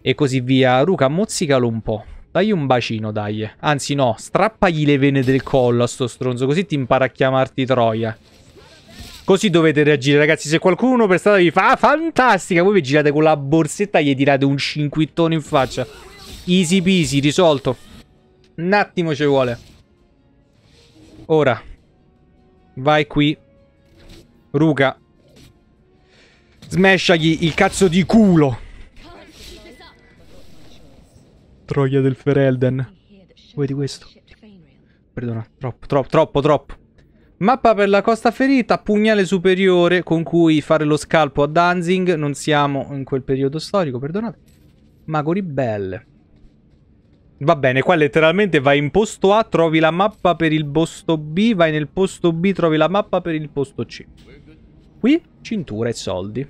e così via. Ruka, mozzicalo un po'. Dagli un bacino, dai. Anzi, no, strappagli le vene del collo a sto stronzo, così ti impara a chiamarti Troia. Così dovete reagire, ragazzi. Se qualcuno per strada vi fa ah, fantastica, voi vi girate con la borsetta e gli tirate un cinquittone in faccia. Easy peasy, risolto. Un attimo ci vuole. Ora. Vai qui. Ruga. Smashagli il cazzo di culo. Troia del Ferelden. Vedi questo? Perdona, troppo, troppo, troppo, troppo. Mappa per la costa ferita, pugnale superiore con cui fare lo scalpo a Danzig. Non siamo in quel periodo storico, perdonate. Mago ribelle. Va bene, qua letteralmente vai in posto A, trovi la mappa per il posto B, vai nel posto B, trovi la mappa per il posto C. Qui, cintura e soldi.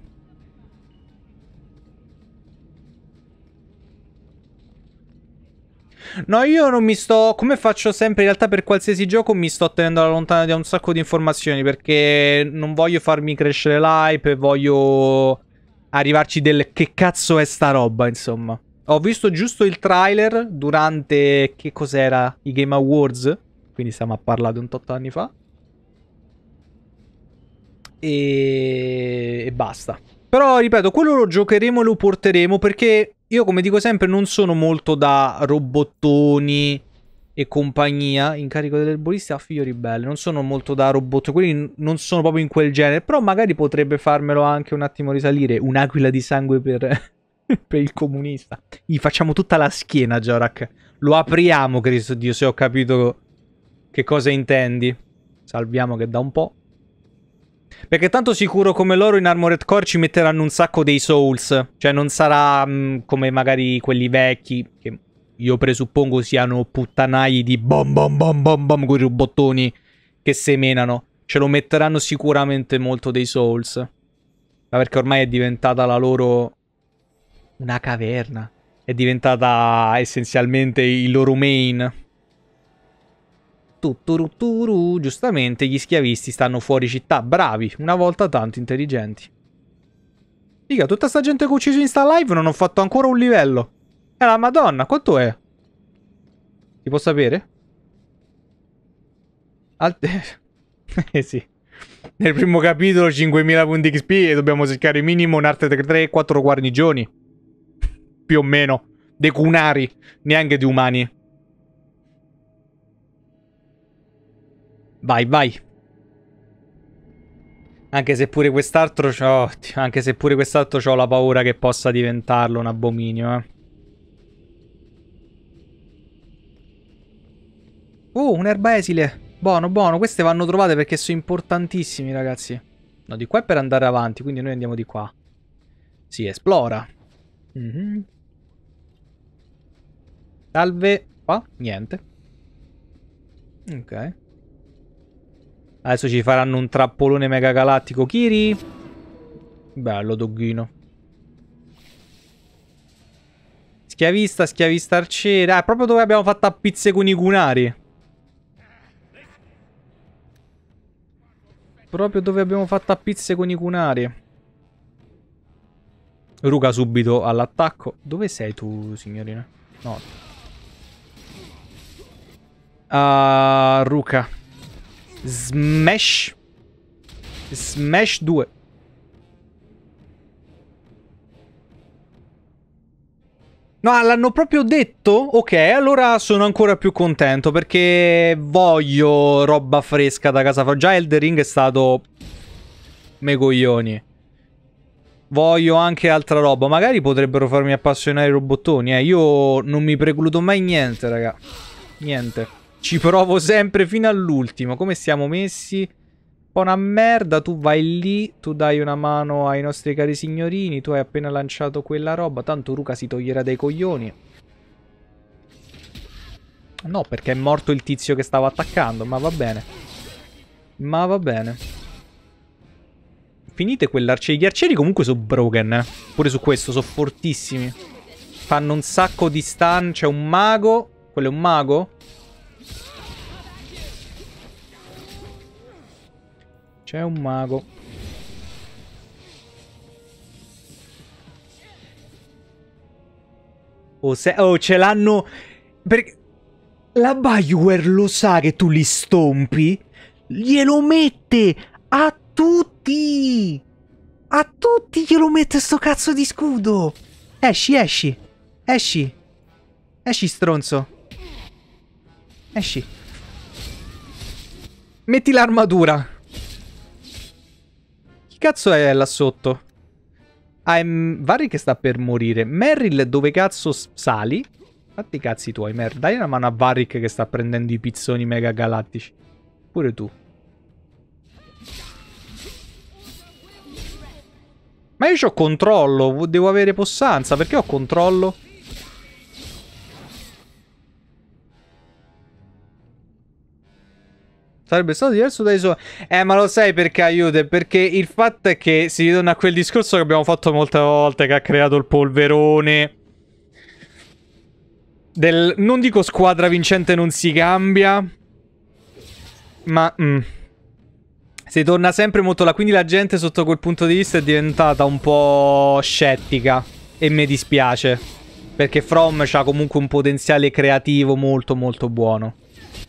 No, io non mi sto... Come faccio sempre in realtà per qualsiasi gioco mi sto tenendo alla lontana da un sacco di informazioni perché non voglio farmi crescere l'hype, voglio arrivarci del che cazzo è sta roba, insomma. Ho visto giusto il trailer durante... che cos'era? I Game Awards, quindi stiamo a parlare di un tot anni fa. E... e basta. Però, ripeto, quello lo giocheremo e lo porteremo perché io, come dico sempre, non sono molto da robottoni e compagnia. Incarico dell'erbolista a figlio ribelle. Non sono molto da robot, quelli non sono proprio in quel genere. Però magari potrebbe farmelo anche un attimo risalire. Un'aquila di sangue per, per il comunista. Gli facciamo tutta la schiena, Jorak. Lo apriamo, Cristo Dio, se ho capito che cosa intendi. Salviamo che da un po'. Perché tanto sicuro come loro in Armored Core ci metteranno un sacco dei Souls. Cioè non sarà mh, mm, come magari quelli vecchi, che io presuppongo siano puttanai di bom bom bom bom bom, quei robottoni che semenano. Ce lo metteranno sicuramente molto dei Souls. Ma perché ormai è diventata la loro... una caverna. È diventata essenzialmente il loro main. Tutturuturu, giustamente gli schiavisti stanno fuori città, bravi, una volta tanto intelligenti. Figa, tutta sta gente che ho ucciso in sta live non ho fatto ancora un livello. Eh, la madonna, quanto è? Si può sapere? Al... eh sì. Nel primo capitolo 5.000 punti XP e dobbiamo cercare minimo un'arte 3-4 guarnigioni. Più o meno. Dei cunari, neanche di umani. Vai, vai. Anche se pure quest'altro c'ho... Anche se pure quest'altro c'ho la paura che possa diventarlo un abominio, eh. Uh, un'erba esile. Buono, buono. Queste vanno trovate perché sono importantissimi, ragazzi. No, di qua è per andare avanti, quindi noi andiamo di qua. Si esplora. Mm -hmm. Salve. Qua? Niente. Ok. Adesso ci faranno un trappolone mega galattico. Kiri. Bello, dogghino. Schiavista, schiavista arciere. Ah, proprio dove abbiamo fatto a pizze con i cunari. Proprio dove abbiamo fatto a pizze con i cunari. Ruga subito all'attacco. Dove sei tu, signorina? No. Uh, Ruka. Smash. Smash 2. No, l'hanno proprio detto? Ok, allora sono ancora più contento perché voglio roba fresca da casa. Già Elder Ring è stato... Megoglioni. Voglio anche altra roba. Magari potrebbero farmi appassionare i robottoni, eh. Io non mi precludo mai niente, raga. Niente. Ci provo sempre fino all'ultimo. Come siamo messi? Un una merda. Tu vai lì, tu dai una mano ai nostri cari signorini. Tu hai appena lanciato quella roba. Tanto Ruka si toglierà dai coglioni. No, perché è morto il tizio che stava attaccando. Ma va bene. Ma va bene. Finite quell'arciere. Gli arcieri comunque sono broken. Eh. Pure su questo, sono fortissimi. Fanno un sacco di stun. C'è un mago. Quello è un mago? C'è un mago. Oh, se... oh ce l'hanno... Perché... La Bioware lo sa che tu li stompi? Glielo mette a tutti! A tutti glielo mette sto cazzo di scudo! Esci, esci! Esci! Esci, stronzo! Esci! Metti l'armatura! Cazzo è là sotto? Ah, è Varri che sta per morire. Merrill, dove cazzo sali? Fatti i cazzi tuoi, Merrill. Dai una mano a Varric che sta prendendo i pizzoni mega galattici. Pure tu. Ma io ho controllo. Devo avere possanza. Perché ho controllo? Sarebbe stato diverso dai suoi. Eh, ma lo sai perché aiuta? Perché il fatto è che si ritorna a quel discorso che abbiamo fatto molte volte, che ha creato il polverone. Del... Non dico squadra vincente non si cambia. Ma... Mm, si torna sempre molto là. Quindi la gente sotto quel punto di vista è diventata un po' scettica. E mi dispiace. Perché From ha comunque un potenziale creativo molto molto buono.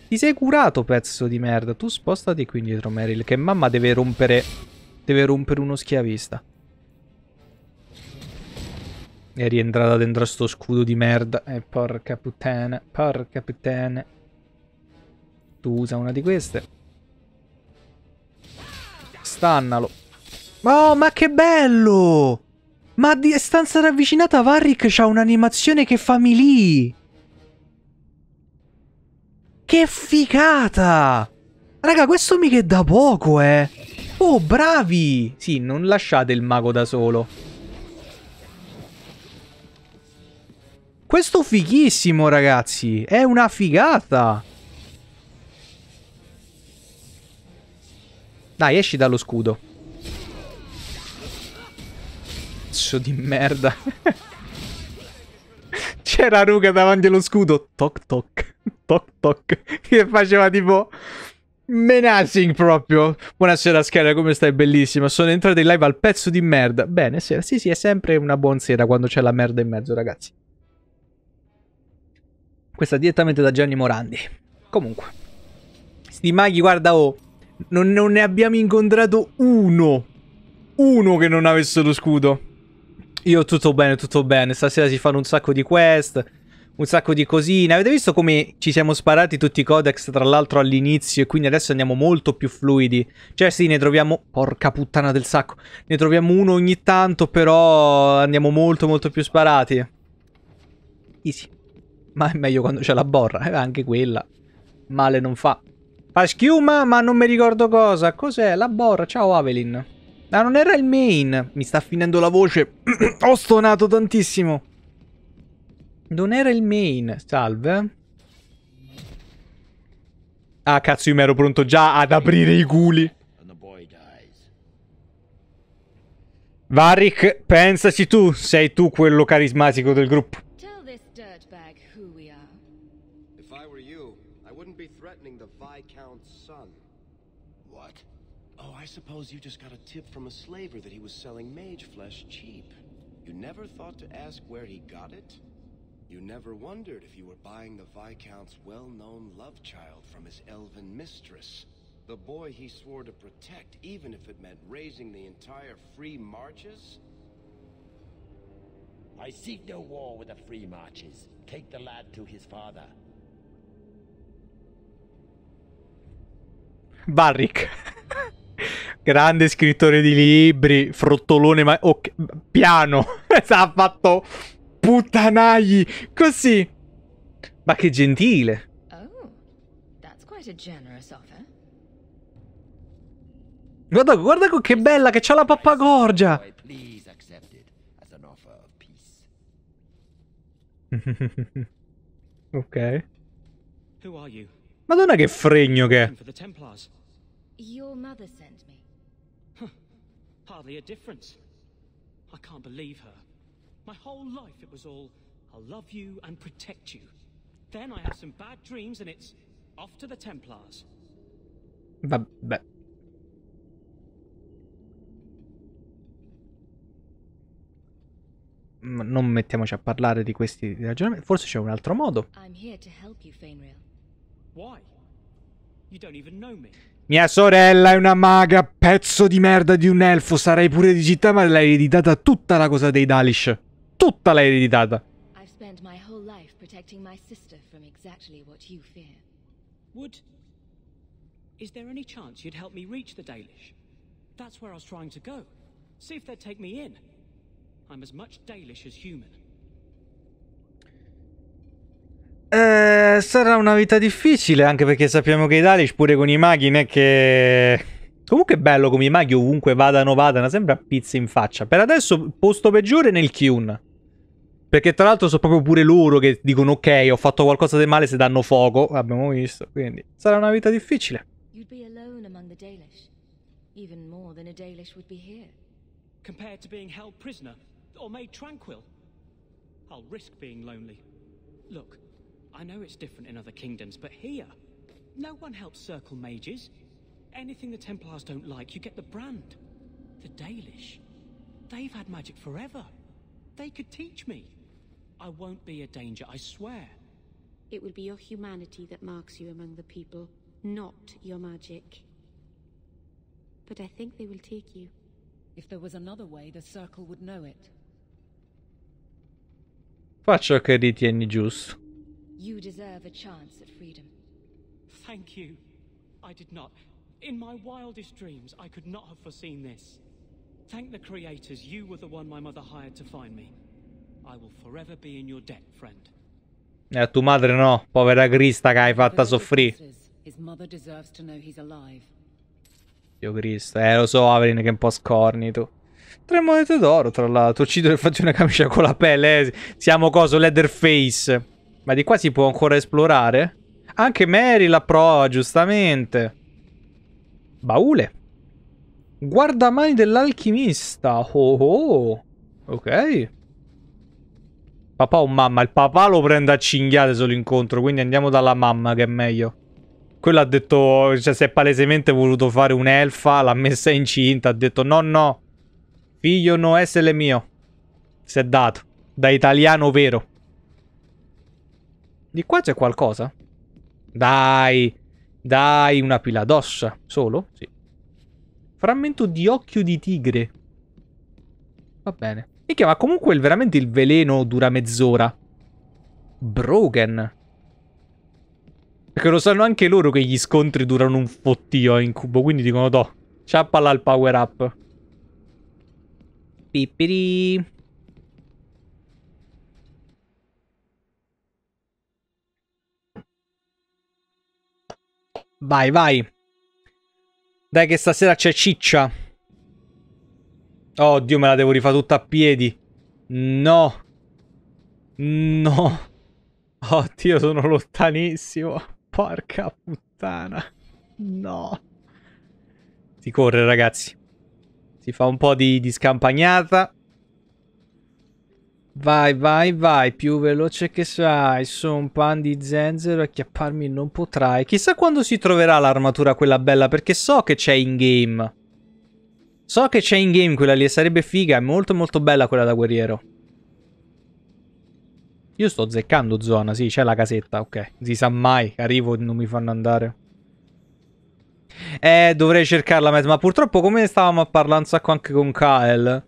Ti sei curato, pezzo di merda. Tu spostati qui indietro, Meryl, che mamma deve rompere... Deve rompere uno schiavista. È rientrata dentro sto scudo di merda. E eh, porca puttana, porca puttana. Tu usa una di queste. Stannalo. Oh, ma che bello! Ma a distanza ravvicinata Varric c'ha un'animazione che fa melee. Che figata! Raga, questo mica è da poco, eh. Oh, bravi! Sì, non lasciate il mago da solo. Questo fighissimo, ragazzi. È una figata. Dai, esci dallo scudo. Cazzo di merda. C'era Ruga davanti allo scudo. Toc toc toc toc che faceva tipo Menacing proprio. Buonasera Schera, come stai? Bellissima. Sono entrato in live al pezzo di merda. Bene, sera. Sì, sì, è sempre una buona sera quando c'è la merda in mezzo, ragazzi. Questa direttamente da Gianni Morandi. Comunque. Sti maghi, guarda, oh. Non, non ne abbiamo incontrato uno. Uno che non avesse lo scudo. Io tutto bene, tutto bene. Stasera si fanno un sacco di quest un sacco di cosine. Avete visto come ci siamo sparati tutti i codex, tra l'altro all'inizio, e quindi adesso andiamo molto più fluidi. Cioè, sì, ne troviamo. Porca puttana del sacco. Ne troviamo uno ogni tanto, però andiamo molto, molto più sparati. Easy. Ma è meglio quando c'è la borra, eh, anche quella. Male non fa. Fa schiuma, ma non mi ricordo cosa. Cos'è? La borra. Ciao, Avelin. Ah, non era il main. Mi sta finendo la voce. Ho stonato tantissimo. Non era il main. Salve. Ah, cazzo, io mi ero pronto già ad aprire i culi. Varric, pensaci tu. Sei tu quello carismatico del gruppo. Oh, I suppose you just got a tip from a slaver that he was selling mage flesh cheap. You never thought to ask where he got it? You never wondered if you were buying the Viscount's well-known love child from his elven mistress. The boy he swore to protect, even if it meant raising the entire Free Marches? I seek no war with the Free Marches. Take the lad to his father. Barrick. Grande scrittore di libri, frottolone, ma... Oh, piano. ha fatto puttanagli. Così. Ma che gentile. Oh, that's quite a generous offer. Guarda, guarda che bella che c'ha la pappagorgia. Ok. Madonna che fregno che è. Your mother sent me. Hardly a difference. I can't believe her. My whole life it was all, I'll love you and protect you. Then I have some bad dreams and it's off to the Templars. Vabbè. Non mettiamoci a parlare di questi ragionamenti. Forse c'è un altro modo. I'm here to help you, Fainrail. Why? You don't even know me. Mia sorella è una maga, pezzo di merda di un elfo. Sarai pure di città, ma l'hai ereditata tutta la cosa dei Dalish. Tutta l'hai ereditata. I've spent my whole life protecting my sister from exactly what you fear. Would. Is there any chance you'd help me reach the Dalish? That's where I was trying to go. See if they'd take me in. I'm as much Dalish as human. Eh, sarà una vita difficile, anche perché sappiamo che i Dalish pure con i maghi non è che... Comunque è bello come i maghi ovunque vadano vadano, sembra pizza in faccia. Per adesso posto peggiore nel Kyun. Perché tra l'altro sono proprio pure loro che dicono ok, ho fatto qualcosa di male se danno fuoco. Abbiamo visto, quindi sarà una vita difficile. You'd be alone among the Dalish. Even more than a Dalish would be here. Compared to being held prisoner or made tranquil. I'll risk being lonely. Look, I know it's different in other kingdoms, but here, no one helps circle mages. Anything the Templars don't like, you get the brand. The Dalish. They've had magic forever. They could teach me. I won't be a danger, I swear. It will be your humanity that marks you among the people, not your magic. But I think they will take you. If there was another way, the Circle would know it. Faccio che ritieni giusto. You deserve a chance at freedom. Thank you. I did not. In my wildest dreams, I could not have foreseen this. Thank the creators, you were the one my mother hired to find me. E a tua madre no, povera Crista che hai fatta soffrire. His mother deserves to know he's alive. Dio Cristo, eh lo so Avelin che è un po' scornito. Tre monete d'oro tra l'altro, uccidere e fatti una camicia con la pelle, eh. siamo coso, Leatherface. Ma di qua si può ancora esplorare? Anche Mary la prova, giustamente. Baule. Guardamani dell'alchimista. Oh oh. Ok. Papà o mamma? Il papà lo prende a cinghiate solo incontro, quindi andiamo dalla mamma che è meglio. quello ha detto, cioè si è palesemente voluto fare un'elfa, l'ha messa incinta, ha detto no no, figlio no essere mio. Si è dato, da italiano vero. Di qua c'è qualcosa? Dai, dai, una pila d'ossa, solo? Sì. Frammento di occhio di tigre. Va bene. Che ma comunque il, veramente il veleno dura mezz'ora. Broken. Perché lo sanno anche loro che gli scontri durano un fottio a incubo, quindi dicono do, ciappala il power up. Pipiri. Vai, vai. Dai che stasera c'è ciccia. Oddio, me la devo rifare tutta a piedi. No. No. Oddio, sono lontanissimo. Porca puttana. No. Si corre, ragazzi. Si fa un po' di, di scampagnata. Vai, vai, vai, più veloce che sai. Su un pan di zenzero, acchiapparmi non potrai. Chissà quando si troverà l'armatura quella bella, perché so che c'è in game. So che c'è in game quella lì e sarebbe figa, è molto molto bella quella da guerriero. Io sto zeccando zona, sì, c'è la casetta, ok. Si sa mai, arrivo e non mi fanno andare. Eh, dovrei cercarla, ma purtroppo come stavamo parlando un sacco anche con Kael...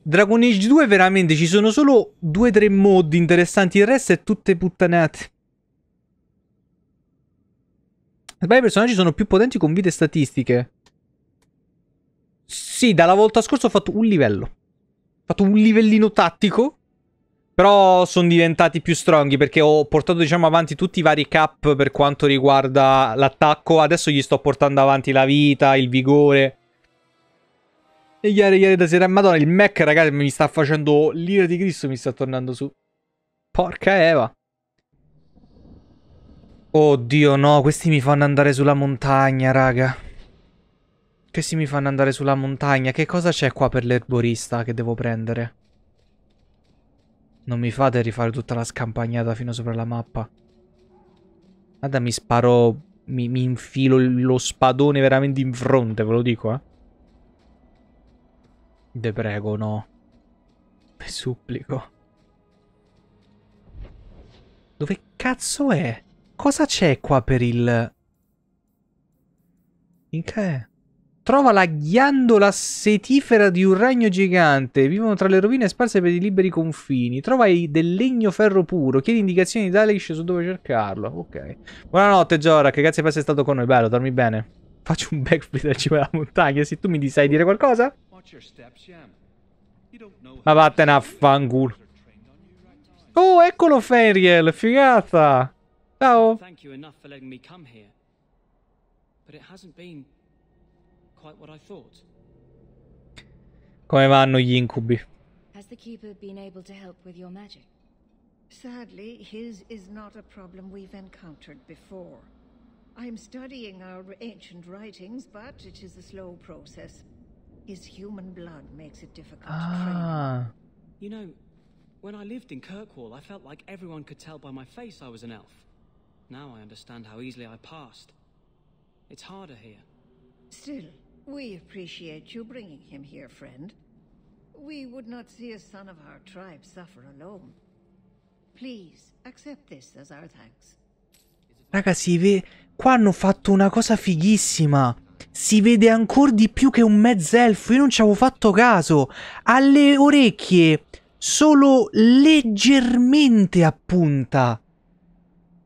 Dragon Age 2 veramente ci sono solo 2-3 mod interessanti, il resto è tutte puttanate. Sbaglio, i personaggi sono più potenti con vite statistiche. Sì, dalla volta scorsa ho fatto un livello. Ho fatto un livellino tattico. Però sono diventati più stronghi perché ho portato, diciamo, avanti tutti i vari cap per quanto riguarda l'attacco. Adesso gli sto portando avanti la vita, il vigore. E ieri, ieri da sera, madonna, il Mac, ragazzi, mi sta facendo l'ira di Cristo, mi sta tornando su. Porca Eva. Oddio, no, questi mi fanno andare sulla montagna, raga. Questi mi fanno andare sulla montagna. Che cosa c'è qua per l'erborista che devo prendere? Non mi fate rifare tutta la scampagnata fino sopra la mappa. Guarda, mi sparo... Mi, mi infilo lo spadone veramente in fronte, ve lo dico, eh. Te prego, no. Vi supplico. Dove cazzo è? Cosa c'è qua per il... In che è? Trova la ghiandola setifera di un ragno gigante. Vivono tra le rovine sparse per i liberi confini. Trova del legno ferro puro. Chiedi indicazioni di Dalish su dove cercarlo. Ok. Buonanotte. Che grazie per essere stato con noi. Bello, dormi bene. Faccio un backflip al cima della montagna. Se tu mi sai dire qualcosa? Ma vattene a fanculo. Oh, eccolo Feriel, figata. Ciao. Thank you enough for letting me come here. But it hasn't been quite what I thought. Come vanno gli incubi? Has the Keeper been able to help with your magic? Sadly, his is not a problem we've encountered before. I'm studying our ancient writings, but it is a slow process. His human blood makes it difficult to train. Ah. You know, when I lived in Kirkwall, I felt like everyone could tell by my face I was an elf. Now I understand how easily I passed. It's harder here. Still, we appreciate you bringing him here, friend. We would not see a son of our tribe suffer alone. Please, accept this as our thanks. Raga, si vede... Qua hanno fatto una cosa fighissima. Si vede ancora di più che un mezzelfo. Io non ci avevo fatto caso. Ha le orecchie solo leggermente a punta.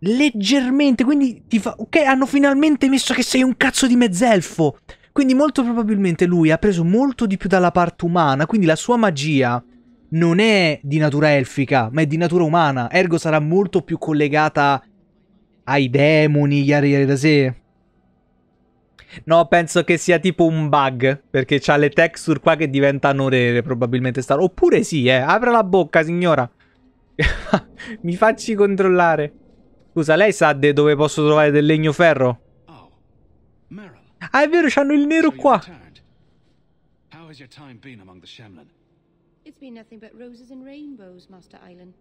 Leggermente. Quindi ti fa... Ok, hanno finalmente messo che sei un cazzo di mezzelfo. Quindi molto probabilmente lui ha preso molto di più dalla parte umana. Quindi la sua magia non è di natura elfica, ma è di natura umana. Ergo sarà molto più collegata ai demoni, chiari da sé. No, penso che sia tipo un bug. Perché c'ha le texture qua che diventano rere, probabilmente. Star. Oppure sì, eh. Apra la bocca, signora. Mi facci controllare. Scusa, lei sa dove posso trovare del legno ferro? Ah, è vero, c'hanno il nero qua. How has your time been among the Shemlin? It's been nothing but roses and rainbows, Master Island.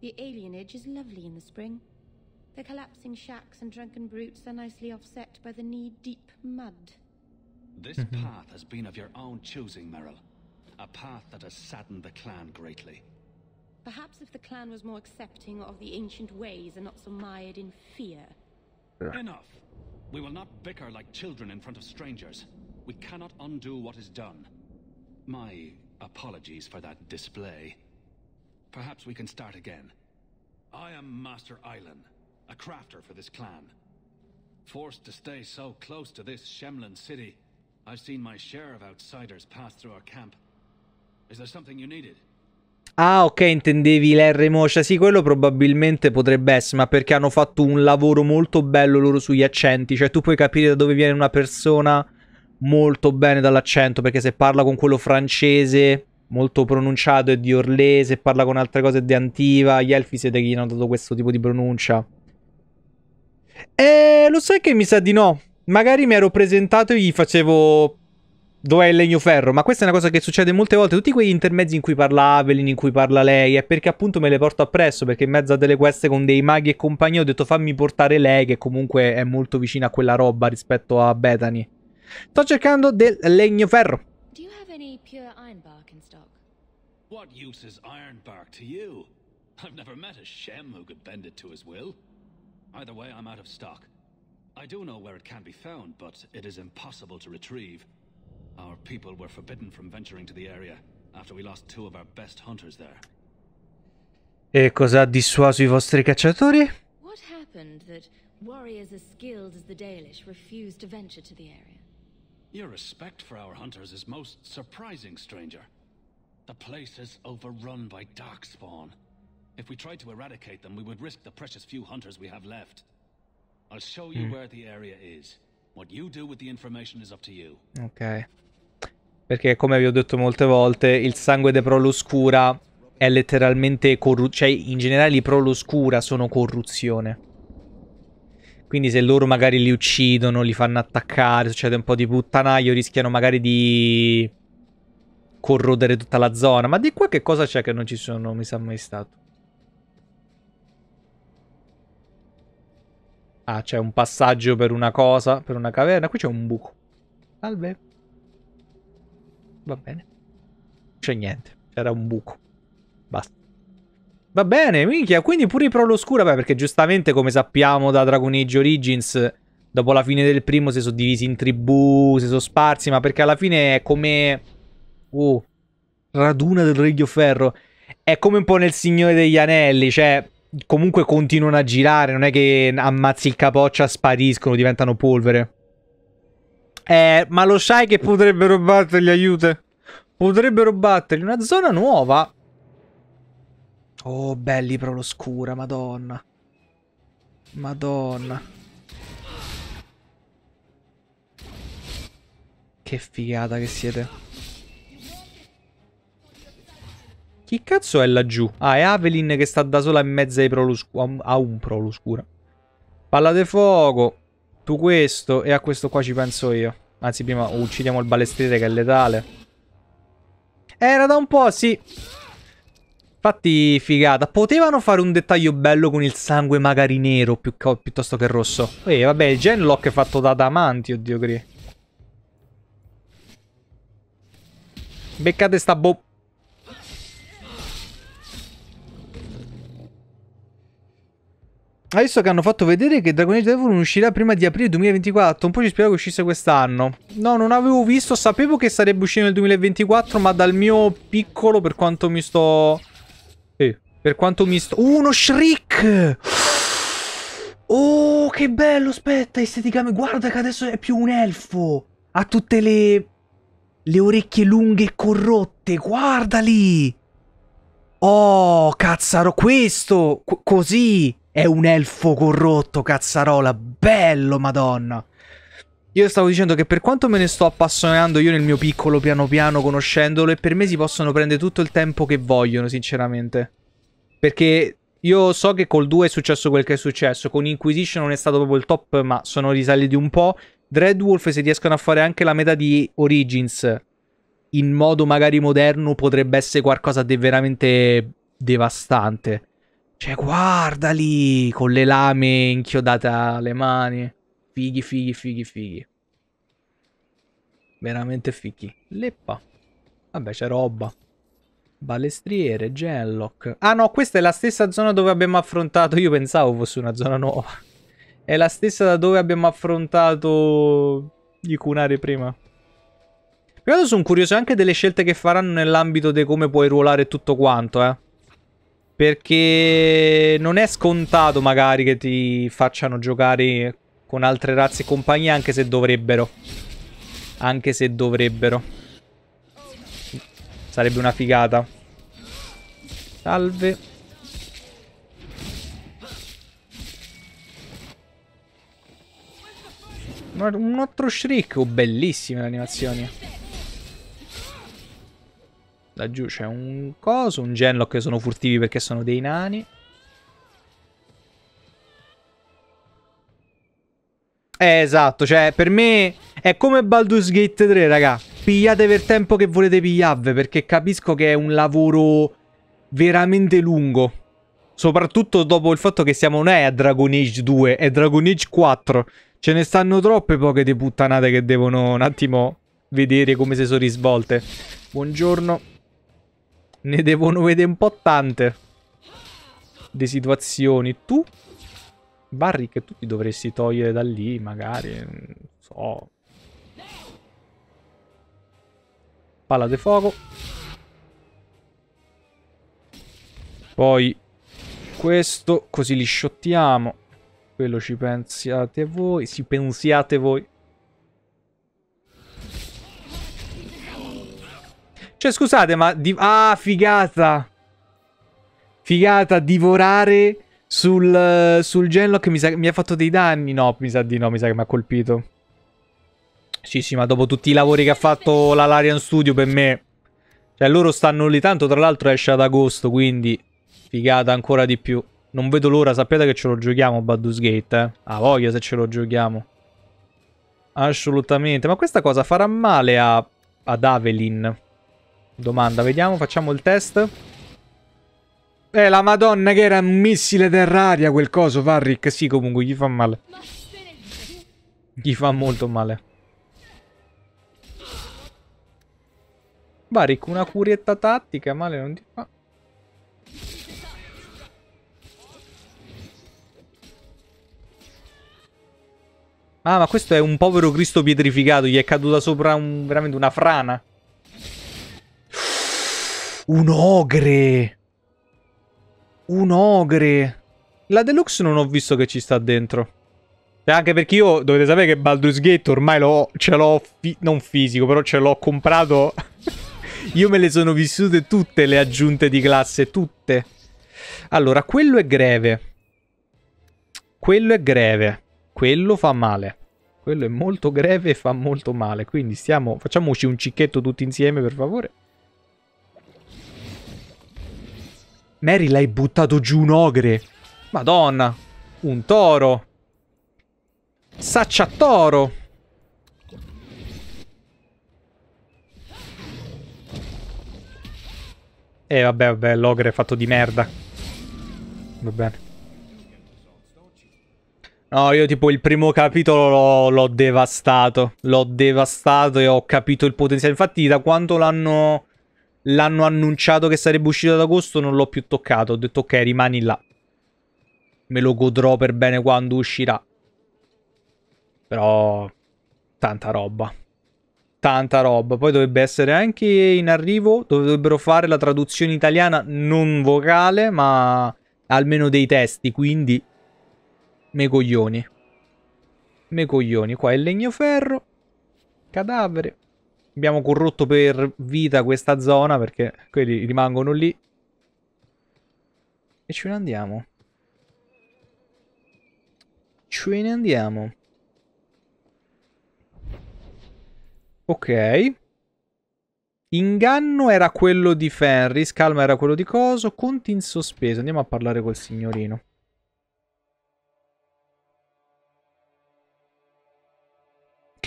The alienage is lovely in the spring. The collapsing shacks and drunken brutes are nicely offset by the knee-deep mud. This Mm-hmm. path has been of your own choosing, Merrill. A path that has saddened the clan greatly. Perhaps if the clan was more accepting of the ancient ways and not so mired in fear. Enough. We will not bicker like children in front of strangers. We cannot undo what is done. My apologies for that display. Perhaps we can start again. I am Master Island, a crafter for this clan. Forced to stay so close to this Shemlin city, I've seen my share of outsiders pass through our camp. Is there something you needed? Ah, ok, intendevi l'R Mocia. Sì, quello probabilmente potrebbe essere, ma perché hanno fatto un lavoro molto bello loro sugli accenti. Cioè, tu puoi capire da dove viene una persona molto bene dall'accento, perché se parla con quello francese, molto pronunciato, è di Orlé, se parla con altre cose è di Antiva, gli elfi siete chi hanno dato questo tipo di pronuncia. Eh, lo sai che mi sa di no. Magari mi ero presentato e gli facevo... Dov'è il legno ferro? Ma questa è una cosa che succede molte volte. Tutti quegli intermezzi in cui parla Avelin, in cui parla lei, è perché appunto me le porto appresso. Perché in mezzo a delle queste con dei maghi e compagnia ho detto fammi portare lei, che comunque è molto vicina a quella roba rispetto a Bethany. Sto cercando del legno ferro. Do you have any pure ironbark in stock? What use is ironbark to you? I've never met a Shem who could bend it to his will. Either way, I'm out of stock. I do know where it can be found, but it is impossible to retrieve. Our people were forbidden from venturing to the area after we lost two of our best hunters there. E cosa ha dissuaso i vostri cacciatori? What happened that warriors as skilled as the Dalish refused to venture to the area? Your respect for our hunters is most surprising, stranger. The place is overrun by darkspawn. If we tried to eradicate them, we would risk the precious few hunters we have left. I'll show you Hmm. where the area is. What you do with the information is up to you. Ok. Perché, come vi ho detto molte volte, il sangue dei Proloscura è letteralmente corruzione. Cioè, in generale, i Proloscura sono corruzione. Quindi, se loro magari li uccidono, li fanno attaccare, succede un po' di puttanaio, rischiano magari di corrodere tutta la zona. Ma di qua che cosa c'è che non ci sono, mi sa mai stato? Ah, c'è un passaggio per una cosa, per una caverna. Qui c'è un buco. Salve. Va bene. C'è niente. C'era un buco. Basta. Va bene, minchia. Quindi pure i Prolo Oscura. Beh, perché giustamente, come sappiamo da Dragon Age Origins, dopo la fine del primo si sono divisi in tribù, si sono sparsi. Ma perché alla fine è come. Oh. Raduna del Regno Ferro. È come un po' nel Signore degli Anelli. Cioè, comunque continuano a girare. Non è che ammazzi il capoccia, spariscono, diventano polvere. Eh, ma lo sai che potrebbero batterli, aiuto? Potrebbero batterli. Una zona nuova. Oh, belli pro l'oscura, madonna. Madonna. Che figata che siete. Chi cazzo è laggiù? Ah, è Avelin che sta da sola in mezzo ai Proloscura. A un Proloscura. Palla de fuoco. Tu questo e a questo qua ci penso io. Anzi, prima uccidiamo il balestriere che è letale. Era da un po', sì. Infatti, figata. Potevano fare un dettaglio bello con il sangue magari nero più piuttosto che rosso. E vabbè, il genlock è fatto da damanti, oddio gri. Beccate sta bo... Adesso che hanno fatto vedere che Dragon Age Devil uscirà prima di aprile 2024, un po' ci spiegavo che uscisse quest'anno. No, non avevo visto, sapevo che sarebbe uscito nel 2024, ma dal mio piccolo, per quanto mi sto... Eh, per quanto mi sto... Uno Shriek! Oh, che bello, aspetta, esteticamente, guarda che adesso è più un elfo. Ha tutte le... Le orecchie lunghe e corrotte, guarda lì! Oh, cazzaro, questo, co- così... È un elfo corrotto, cazzarola. Bello, madonna. Io stavo dicendo che per quanto me ne sto appassionando io nel mio piccolo piano piano conoscendolo, e per me si possono prendere tutto il tempo che vogliono, sinceramente. Perché io so che col 2 è successo quel che è successo. Con Inquisition non è stato proprio il top, ma sono risaliti un po'. Dreadwolf, se riescono a fare anche la metà di Origins in modo magari moderno, potrebbe essere qualcosa di veramente devastante. Cioè, guardali! Con le lame inchiodate alle mani. Fighi, fighi, fighi, fighi. Veramente fighi. Leppa. Vabbè, c'è roba. Balestriere, Genlock. Ah no, questa è la stessa zona dove abbiamo affrontato... Io pensavo fosse una zona nuova. È la stessa da dove abbiamo affrontato i Kunari prima. Però sono curioso anche delle scelte che faranno nell'ambito di come puoi ruolare tutto quanto, eh. Perché non è scontato magari che ti facciano giocare con altre razze e compagnie, anche se dovrebbero. Anche se dovrebbero. Sarebbe una figata. Salve. Un altro Shriek. Oh, bellissime le animazioni. Laggiù c'è un coso, un Genlock che sono furtivi perché sono dei nani. Eh, esatto, cioè per me è come Baldur's Gate 3, raga. Pigliate per tempo che volete pigliarvi perché capisco che è un lavoro veramente lungo. Soprattutto dopo il fatto che siamo non è a Dragon Age 2, è Dragon Age 4. Ce ne stanno troppe poche di puttanate che devono un attimo vedere come si sono risvolte. Buongiorno. Ne devono vedere un po' tante. Di situazioni. Tu? Barry che tu ti dovresti togliere da lì, magari. Non so. Palla di fuoco. Poi questo, così li shottiamo. Quello ci pensiate voi, ci pensiate voi. Cioè, scusate, ma... Di... Ah, figata! Figata, divorare sul, sul Genlock mi, sa... mi ha fatto dei danni. No, mi sa di no, mi sa che mi ha colpito. Sì, sì, ma dopo tutti i lavori che ha fatto la Larian Studio per me... Cioè, loro stanno lì tanto, tra l'altro esce ad agosto, quindi... Figata ancora di più. Non vedo l'ora, sappiate che ce lo giochiamo Baldur's Gate, eh. Ah, voglia se ce lo giochiamo. Assolutamente. Ma questa cosa farà male a... ad Avelin? Domanda, vediamo, facciamo il test. Eh, la madonna che era un missile terraria quel coso, Varric. Sì, comunque, gli fa male. Gli fa molto male. Varric, una curietta tattica, male non ti fa. Ah, ma questo è un povero Cristo pietrificato. Gli è caduta sopra un, veramente una frana. Un ogre. Un ogre. La deluxe non ho visto che ci sta dentro. Cioè, anche perché io, dovete sapere che Baldur's Gate ormai ce l'ho, fi non fisico, però ce l'ho comprato. io me le sono vissute tutte le aggiunte di classe, tutte. Allora, quello è greve. Quello è greve. Quello fa male. Quello è molto greve e fa molto male. Quindi stiamo... Facciamoci un cicchetto tutti insieme, per favore. Mary, l'hai buttato giù un ogre. Madonna. Un toro. Sacciatoro. Eh, vabbè, vabbè, l'ogre è fatto di merda. Va bene. No, io tipo il primo capitolo l'ho devastato. L'ho devastato e ho capito il potenziale. Infatti, da quando l'hanno l'hanno annunciato che sarebbe uscito ad agosto, non l'ho più toccato. Ho detto ok, rimani là. Me lo godrò per bene quando uscirà. Però, tanta roba. Tanta roba. Poi dovrebbe essere anche in arrivo. Dovrebbero fare la traduzione italiana non vocale, ma almeno dei testi. Quindi Me coglioni. Me coglioni. Qua è legno ferro. Cadavere. Abbiamo corrotto per vita questa zona perché quelli rimangono lì. E ce ne andiamo. Ce ne andiamo. Ok. Inganno era quello di Fenris, calma era quello di Coso, conti in sospeso. Andiamo a parlare col signorino.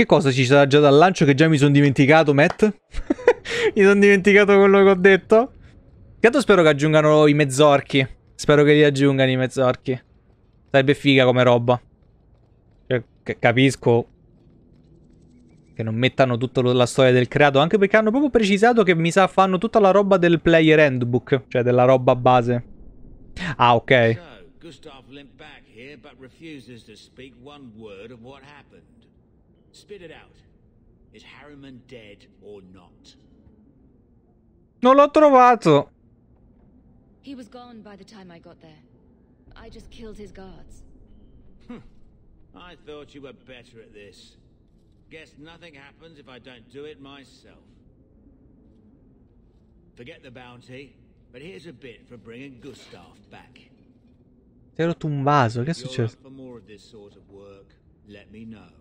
Che cosa ci sarà già dal lancio che già mi sono dimenticato, Matt? mi sono dimenticato quello che ho detto? Intanto spero che aggiungano i mezzorchi. Spero che li aggiungano i mezzorchi. Sarebbe figa come roba. Cioè, capisco che non mettano tutta la storia del creato, anche perché hanno proprio precisato che mi sa fanno tutta la roba del player handbook, cioè della roba base. Ah, ok. So, Gustav limped back here but refuses to speak one word of what happened. Spit it out. Is Harriman dead or not? Non l'ho trovato. He was gone by the time I got there. I just killed his guards. I thought you were better at this. Guess nothing happens if I don't do it myself. Forget the bounty, but here's a bit for bringing Gustav back. Ti hai rotto un vaso, che è If you're successo? up for more of this sort of work, let me know.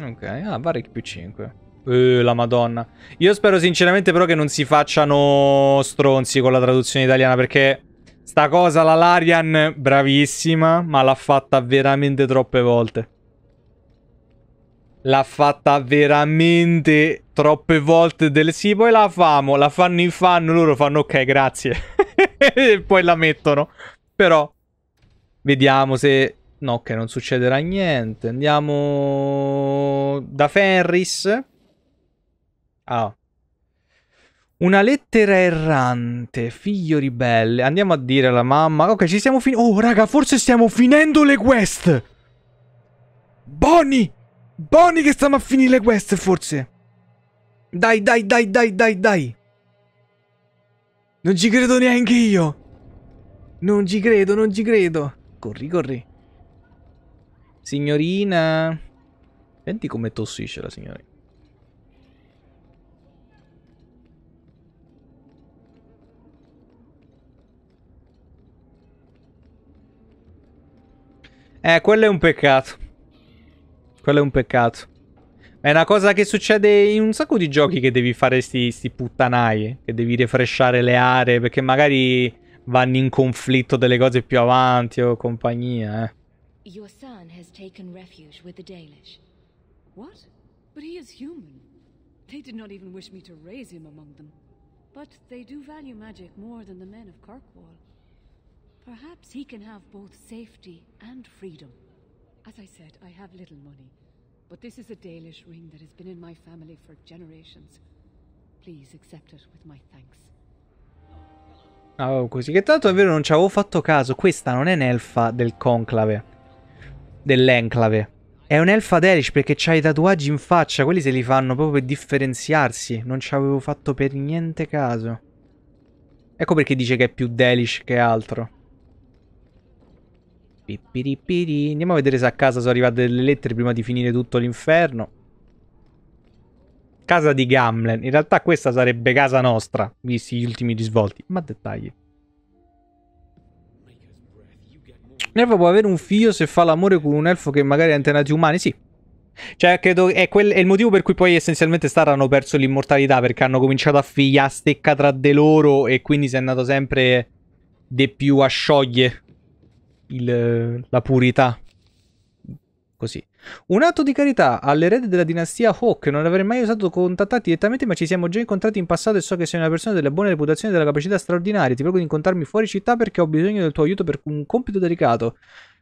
Ok, ah, Varric più 5. Eh, la madonna. Io spero sinceramente però che non si facciano stronzi con la traduzione italiana perché sta cosa la Larian bravissima, ma l'ha fatta veramente troppe volte. L'ha fatta veramente troppe volte del sì, poi la famo, la fanno in fan, loro fanno ok, grazie. e poi la mettono. Però vediamo se No, ok, non succederà niente. Andiamo da Ferris. Ah. Una lettera errante, figlio ribelle. Andiamo a dire alla mamma. Ok, ci siamo finendo. Oh, raga, forse stiamo finendo le quest. Bonnie! Bonnie che stiamo a finire le quest, forse. Dai, dai, dai, dai, dai, dai. Non ci credo neanche io. Non ci credo, non ci credo. Corri, corri. Signorina. Senti come tossisce la signorina. Eh, quello è un peccato. Quello è un peccato. È una cosa che succede in un sacco di giochi che devi fare sti, sti puttanai. Che devi refresciare le aree perché magari vanno in conflitto delle cose più avanti o compagnia, eh. Your son has taken refuge with the Dalish. What? But he is human. They did not even wish me to raise him among them. But they do value magic more than the men of Kirkwall. Perhaps he can have both safety and freedom. As I said, I have little money. But this is a Dalish ring that has been in my family for generations. Please accept it with my thanks. Ah, oh, così. Che tanto è vero, non ci avevo fatto caso. Questa non è un'elfa del conclave. Dell'enclave. È un'elfa Delish perché c'ha i tatuaggi in faccia. Quelli se li fanno proprio per differenziarsi. Non ci avevo fatto per niente caso. Ecco perché dice che è più Delish che altro. Pipiripiri. Andiamo a vedere se a casa sono arrivate delle lettere prima di finire tutto l'inferno. Casa di Gamlen. In realtà questa sarebbe casa nostra, visti gli ultimi risvolti. Ma dettagli. Un elfo può avere un figlio se fa l'amore con un elfo che magari ha antenati umani? Sì. Cioè, credo è, quel, è il motivo per cui poi essenzialmente Star hanno perso l'immortalità, perché hanno cominciato a figliare stecca tra di loro e quindi si è andato sempre di più a sciogliere la purità. Così. Un atto di carità all'erede della dinastia Hawk. Non avrei mai osato contattarti direttamente, ma ci siamo già incontrati in passato e so che sei una persona della buona reputazione e della capacità straordinaria. Ti prego di incontrarmi fuori città perché ho bisogno del tuo aiuto per un compito delicato.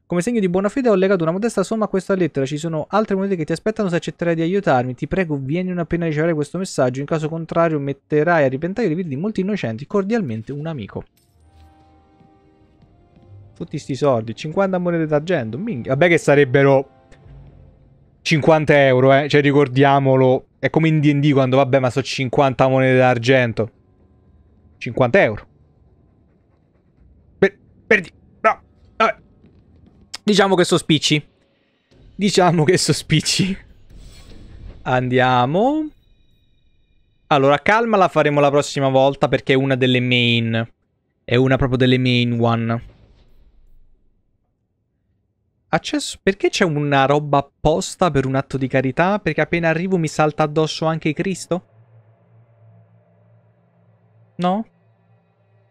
Come segno di buona fede ho legato una modesta somma a questa lettera. Ci sono altre monete che ti aspettano se accetterai di aiutarmi. Ti prego, vieni non appena riceverai questo messaggio. In caso contrario, metterai a ripentaglio le vite di molti innocenti. Cordialmente, un amico. Tutti sti soldi. 50 monete d'argento. Minchia. Vabbè che sarebbero 50 euro, eh. Cioè, ricordiamolo. È come in D&D quando, vabbè, ma so 50 monete d'argento. 50 euro. Per, per di... No, vabbè. Diciamo che so spicci. Diciamo che so spicci. Andiamo. Allora, calma la faremo la prossima volta perché è una delle main. È una proprio delle main one. Accesso. Perché c'è una roba apposta per un atto di carità? Perché appena arrivo mi salta addosso anche Cristo? No?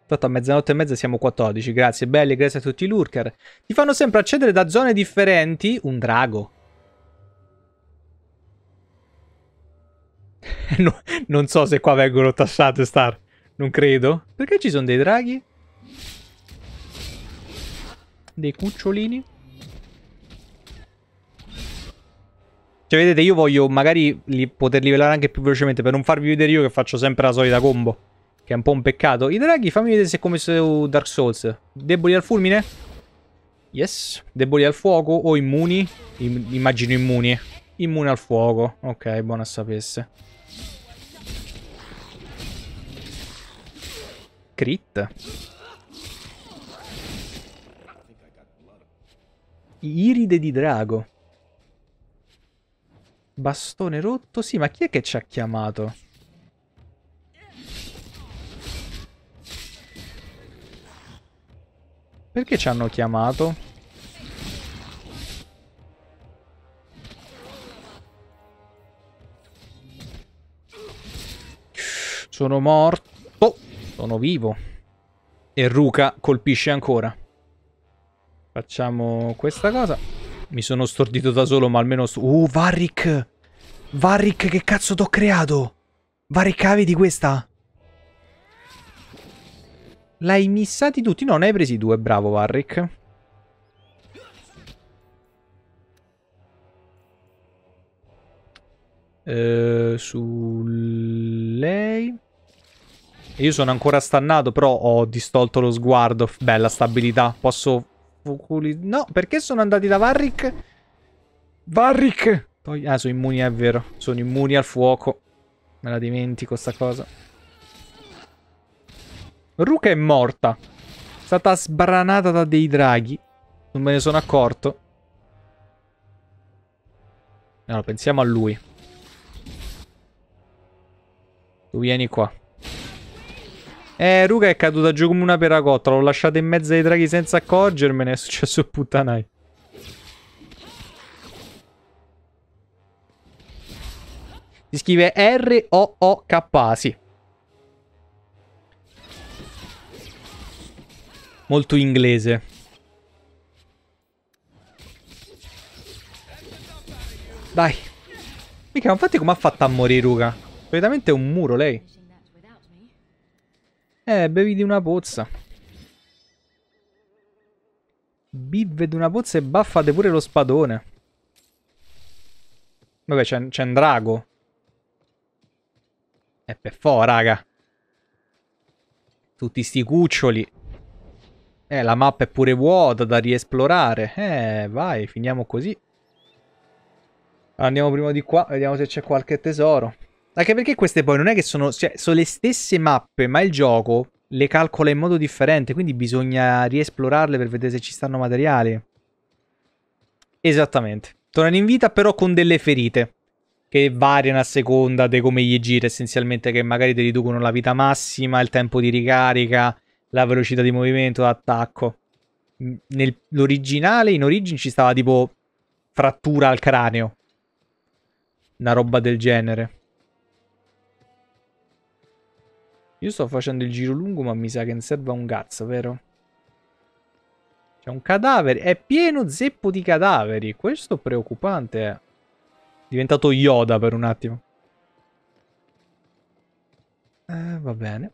Tanto a mezzanotte e mezza siamo 14. Grazie, belli, grazie a tutti i lurker. Ti fanno sempre accedere da zone differenti. Un drago. no, non so se qua vengono tassate, Star. Non credo. Perché ci sono dei draghi? Dei cucciolini? Cioè, vedete, io voglio magari li, poter livelare anche più velocemente per non farvi vedere io che faccio sempre la solita combo. Che è un po' un peccato. I draghi, fammi vedere se è come su Dark Souls. Deboli al fulmine? Yes. Deboli al fuoco o immuni? I, immagino immuni. Immune al fuoco. Ok, buona sapesse. Crit. Iride di drago. Bastone rotto. Sì, ma chi è che ci ha chiamato? Perché ci hanno chiamato? Sono morto. Sono vivo. E Ruka colpisce ancora. Facciamo questa cosa. Mi sono stordito da solo, ma almeno... Uh, Varric! Varric, che cazzo t'ho creato? Varric, avevi questa? L'hai missati tutti? No, ne hai presi due, bravo Varric. Uh, su lei io sono ancora stannato, però ho distolto lo sguardo. Bella stabilità. Posso... No, perché sono andati da Varric? Varric! Ah, sono immuni, è vero. Sono immuni al fuoco. Me la dimentico sta cosa. Ruka è morta. È stata sbranata da dei draghi. Non me ne sono accorto. Allora, pensiamo a lui. Tu vieni qua. Eh, Ruga è caduta giù come una peracotta. L'ho lasciata in mezzo ai draghi senza accorgermene. È successo puttanai. Si scrive R-O-O-K, sì. Molto inglese. Dai. Mica, infatti come ha fatto a morire Ruga? Solitamente è un muro lei. Eh, bevi di una pozza. Bive di una pozza e baffate pure lo spadone. Vabbè, c'è un drago. E per fo, raga. Tutti sti cuccioli. Eh, la mappa è pure vuota da riesplorare. Eh, vai, finiamo così. Andiamo prima di qua, vediamo se c'è qualche tesoro. Anche perché queste poi non è che sono... Cioè, sono le stesse mappe, ma il gioco le calcola in modo differente, quindi bisogna riesplorarle per vedere se ci stanno materiali. Esattamente. Tornano in vita però con delle ferite, che variano a seconda di come gli gira, essenzialmente, che magari ti riducono la vita massima, il tempo di ricarica, la velocità di movimento, d'attacco. Nell'originale, in origine, ci stava tipo frattura al cranio. Una roba del genere. Io sto facendo il giro lungo, ma mi sa che ne serve un cazzo, vero? C'è un cadavere. È pieno zeppo di cadaveri. Questo preoccupante. È diventato Yoda per un attimo. Eh, va bene.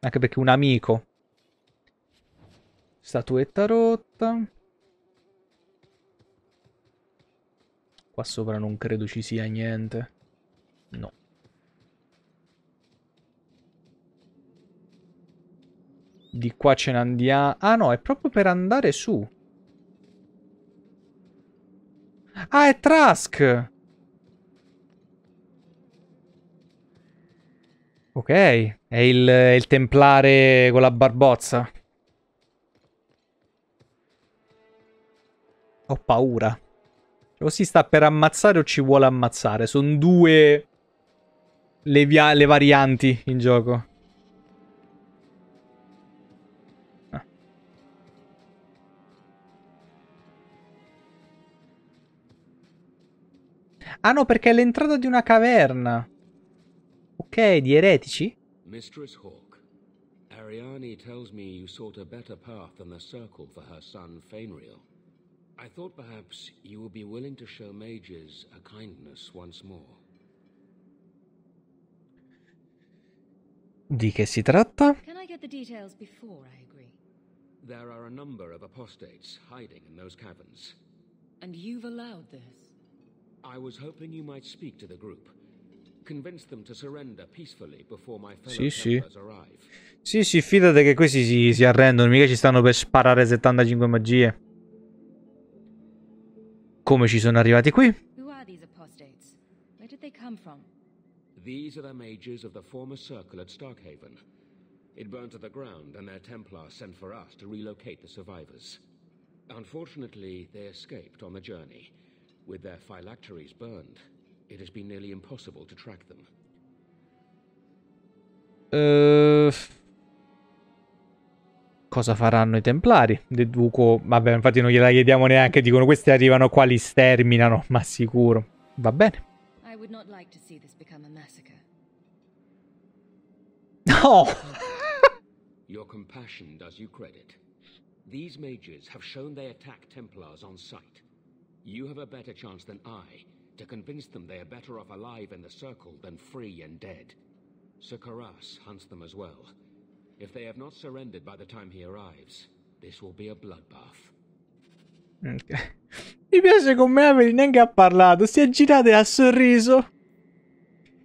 Anche perché un amico. Statuetta rotta. Qua sopra non credo ci sia niente. No. Di qua ce ne andiamo. Ah no, è proprio per andare su. Ah, è Trask! Ok, è il, il templare con la barbozza. Ho paura. O si sta per ammazzare o ci vuole ammazzare. Sono due le, le varianti in gioco. Ah no, perché è l'entrata di una caverna. Ok, di eretici? Mistress Hawk, Ariane tells me you sought a better path than the Circle for her son Fainriel. I thought perhaps you would be willing to show mages a kindness once more. Di che si tratta? Can I get the details before I agree? There are a number of apostates hiding in those caverns. And you've allowed this? Sì, sì. Sì, sì, fidate che questi si, si arrendono, mica ci stanno per sparare 75 magie. Come ci sono arrivati qui? These are the mages of the former circle at Starkhaven. It burned to the ground, and their Templars sent for us to relocate the survivors. Unfortunately, they escaped on the journey. With their phylacteries burned, it has been nearly impossible to track them. Eh, Cosa faranno i templari? Deduco... Vabbè, infatti non gliela chiediamo neanche. Dicono questi arrivano qua, li sterminano. Ma sicuro. Va bene. I would not like to see this become a massacre. No! Your compassion does you credit. These mages have shown they attack Templars on sight. You have a better chance than I to convince them they are better off alive in the Circle than free and dead. Sir Karas hunts them as well. If they have not surrendered by the time he arrives, this will be a bloodbath. Ok. Mi piace come Avery neanche ha parlato. Si è girata e ha sorriso.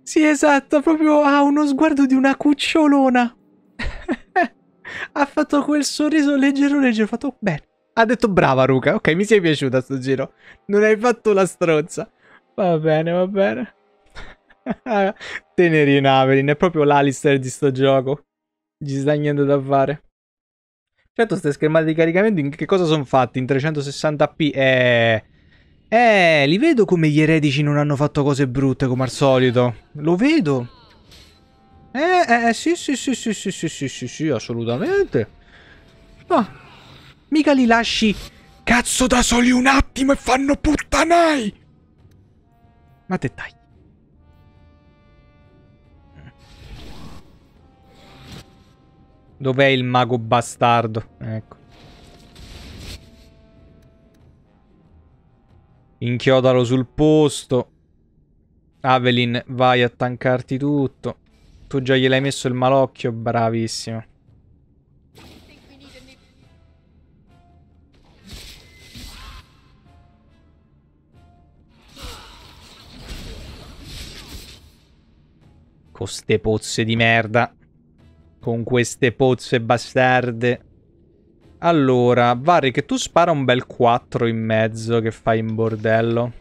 Sì, esatto, proprio ha uno sguardo di una cucciolona. ha fatto quel sorriso leggero leggero. Ha fatto bene. Ha detto brava Ruka. Ok, mi sei piaciuta sto giro. Non hai fatto la strozza. Va bene, va bene. Tenerino Averin, è proprio l'Alistair di sto gioco. Ci sta niente da fare. Certo, queste schermate di caricamento in che cosa sono fatti? In 360p? Eh... Eh, li vedo come gli eretici non hanno fatto cose brutte come al solito. Lo vedo. Eh, eh, sì, sì, sì, sì, sì, sì, sì, sì, sì, assolutamente. Ma, mica li lasci cazzo da soli un attimo e fanno puttanai. Ma dettagli. Dov'è il mago bastardo? Ecco. Inchiodalo sul posto. Avelin, vai a tankarti tutto. Tu già gliel'hai messo il malocchio, bravissimo. Con ste pozze di merda. Con queste pozze bastarde. Allora, Varri, che tu spara un bel 4 in mezzo che fai in bordello.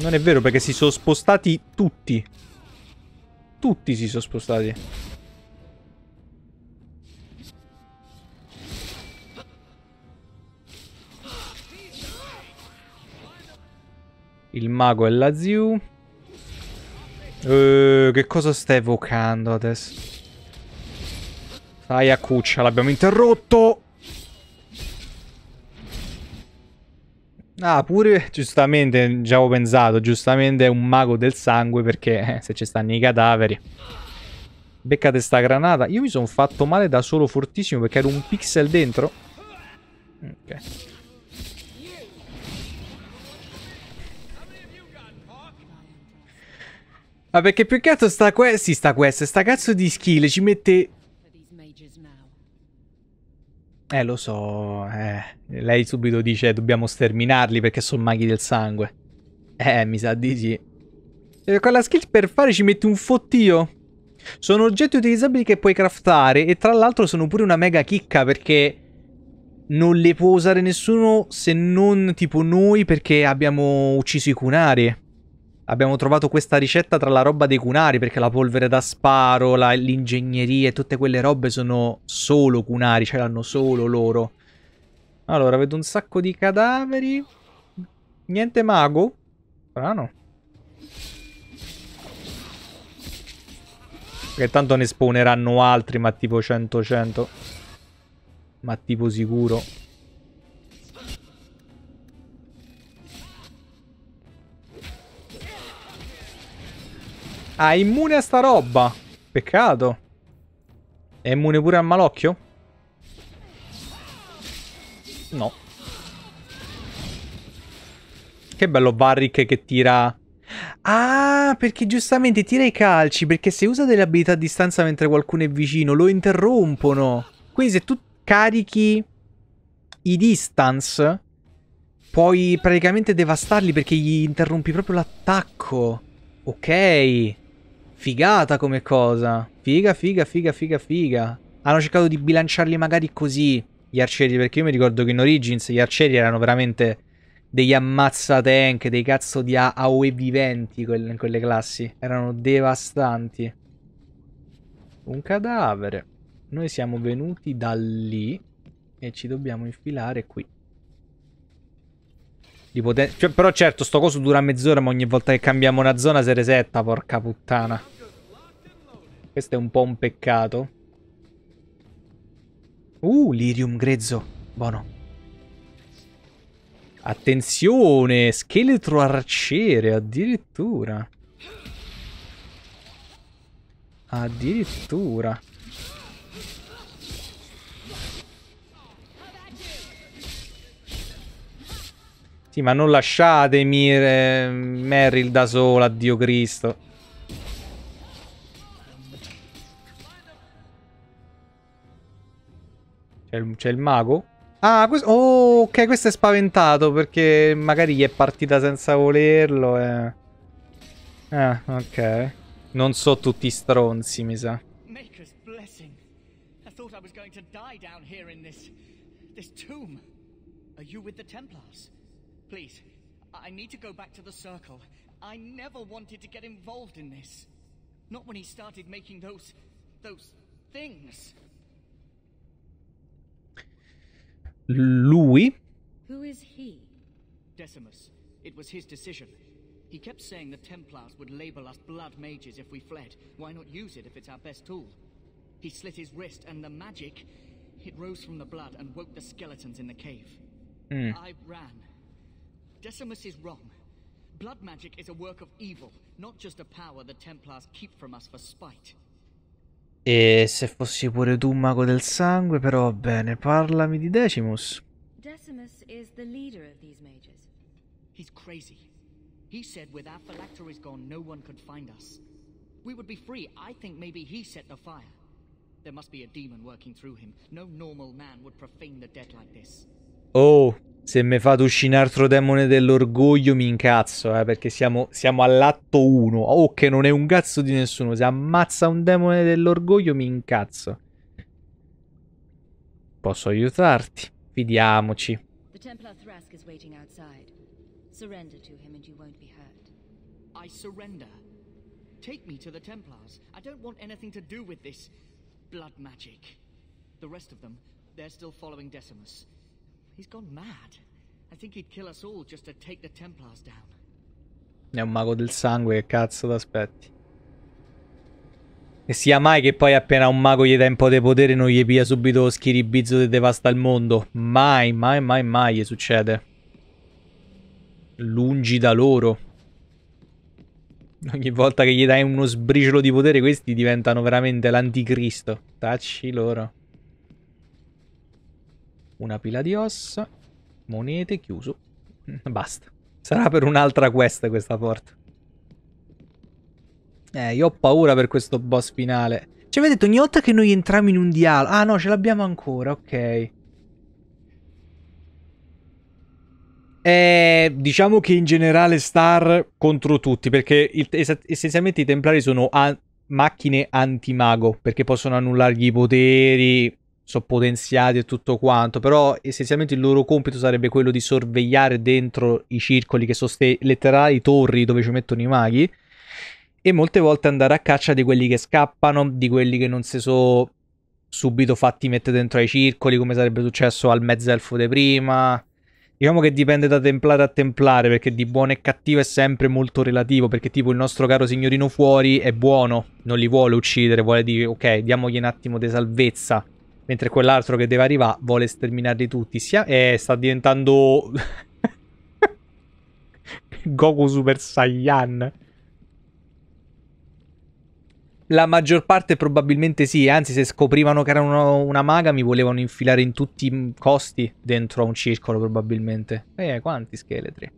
Non è vero perché si sono spostati tutti. Tutti si sono spostati. Il mago e la Ziu. Eh, che cosa stai evocando adesso? Stai a cuccia, l'abbiamo interrotto. Ah, pure, giustamente, già avevo pensato, giustamente è un mago del sangue perché eh, se ci stanno i cadaveri. Beccate sta granata. Io mi sono fatto male da solo fortissimo perché ero un pixel dentro. Ok. Ma perché più che altro sta quest, sì, sta quest, sta cazzo di skill ci mette... Eh, lo so, eh. Lei subito dice dobbiamo sterminarli perché sono maghi del sangue. Eh, mi sa di sì. E con la skill per fare ci metti un fottio. Sono oggetti utilizzabili che puoi craftare e tra l'altro sono pure una mega chicca perché non le può usare nessuno se non tipo noi perché abbiamo ucciso i cunari. Abbiamo trovato questa ricetta tra la roba dei cunari perché la polvere da sparo, l'ingegneria e tutte quelle robe sono solo cunari, ce l'hanno solo loro. Allora, vedo un sacco di cadaveri. Niente mago? Strano. Che tanto ne spawneranno altri, ma tipo 100-100. Ma tipo sicuro. Ah, immune a sta roba. Peccato. È immune pure al malocchio? No. Che bello Varric che tira... Ah, perché giustamente tira i calci, perché se usa delle abilità a distanza mentre qualcuno è vicino, lo interrompono. Quindi se tu carichi i distance, puoi praticamente devastarli perché gli interrompi proprio l'attacco. Ok. Figata come cosa. Figa, figa, figa, figa, figa. Hanno cercato di bilanciarli magari così, gli arcieri, perché io mi ricordo che in Origins gli arcieri erano veramente degli ammazzatank, dei cazzo di AOE viventi in quelle classi. Erano devastanti. Un cadavere. Noi siamo venuti da lì e ci dobbiamo infilare qui. Poten- cioè, però certo, sto coso dura mezz'ora, ma ogni volta che cambiamo una zona si resetta, porca puttana. Questo è un po' un peccato. Uh, lirium grezzo. Buono. Attenzione, scheletro arciere, addirittura. Addirittura. Sì, ma non lasciatemi eh, Meryl da sola, Dio Cristo. C'è il, il, mago? Ah, questo, oh, ok, questo è spaventato perché magari gli è partita senza volerlo e... Eh, ok. Non so tutti stronzi, mi sa. Maker's blessing. I thought I was going to die down here in this... this tomb. Are you with the Templars? Please, I need to go back to the Circle. I never wanted to get involved in this. Not when he started making those... those things. Louis? Who is he? Decimus. It was his decision. He kept saying the Templars would label us blood mages if we fled. Why not use it if it's our best tool? He slit his wrist, and the magic... It rose from the blood and woke the skeletons in the cave. Mm. I ran, Decimus is wrong. Blood magic is a work of evil, not just a power the Templars keep from us for spite. E se fossi pure tu un mago del sangue, però va bene, parlami di Decimus. Decimus is the leader of these mages. He's crazy. He said with our phylacteries gone, no one could find us. We would be free. I think maybe he set the fire. There must be a demon working through him. No normal man would profane the dead like this. Oh, Se mi fate uscire un altro demone dell'orgoglio mi incazzo, eh, perché siamo, siamo all'atto 1. Oh, che non è un cazzo di nessuno. Se ammazza un demone dell'orgoglio mi incazzo. Posso aiutarti? Fidiamoci. The Templar Thrask is waiting outside. Surrender to him and you won't be hurt. I surrender. Take me to the Templars. I don't want anything to do with this blood magic. The rest of them, they're still following Decimus. He's gone mad. I think he'd kill us all just to take the Templars down. È un mago del sangue, che cazzo t'aspetti? E sia mai che poi appena un mago gli dà un po' di potere non gli pia subito lo schiribizzo che devasta il mondo. Mai, mai, mai, mai gli succede. Lungi da loro. Ogni volta che gli dai uno sbriciolo di potere questi diventano veramente l'anticristo. Tacci loro. Una pila di ossa. Monete, chiuso. Basta. Sarà per un'altra quest questa porta. Eh, io ho paura per questo boss finale. Ci avete detto ogni volta che noi entriamo in un dialogo... Ah no, ce l'abbiamo ancora, ok. Eh, diciamo che in generale Star contro tutti, perché il, essenzialmente i Templari sono a macchine anti-mago, perché possono annullargli i poteri, sono potenziati e tutto quanto, però essenzialmente il loro compito sarebbe quello di sorvegliare dentro i circoli che sono ste letterali torri dove ci mettono i maghi e molte volte andare a caccia di quelli che scappano, di quelli che non si sono subito fatti mettere dentro ai circoli come sarebbe successo al mezzelfo di prima. Diciamo che dipende da templare a templare perché di buono e cattivo è sempre molto relativo perché tipo il nostro caro signorino fuori è buono, non li vuole uccidere, vuole dire ok diamogli un attimo di salvezza Mentre quell'altro che deve arrivare vuole sterminarli tutti. Sia... Eh, sta diventando... Goku Super Saiyan. La maggior parte probabilmente sì, anzi se scoprivano che era uno, una maga mi volevano infilare in tutti i costi dentro a un circolo probabilmente. Eh, quanti scheletri.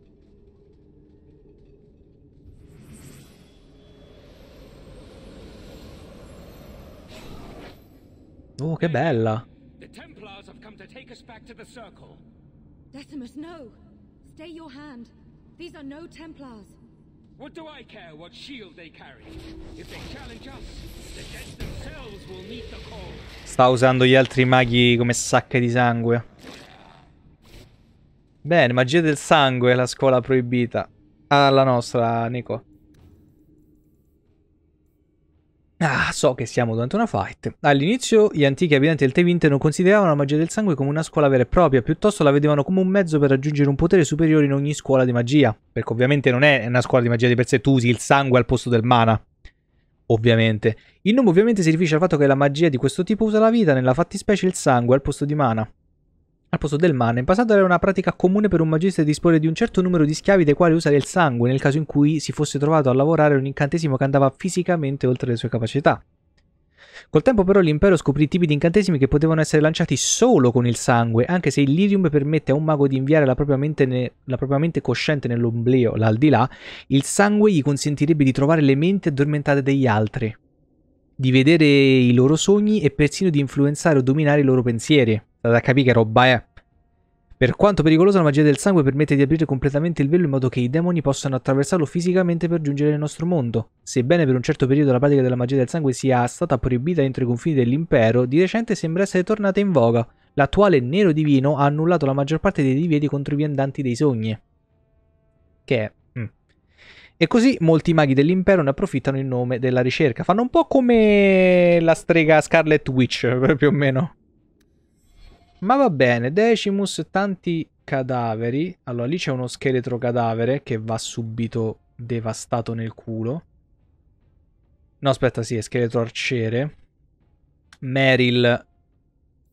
Oh, che bella. The Templars have come to take us back to the Circle. Decimus, no! Stay your hand. These are no Templars. What do I care what shield they carry? If they challenge us, the dead themselves will meet the call. Sta usando gli altri maghi come sacche di sangue. Bene, magia del sangue, la scuola proibita. Alla nostra, Nico. Ah, so che siamo durante una fight. All'inizio gli antichi abitanti del Tevinte non consideravano la magia del sangue come una scuola vera e propria, piuttosto la vedevano come un mezzo per raggiungere un potere superiore in ogni scuola di magia. Perché ovviamente non è una scuola di magia di per sé, tu usi il sangue al posto del mana. Ovviamente. Il nome ovviamente si riferisce al fatto che la magia di questo tipo usa la vita, nella fattispecie il sangue al posto di mana al posto del mana. In passato era una pratica comune per un magista disporre di un certo numero di schiavi dei quali usare il sangue nel caso in cui si fosse trovato a lavorare un incantesimo che andava fisicamente oltre le sue capacità. Col tempo però l'impero scoprì tipi di incantesimi che potevano essere lanciati solo con il sangue, anche se il Lirium permette a un mago di inviare la propria mente, ne- la propria mente cosciente nell'ombleo, l'aldilà, il sangue gli consentirebbe di trovare le menti addormentate degli altri, di vedere i loro sogni e persino di influenzare o dominare i loro pensieri. Da capire che roba è. Per quanto pericolosa la magia del sangue permette di aprire completamente il velo in modo che i demoni possano attraversarlo fisicamente per giungere nel nostro mondo. Sebbene per un certo periodo la pratica della magia del sangue sia stata proibita entro i confini dell'impero, di recente sembra essere tornata in voga. L'attuale Nero Divino ha annullato la maggior parte dei divieti contro i viandanti dei sogni. Che è... Mm. E così molti maghi dell'impero ne approfittano in nome della ricerca. Fanno un po' come la strega Scarlet Witch, più o meno. Ma va bene, Decimus, tanti cadaveri. Allora, lì c'è uno scheletro cadavere che va subito devastato nel culo. No, aspetta, sì, è scheletro arciere. Meryl,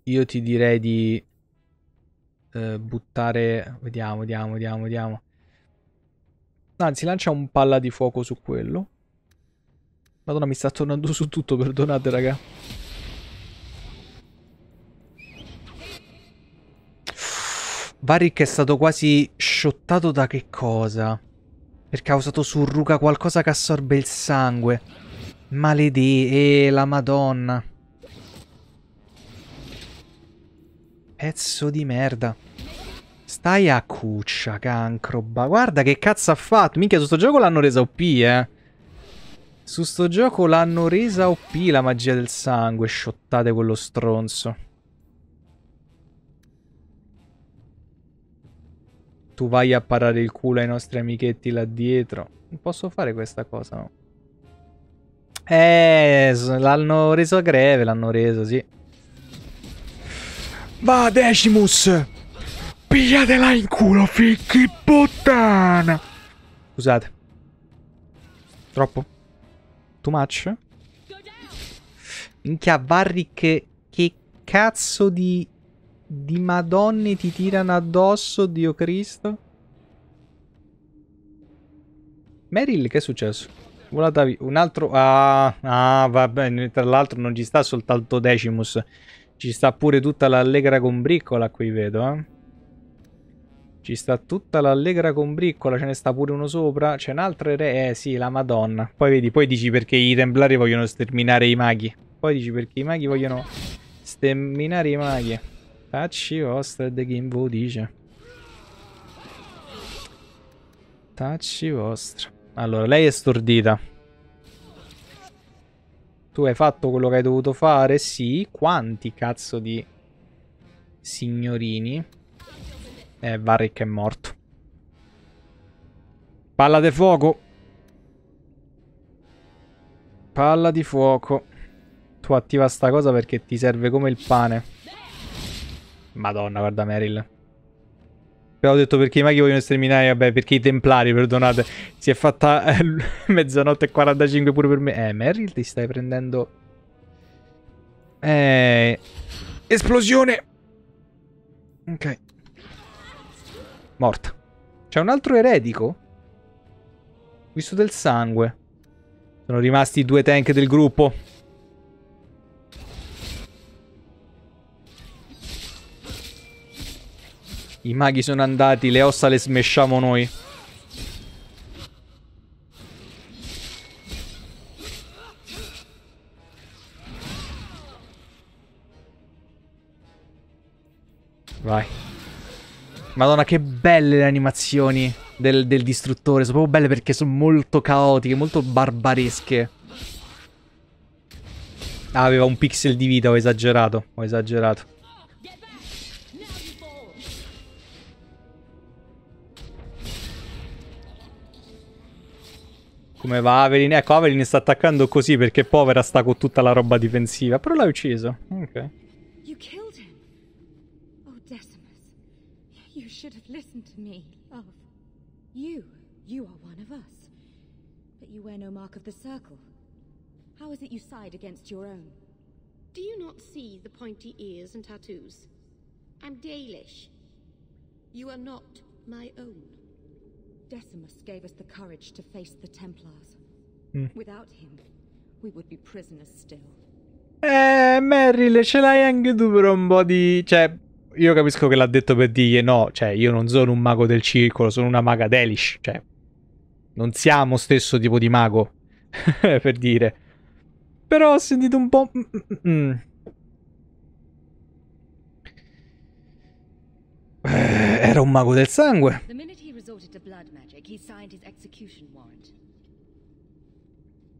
io ti direi di eh, buttare... Vediamo, vediamo, vediamo, vediamo. Anzi, lancia un palla di fuoco su quello. Madonna, mi sta tornando su tutto, perdonate, raga. Varric è stato quasi shottato da che cosa? Perché ha usato su Ruka qualcosa che assorbe il sangue. Maledì, e la madonna. Pezzo di merda. Stai a cuccia, cancroba. Guarda che cazzo ha fatto. Minchia, su sto gioco l'hanno resa OP, eh. Su sto gioco l'hanno resa OP la magia del sangue. Shottate quello stronzo. Tu vai a parare il culo ai nostri amichetti là dietro. Non posso fare questa cosa, no? Eh, l'hanno reso greve, l'hanno reso, sì. Va, Decimus! Pigliatela in culo, fichi puttana! Scusate. Troppo? Too much? Minchia, Varric, che cazzo di di madonne ti tirano addosso, Dio Cristo? Meryl, che è successo? Volata via. Un altro... Ah, ah, vabbè, tra l'altro non ci sta soltanto Decimus. Ci sta pure tutta l'allegra combriccola qui, vedo, eh. Ci sta tutta l'allegra combriccola, ce ne sta pure uno sopra. C'è un altro re... Eh sì, la madonna. Poi vedi, poi dici perché i templari vogliono sterminare i maghi. Poi dici perché i maghi vogliono sterminare i maghi. Tacci vostra The Game Vo dice. Tacci vostra. Allora, lei è stordita. Tu hai fatto quello che hai dovuto fare? Sì. Quanti cazzo di signorini? Eh, Varric è morto. Palla di fuoco. Palla di fuoco. Tu attiva sta cosa perché ti serve come il pane. Madonna, guarda Meryl. Abbiamo detto perché i maghi vogliono sterminare, vabbè, perché i templari, perdonate. Si è fatta eh, mezzanotte e 45 pure per me. Eh, Meryl, ti stai prendendo... Eh... Esplosione! Ok. Morta. C'è un altro eretico? Visto del sangue. Sono rimasti due tank del gruppo. I maghi sono andati, le ossa le smesciamo noi. Vai. Madonna, che belle le animazioni del, del distruttore. Sono proprio belle perché sono molto caotiche, molto barbaresche. Ah, aveva un pixel di vita, ho esagerato. Ho esagerato. Come va Avelin? Ecco, Avelin sta attaccando così perché povera sta con tutta la roba difensiva. Però l'hai ucciso. Ok. You killed him. Oh, Decimus. You should have listened to me, love. You, you are one of us. But you wear no mark of the circle. How is it you side against your own? Do you not see the pointy ears and tattoos? I'm Dalish. You are not my own. Decimus gave us the courage to face the Templars. Mm. Without him, we would be prisoners still. Eh, Meryl, ce l'hai anche tu per un po' di... Cioè, io capisco che l'ha detto per dire no, cioè, io non sono un mago del circolo, sono una maga Delish, cioè... Non siamo stesso tipo di mago, per dire. Però ho sentito un po'... Mm. Eh, era un mago del sangue. The minute he resorted to blood magic, he signed his execution warrant.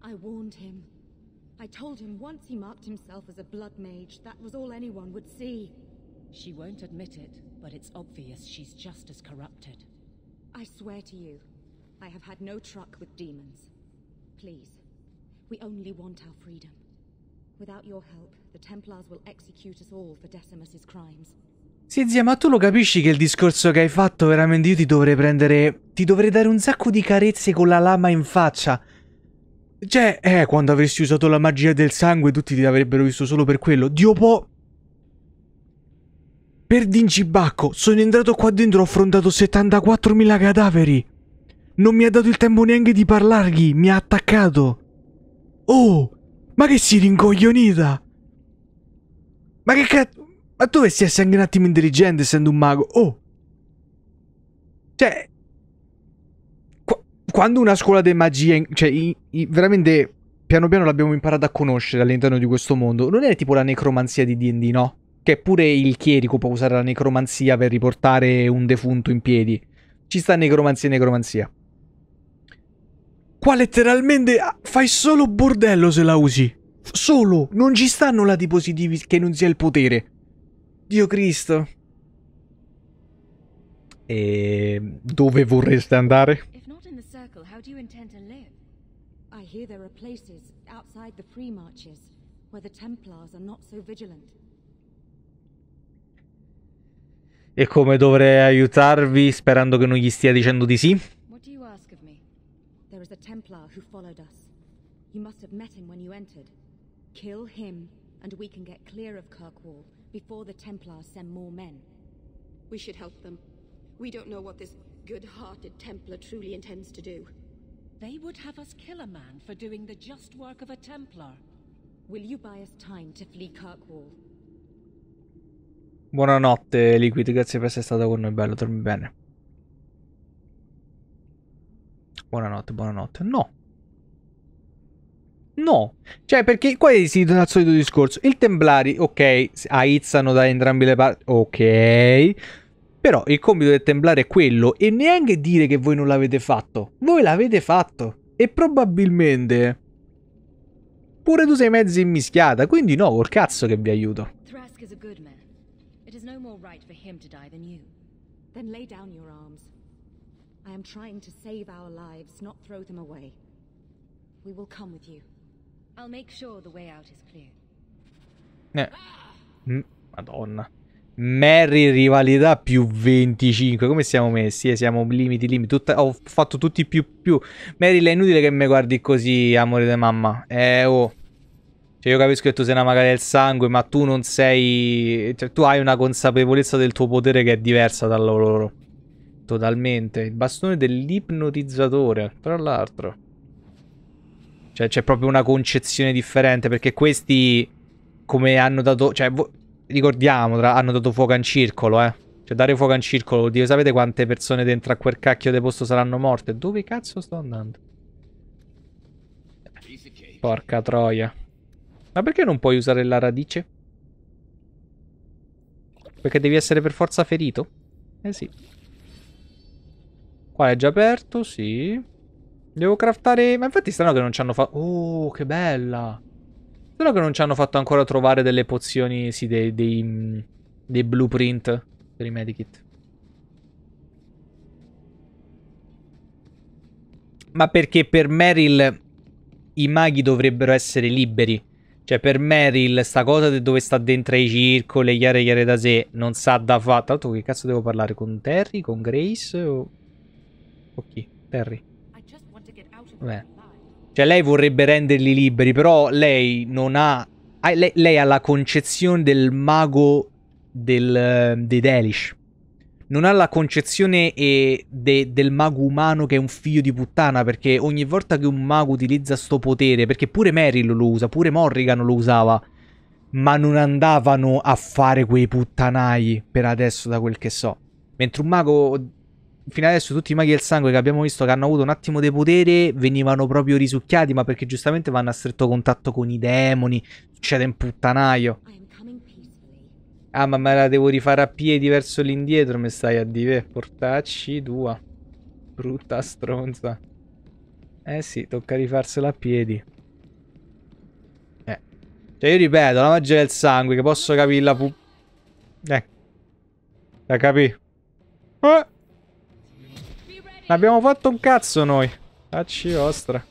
I warned him. I told him once he marked himself as a blood mage, that was all anyone would see. She won't admit it, but it's obvious she's just as corrupted. I swear to you, I have had no truck with demons. Please, we only want our freedom. Without your help, the Templars will execute us all for Decimus's crimes. Sì, zia, ma tu lo capisci che il discorso che hai fatto veramente io ti dovrei prendere. Ti dovrei dare un sacco di carezze con la lama in faccia. Cioè, eh, quando avresti usato la magia del sangue, tutti ti avrebbero visto solo per quello. Dio po'. Per Dincibacco, sono entrato qua dentro, ho affrontato 74.000 cadaveri. Non mi ha dato il tempo neanche di parlargli, mi ha attaccato. Oh, ma che si rincoglionita? Ma che cazzo? Ma tu dovresti essere anche un attimo intelligente essendo un mago. Oh! Cioè... qu- quando una scuola di magia... in- cioè, i- i- veramente... Piano piano l'abbiamo imparato a conoscere all'interno di questo mondo. Non è tipo la necromanzia di D&D, no? Che pure il chierico può usare la necromanzia per riportare un defunto in piedi. Ci sta necromanzia e necromanzia. Qua letteralmente ah, fai solo bordello se la usi. Solo. Non ci stanno lati positivi che non sia il potere. Dio Cristo. E dove vorreste andare? If not in the circle, how do you intend to live? I hear there are places outside the free marches where the Templars are not so vigilant. E come dovrei aiutarvi sperando che non gli stia dicendo di sì? What do you ask of me? There is a Templar who followed us. You must have met him when you entered. Kill him, and we can get clear of Kirkwall before the Templars send more men. We should help them. We don't know what this good-hearted Templar truly intends to do. They would have us kill a man for doing the just work of a Templar. Will you buy us time to flee Kirkwall? Buonanotte Liquid, grazie per essere stato con noi, bello, dormi bene. Buonanotte, buonanotte. No. No. Cioè, perché qua si torna al solito discorso. Il Templari, ok, aizzano da entrambe le parti. Ok. Però il compito del Templare è quello. E neanche dire che voi non l'avete fatto. Voi l'avete fatto. E probabilmente... Pure tu sei mezzo immischiata. Quindi no, col cazzo che vi aiuto. Thrask is a good man. It is no more right for him to die than you. Then lay down your arms. I am trying to save our lives, not throw them away. We will come with you. I'll make sure the way out is clear. Eh. Madonna. Mary rivalità più 25. Come siamo messi? Eh, siamo limiti, limiti. Tutta- ho fatto tutti più più. Mary, è inutile che mi guardi così, amore di mamma. Eh, oh. Cioè, io capisco che tu sei una maga del sangue, ma tu non sei. Cioè, tu hai una consapevolezza del tuo potere che è diversa dalla loro. Totalmente. Il bastone dell'ipnotizzatore, tra l'altro. Cioè, c'è proprio una concezione differente. Perché questi, come hanno dato. Cioè, ricordiamo, hanno dato fuoco in circolo, eh. Cioè, dare fuoco in circolo vuol dire, sapete quante persone dentro a quel cacchio di posto saranno morte? Dove cazzo sto andando? Porca troia. Ma perché non puoi usare la radice? Perché devi essere per forza ferito? Eh sì. Qua è già aperto, sì. Devo craftare... Ma infatti strano che non ci hanno fatto... Oh, che bella! Strano che non ci hanno fatto ancora trovare delle pozioni, sì, dei, dei, dei blueprint per i medikit. Ma perché per Meryl i maghi dovrebbero essere liberi. Cioè, per Meryl, sta cosa di dove sta dentro ai circoli, chiare chiare da sé, non sa da fare. L'altro, che cazzo devo parlare? Con Terry? Con Grace? O, o chi? Terry. Beh. Cioè, lei vorrebbe renderli liberi, però lei non ha. Lei, lei ha la concezione del mago del, dei Delish non ha la concezione eh, de, del mago umano che è un figlio di puttana, perché ogni volta che un mago utilizza sto potere, perché pure Meryl lo usa, pure Morrigan lo usava, ma non andavano a fare quei puttanai per adesso, da quel che so. Mentre un mago, fino adesso tutti i maghi del sangue che abbiamo visto che hanno avuto un attimo di potere, venivano proprio risucchiati, ma perché giustamente vanno a stretto contatto con i demoni, succede un puttanaio. Ah, ma me la devo rifare a piedi verso l'indietro, mi stai a dire. Portacci tua. Brutta stronza. Eh sì, tocca rifarsela a piedi. Eh. Cioè, io ripeto, la magia del sangue, che posso capire la pu... Eh. La capì. Eh. Abbiamo fatto un cazzo noi. Facci vostra.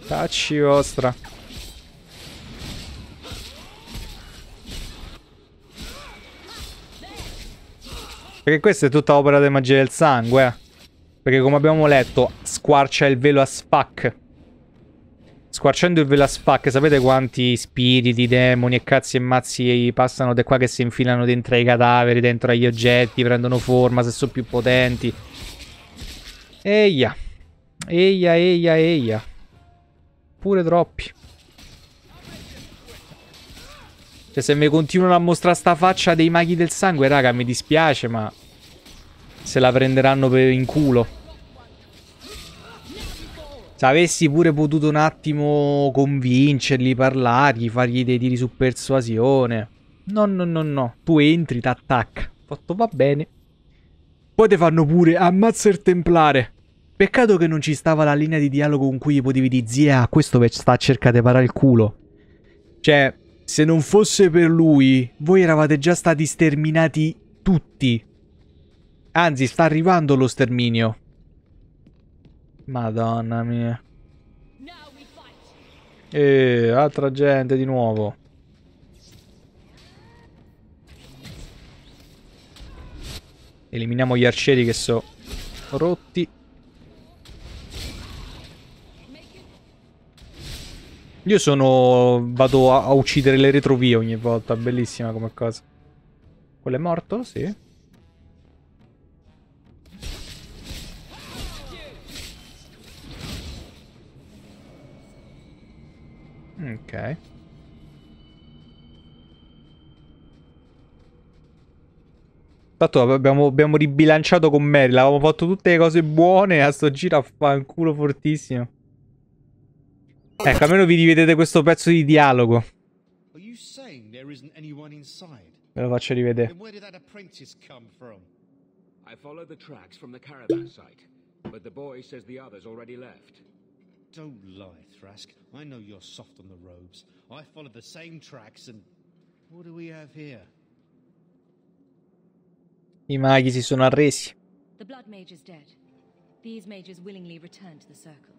Facci vostra. Perché questa è tutta opera della magia del sangue. Eh. Perché come abbiamo letto, squarcia il velo a spac. Squarciando il velo a spac, sapete quanti spiriti, demoni e cazzi e mazzi passano da qua che si infilano dentro ai cadaveri, dentro agli oggetti, prendono forma se sono più potenti. Eia. Eia, eia, eia. Pure troppi. Cioè, se mi continuano a mostrare sta faccia dei maghi del sangue, raga, mi dispiace, ma... Se la prenderanno in culo. Se avessi pure potuto un attimo convincerli, parlargli, fargli dei tiri su persuasione. No, no, no, no. Tu entri, t'attacca. Fatto va bene. Poi ti fanno pure ammazza il templare. Peccato che non ci stava la linea di dialogo con cui gli potevi dire zia, questo sta a cercare di parare il culo. Cioè, se non fosse per lui, voi eravate già stati sterminati tutti. Anzi, sta arrivando lo sterminio. Madonna mia. E altra gente di nuovo. Eliminiamo gli arcieri che sono rotti. Io sono... vado a, a uccidere le retrovie ogni volta, bellissima come cosa. Quello è morto? Sì. Ok. Tanto abbiamo, abbiamo ribilanciato con Mary, avevamo fatto tutte le cose buone a sto giro a fanculo fortissimo. Ecco, almeno vi rivedete questo pezzo di dialogo. Ve lo faccio rivedere. I followed the tracks from the caravan site, but the boy says the others already left. Don't lie, Thrask. I know you're soft on the robes. I followed the same tracks and... What do we have here? I maghi si sono arresi. The Blood Mage is dead. These mages willingly returned to the Circle.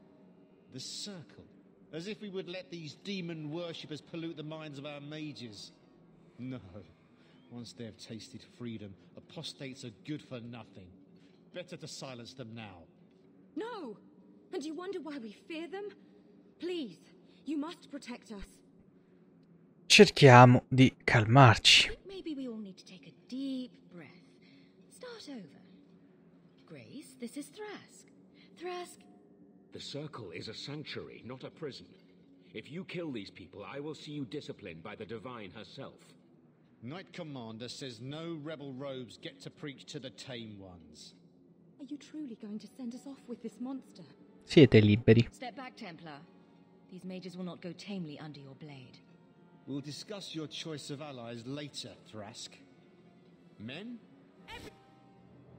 The Circle? As if we would let these demon worshippers pollute the minds of our mages. No. Once they have tasted freedom, apostates are good for nothing. Better to silence them now. No! And you wonder why we fear them? Please, you must protect us. Cerchiamo di calmarci. Maybe we all need to take a deep breath. Start over. Grace, this is Thrask. Thrask, The Circle is a sanctuary, not a prison. If you kill these people, I will see you disciplined by the Divine herself. Knight Commander says no rebel robes get to preach to the tame ones. are you truly going to send us off with this monster? Siete liberi. Step back, Templar. These mages will not go tamely under your blade. We'll discuss your choice of allies later, Thrask. Men?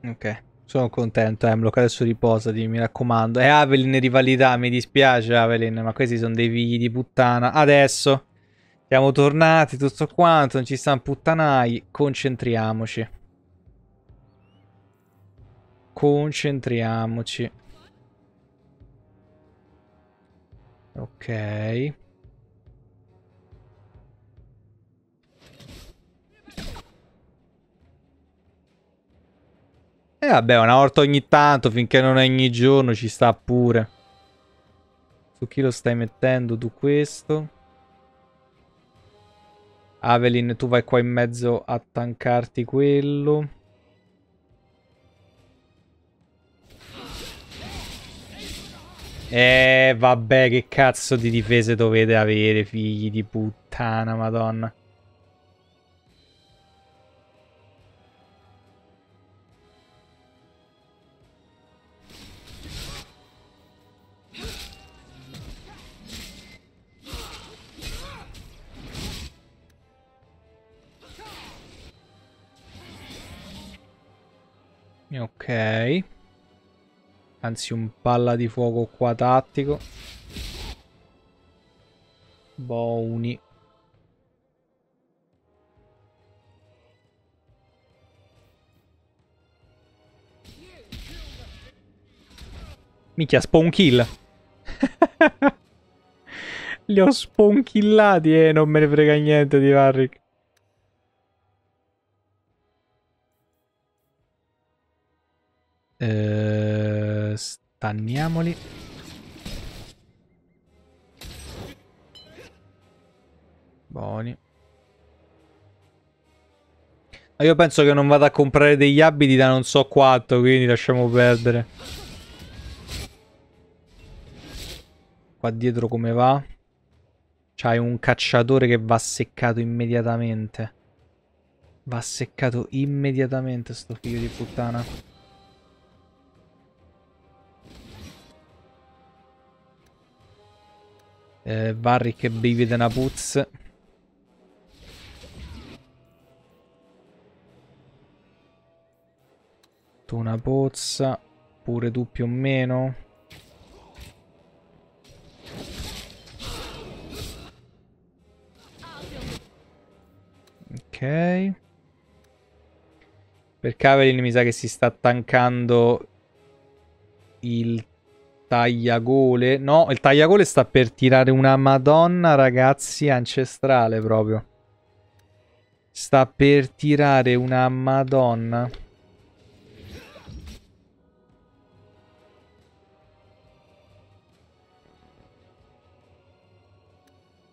Ok, sono contento, Emlock, adesso riposati, mi raccomando. E eh, Avelin rivalità, mi dispiace Avelin, ma questi sono dei figli di puttana. Adesso siamo tornati, tutto quanto, non ci stanno puttanai, concentriamoci. Concentriamoci. Ok. E eh vabbè, una volta ogni tanto, finché non è ogni giorno, ci sta pure. Su chi lo stai mettendo tu questo? Avelin, tu vai qua in mezzo a tankarti quello. Eh, vabbè, che cazzo di difese dovete avere, figli di puttana, madonna. Ok. Anzi, un palla di fuoco qua tattico. Boni. Minchia, spawn kill. Li ho spawn killati e non me ne frega niente di Varric. Eh, stanniamoli. Buoni. Ma io penso che non vada a comprare degli abiti da non so quanto, quindi lasciamo perdere. Qua dietro come va? C'hai un cacciatore che va seccato immediatamente. Va seccato immediatamente sto figlio di puttana. Eh, Varric e bevi da una puzz. Tu una pozza. Pure tu più o meno. Ok. Per Cavelin mi sa che si sta tankando il Tagliagole. No, il tagliagole sta per tirare una madonna, ragazzi, ancestrale proprio. Sta per tirare una madonna.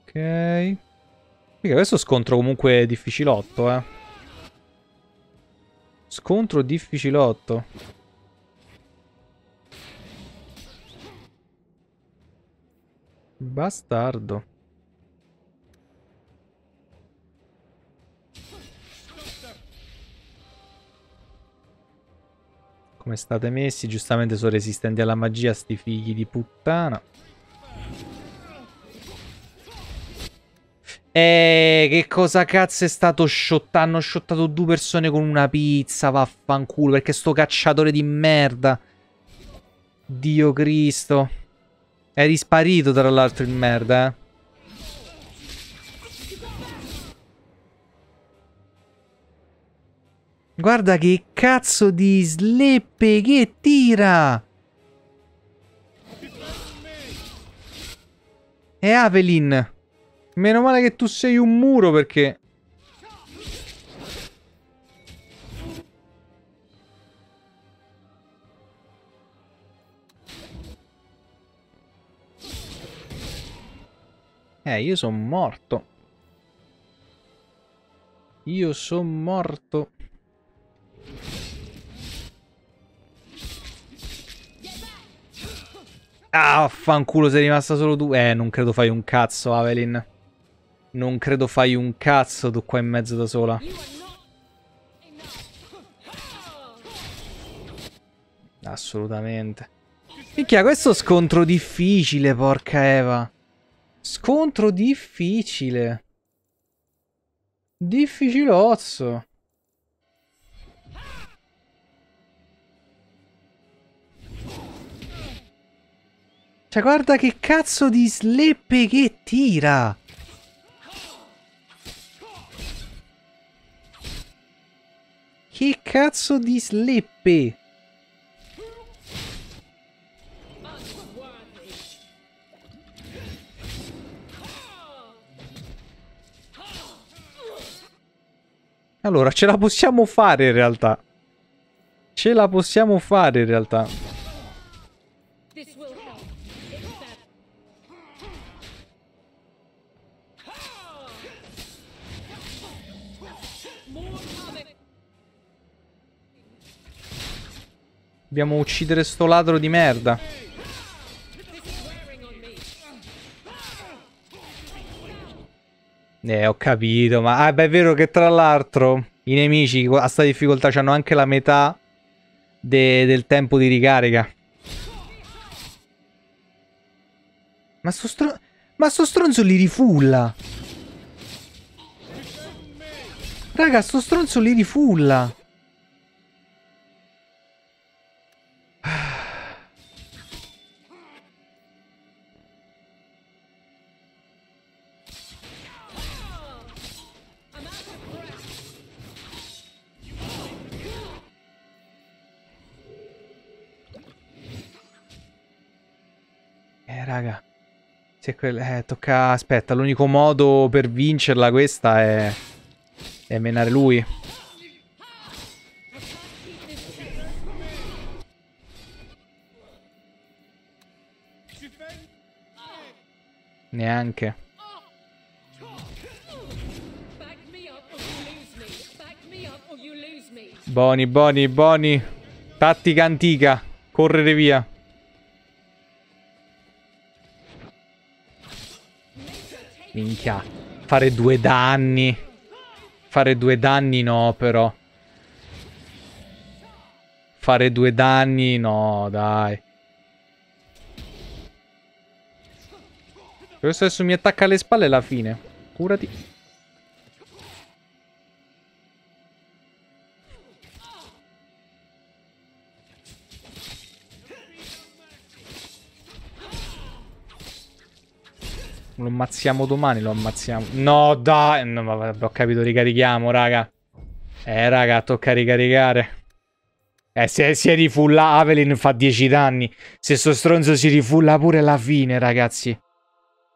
Ok. Mica questo scontro comunque difficilotto, eh. Scontro difficilotto. Bastardo. Come state messi? Giustamente sono resistenti alla magia sti figli di puttana. Eh, che cosa cazzo è stato shot? Hanno shottato due persone con una pizza, vaffanculo, perché sto cacciatore di merda. Dio Cristo. È risparito tra l'altro il merda, eh. Guarda che cazzo di sleppe che tira! È Avelin. Meno male che tu sei un muro perché... Eh, io sono morto. Io sono morto. Ah, fanculo, sei rimasta solo tu. Eh, non credo fai un cazzo, Avelin. Non credo fai un cazzo tu qua in mezzo da sola. Assolutamente. Minchia, questo scontro difficile, porca Eva. Scontro difficile. Difficilozzo. Cioè, guarda che cazzo di sleppe che tira. Che cazzo di sleppe. Allora, ce la possiamo fare in realtà. Ce la possiamo fare in realtà. Dobbiamo uccidere sto ladro di merda. Eh, ho capito, ma ah, beh, è vero che tra l'altro i nemici a sta difficoltà hanno anche la metà de del tempo di ricarica. Ma sto, stro ma sto stronzo li rifulla. Raga, sto stronzo li rifulla. Raga. Se quel... Eh, tocca... Aspetta, l'unico modo per vincerla questa è... È menare lui. Neanche. Boni, boni, boni. Tattica antica. Correre via. Minchia. Fare due danni. Fare due danni no, però. Fare due danni no, dai. Questo adesso mi attacca alle spalle alla fine. Curati. Lo ammazziamo domani, lo ammazziamo. No, dai. No, vabbè, ho capito, ricarichiamo, raga. Eh, raga, tocca ricaricare. Eh, se si è rifulla, Avelin fa 10 danni. Se sto stronzo si rifulla pure alla fine, ragazzi.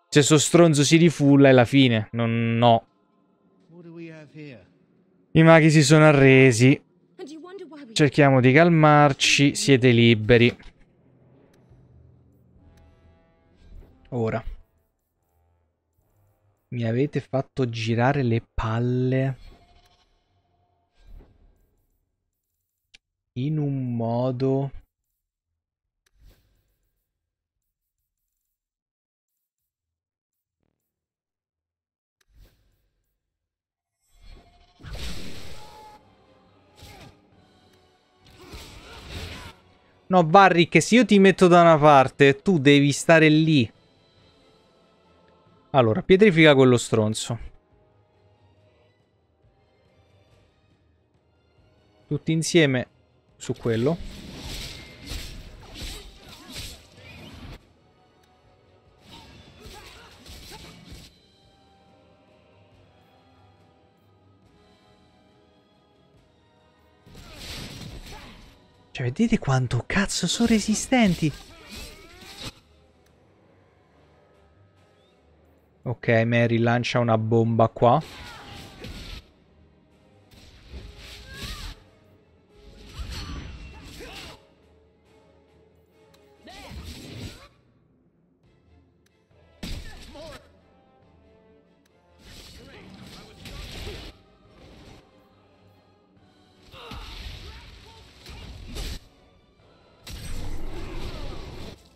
Se sto stronzo si rifulla è la fine. Non, no. I maghi si sono arresi. Cerchiamo di calmarci. Siete liberi. Ora. Mi avete fatto girare le palle in un modo No, Barry, che se io ti metto da una parte, tu devi stare lì. Allora, pietrifica quello stronzo. Tutti insieme su quello. Cioè, vedete quanto cazzo sono resistenti? Ok, Mary lancia una bomba qua.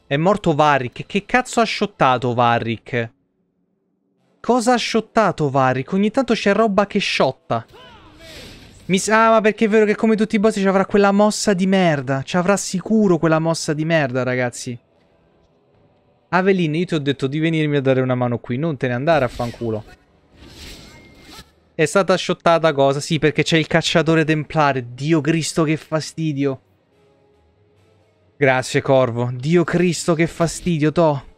È morto Varric. Che cazzo ha shottato Varric? Cosa ha shottato Varric? Ogni tanto c'è roba che shotta. Mi sa, ah, ma perché è vero che come tutti i boss ci avrà quella mossa di merda. Ci avrà sicuro quella mossa di merda, ragazzi. Avelin, io ti ho detto di venirmi a dare una mano qui, non te ne andare a fanculo. È stata shottata cosa? Sì, perché c'è il cacciatore templare. Dio Cristo, che fastidio. Grazie, Corvo. Dio Cristo, che fastidio, to.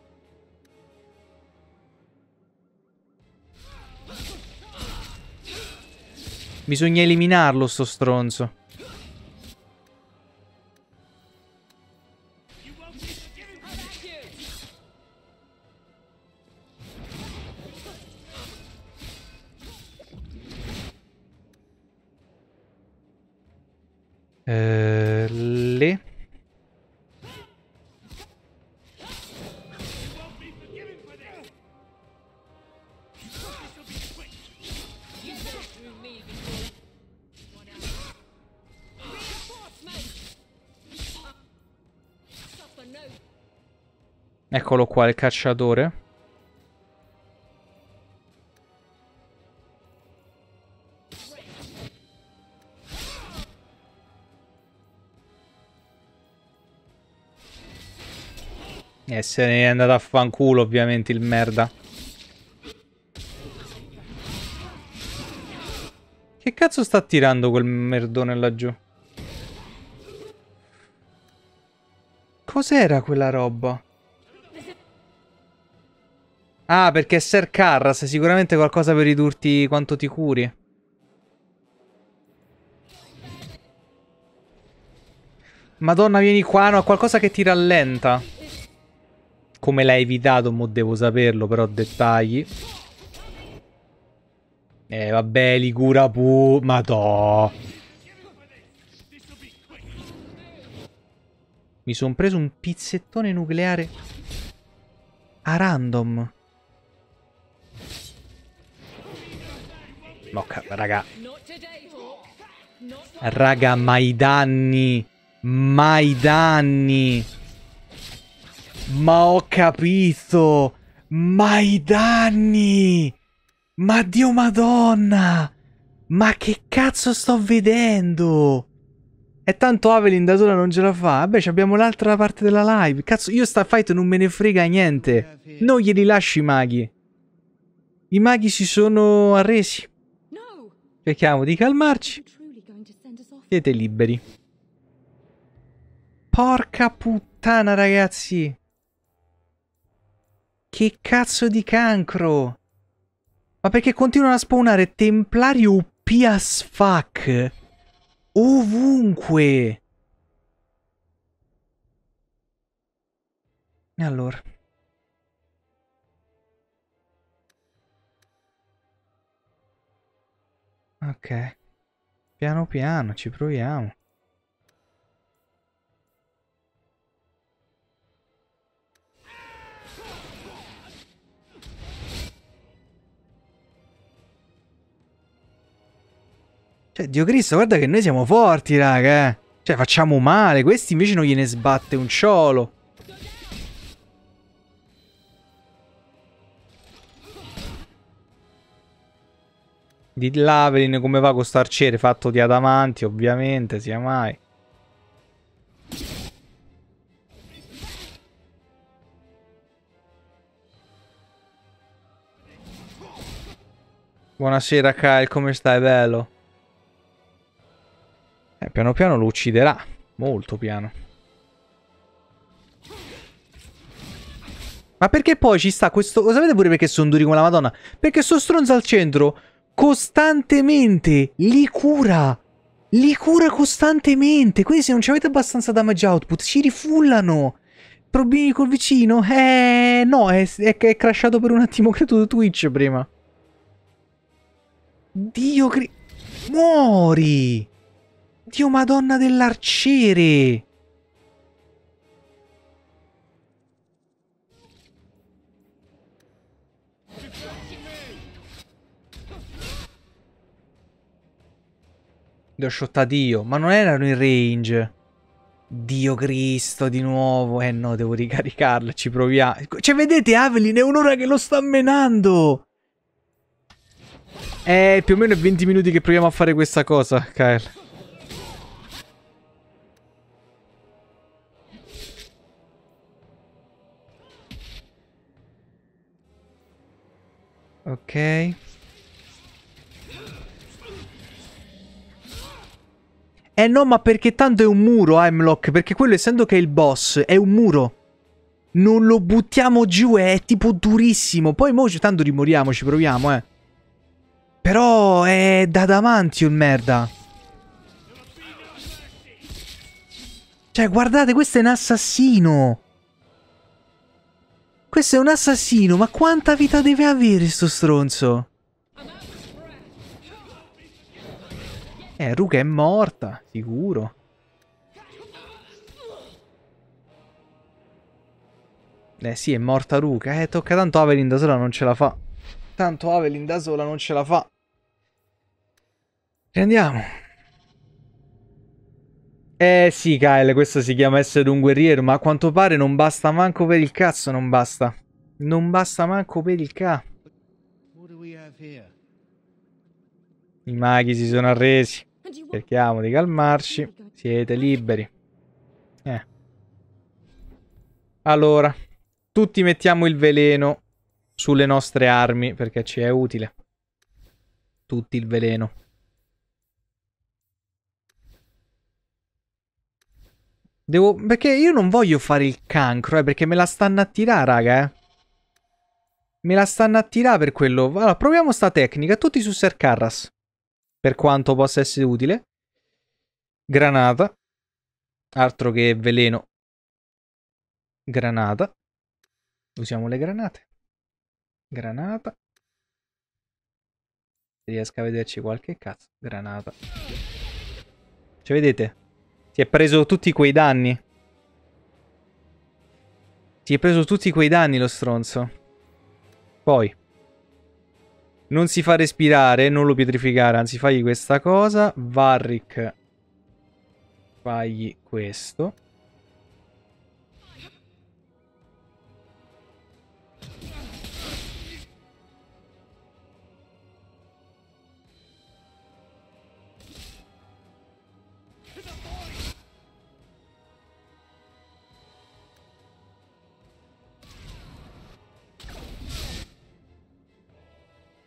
Bisogna eliminarlo, sto stronzo. Eh, lì. Eccolo qua il cacciatore. E se ne è andato a fanculo ovviamente il merda. Che cazzo sta tirando quel merdone laggiù? Cos'era quella roba? Ah, perché è Ser Carras, sicuramente qualcosa per ridurti quanto ti curi. Madonna, vieni qua, no, qualcosa che ti rallenta. Come l'hai evitato, mo devo saperlo, però dettagli. Eh, vabbè, li cura pu... Madò. Mi sono preso un pizzettone nucleare a random. No, raga. Raga, mai danni. Mai danni. Ma ho capito. Mai danni. Ma Dio madonna. Ma che cazzo sto vedendo? E tanto Avelin da sola non ce la fa. Vabbè, abbiamo l'altra parte della live. Cazzo, io sta fight non me ne frega niente. Non glieli lasci i maghi. I maghi si sono arresi. Cerchiamo di calmarci. Siete liberi. Porca puttana, ragazzi. Che cazzo di cancro. Ma perché continuano a spawnare templari OP as fuck. Ovunque. Allora. Ok. Piano piano, ci proviamo. Cioè, Dio Cristo, guarda che noi siamo forti, raga. Eh. Cioè, facciamo male. Questi invece non gliene sbatte un ciolo. Di Lavelin come va con sto arciere fatto di adamanti, ovviamente, sia mai. Buonasera Kyle, come stai, bello? Eh, piano piano lo ucciderà. Molto piano. Ma perché poi ci sta questo... Lo sapete pure perché sono duri come la madonna? Perché sto stronzo al centro costantemente li cura. Li cura costantemente. Quindi se non ci avete abbastanza damage output, ci rifullano. Problemi col vicino? Eh, no, è, è, è crashato per un attimo, credo, Twitch prima. Dio cri... Muori! Dio madonna dell'arciere! Li ho shottato io, ma non erano in range. Dio Cristo, di nuovo. Eh no, devo ricaricarla, ci proviamo. Cioè, vedete, Avelin, è un'ora che lo sta menando. Eh, più o meno è 20 minuti che proviamo a fare questa cosa, Kyle. Ok. Eh no, ma perché tanto è un muro, Hemlock. Perché quello, essendo che è il boss, è un muro. Non lo buttiamo giù, è tipo durissimo. Poi mo tanto rimoriamo, ci proviamo, eh. Però è da davanti il merda. Cioè, guardate, questo è un assassino. Questo è un assassino, ma quanta vita deve avere sto stronzo? Eh, Ruka è morta, sicuro. Eh sì, è morta Ruka. Eh, tocca tanto Avelin da sola non ce la fa. Tanto Avelin da sola non ce la fa. Andiamo. Eh sì, Kyle, questo si chiama essere un guerriero, ma a quanto pare non basta manco per il cazzo, non basta. Non basta manco per il cazzo. I maghi si sono arresi. Cerchiamo di calmarci. Siete liberi. Eh. Allora, tutti mettiamo il veleno sulle nostre armi perché ci è utile. Tutti il veleno. Devo... Perché io non voglio fare il cancro, eh, perché me la stanno a tirare, raga, eh. Me la stanno a tirare per quello. Allora, proviamo sta tecnica. Tutti su Ser Carras per quanto possa essere utile. Granata. Altro che veleno. Granata. Usiamo le granate. Granata. Se riesco a vederci qualche cazzo. Granata. Cioè, vedete? Si è preso tutti quei danni. Si è preso tutti quei danni lo stronzo. Poi. Non si fa respirare, non lo pietrificare, anzi fagli questa cosa. Varric. Fagli questo.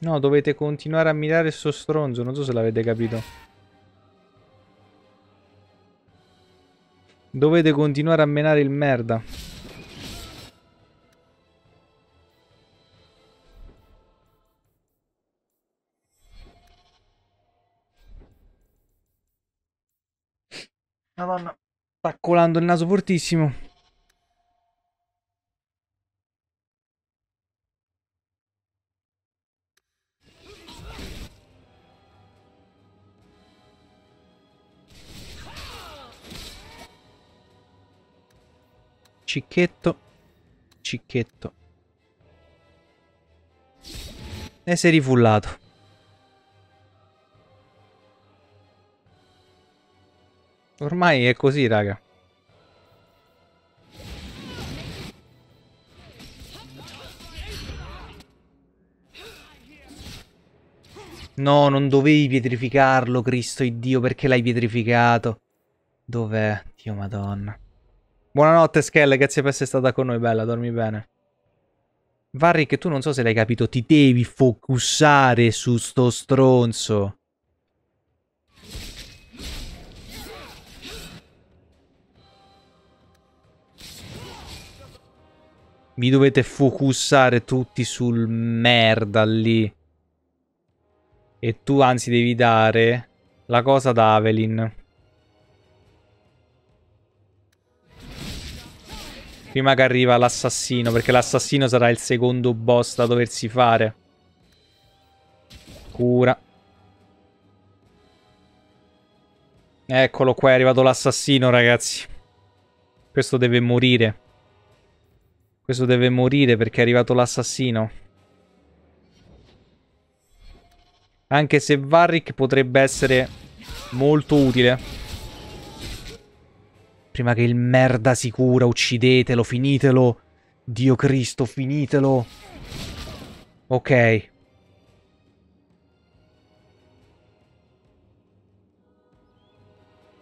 No, dovete continuare a mirare sto stronzo, non so se l'avete capito. Dovete continuare a menare il merda. Madonna, sta colando il naso fortissimo. Cicchetto. Cicchetto. E è rifullato. Ormai è così, raga. No, non dovevi pietrificarlo, Cristo Dio, perché l'hai pietrificato? Dov'è? Dio madonna. Buonanotte Skell, grazie per essere stata con noi, bella, dormi bene. Varric, tu non so se l'hai capito, ti devi focussare su sto stronzo. Vi dovete focussare tutti sul merda lì. E tu anzi devi dare la cosa da Avelin. Prima che arriva l'assassino, perché l'assassino sarà il secondo boss da doversi fare. Cura. Eccolo qua, è arrivato l'assassino, ragazzi. Questo deve morire. Questo deve morire perché è arrivato l'assassino. Anche se Varric potrebbe essere molto utile prima che il merda si cura, uccidetelo, finitelo. Dio Cristo, finitelo. Ok.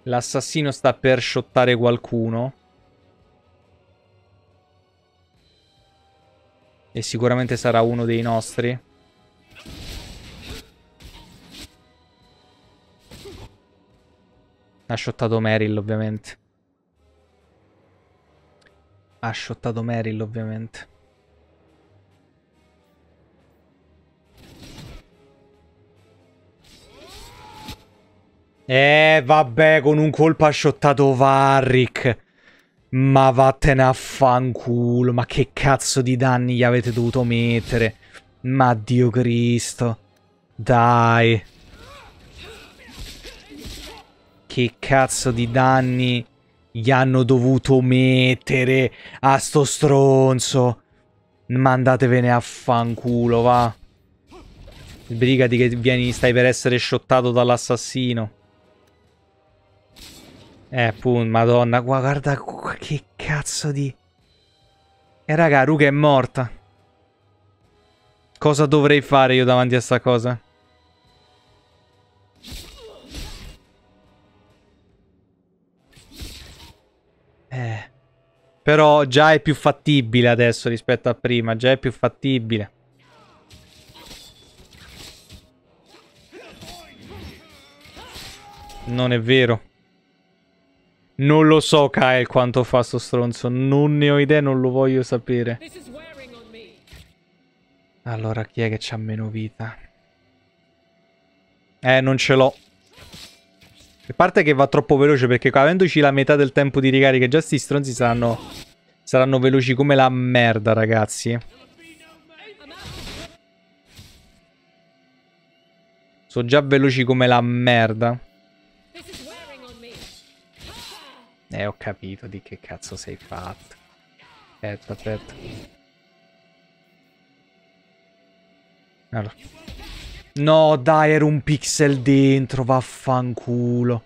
L'assassino sta per shottare qualcuno. E sicuramente sarà uno dei nostri. Ha shottato Meryl, ovviamente. Ha shottato Meryl, ovviamente. Eh, vabbè, con un colpo ha shottato Varric. Ma vattene a fanculo. Ma che cazzo di danni gli avete dovuto mettere? Ma Dio Cristo. Dai. Che cazzo di danni gli hanno dovuto mettere a sto stronzo. Mandatevene a fanculo, va. Sbrigati che vieni, stai per essere shottato dall'assassino. Eh, pun, madonna, guarda che cazzo di... E eh, raga, Ruga è morta. Cosa dovrei fare io davanti a sta cosa? Eh. Però già è più fattibile adesso rispetto a prima, già è più fattibile. Non è vero. Non lo so, Kyle, quanto fa sto stronzo. Non ne ho idea, non lo voglio sapere. Allora, chi è che c'ha meno vita? Eh, non ce l'ho. A parte che va troppo veloce perché avendoci la metà del tempo di ricarica già sti stronzi saranno, saranno veloci come la merda, ragazzi. Sono già veloci come la merda. Eh, ho capito di che cazzo sei fatto. Aspetta, aspetta. Allora. No, dai, era un pixel dentro, vaffanculo.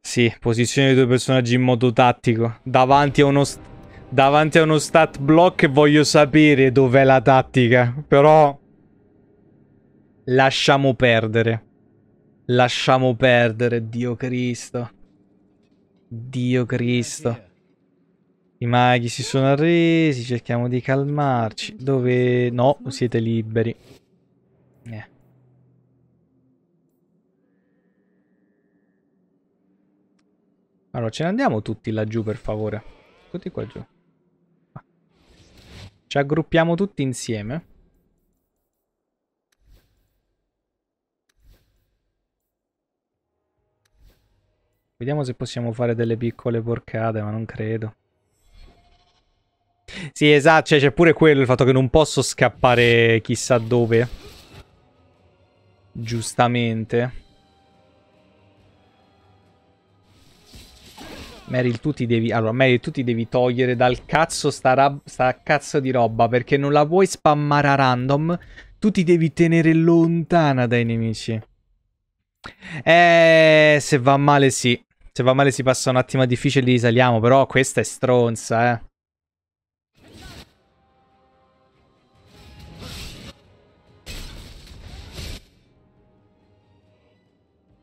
Sì, posizione dei due personaggi in modo tattico. Davanti a uno davanti a uno stat block voglio sapere dov'è la tattica. Però... Lasciamo perdere. Lasciamo perdere, Dio Cristo. Dio Cristo. I maghi si sono arresi, cerchiamo di calmarci. Dove... No, siete liberi. Eh. Allora, ce ne andiamo tutti laggiù, per favore. Tutti qua giù. Ci aggruppiamo tutti insieme. Vediamo se possiamo fare delle piccole porcate, ma non credo. Sì, esatto, cioè, c'è pure quello, il fatto che non posso scappare chissà dove. Giustamente. Meryl, tu ti devi... Allora, Meryl, tu ti devi togliere dal cazzo sta, rab... sta cazzo di roba, perché non la puoi spammare a random. Tu ti devi tenere lontana dai nemici. Eh, se va male sì. Se va male si passa un attimo difficile li risaliamo, però questa è stronza, eh.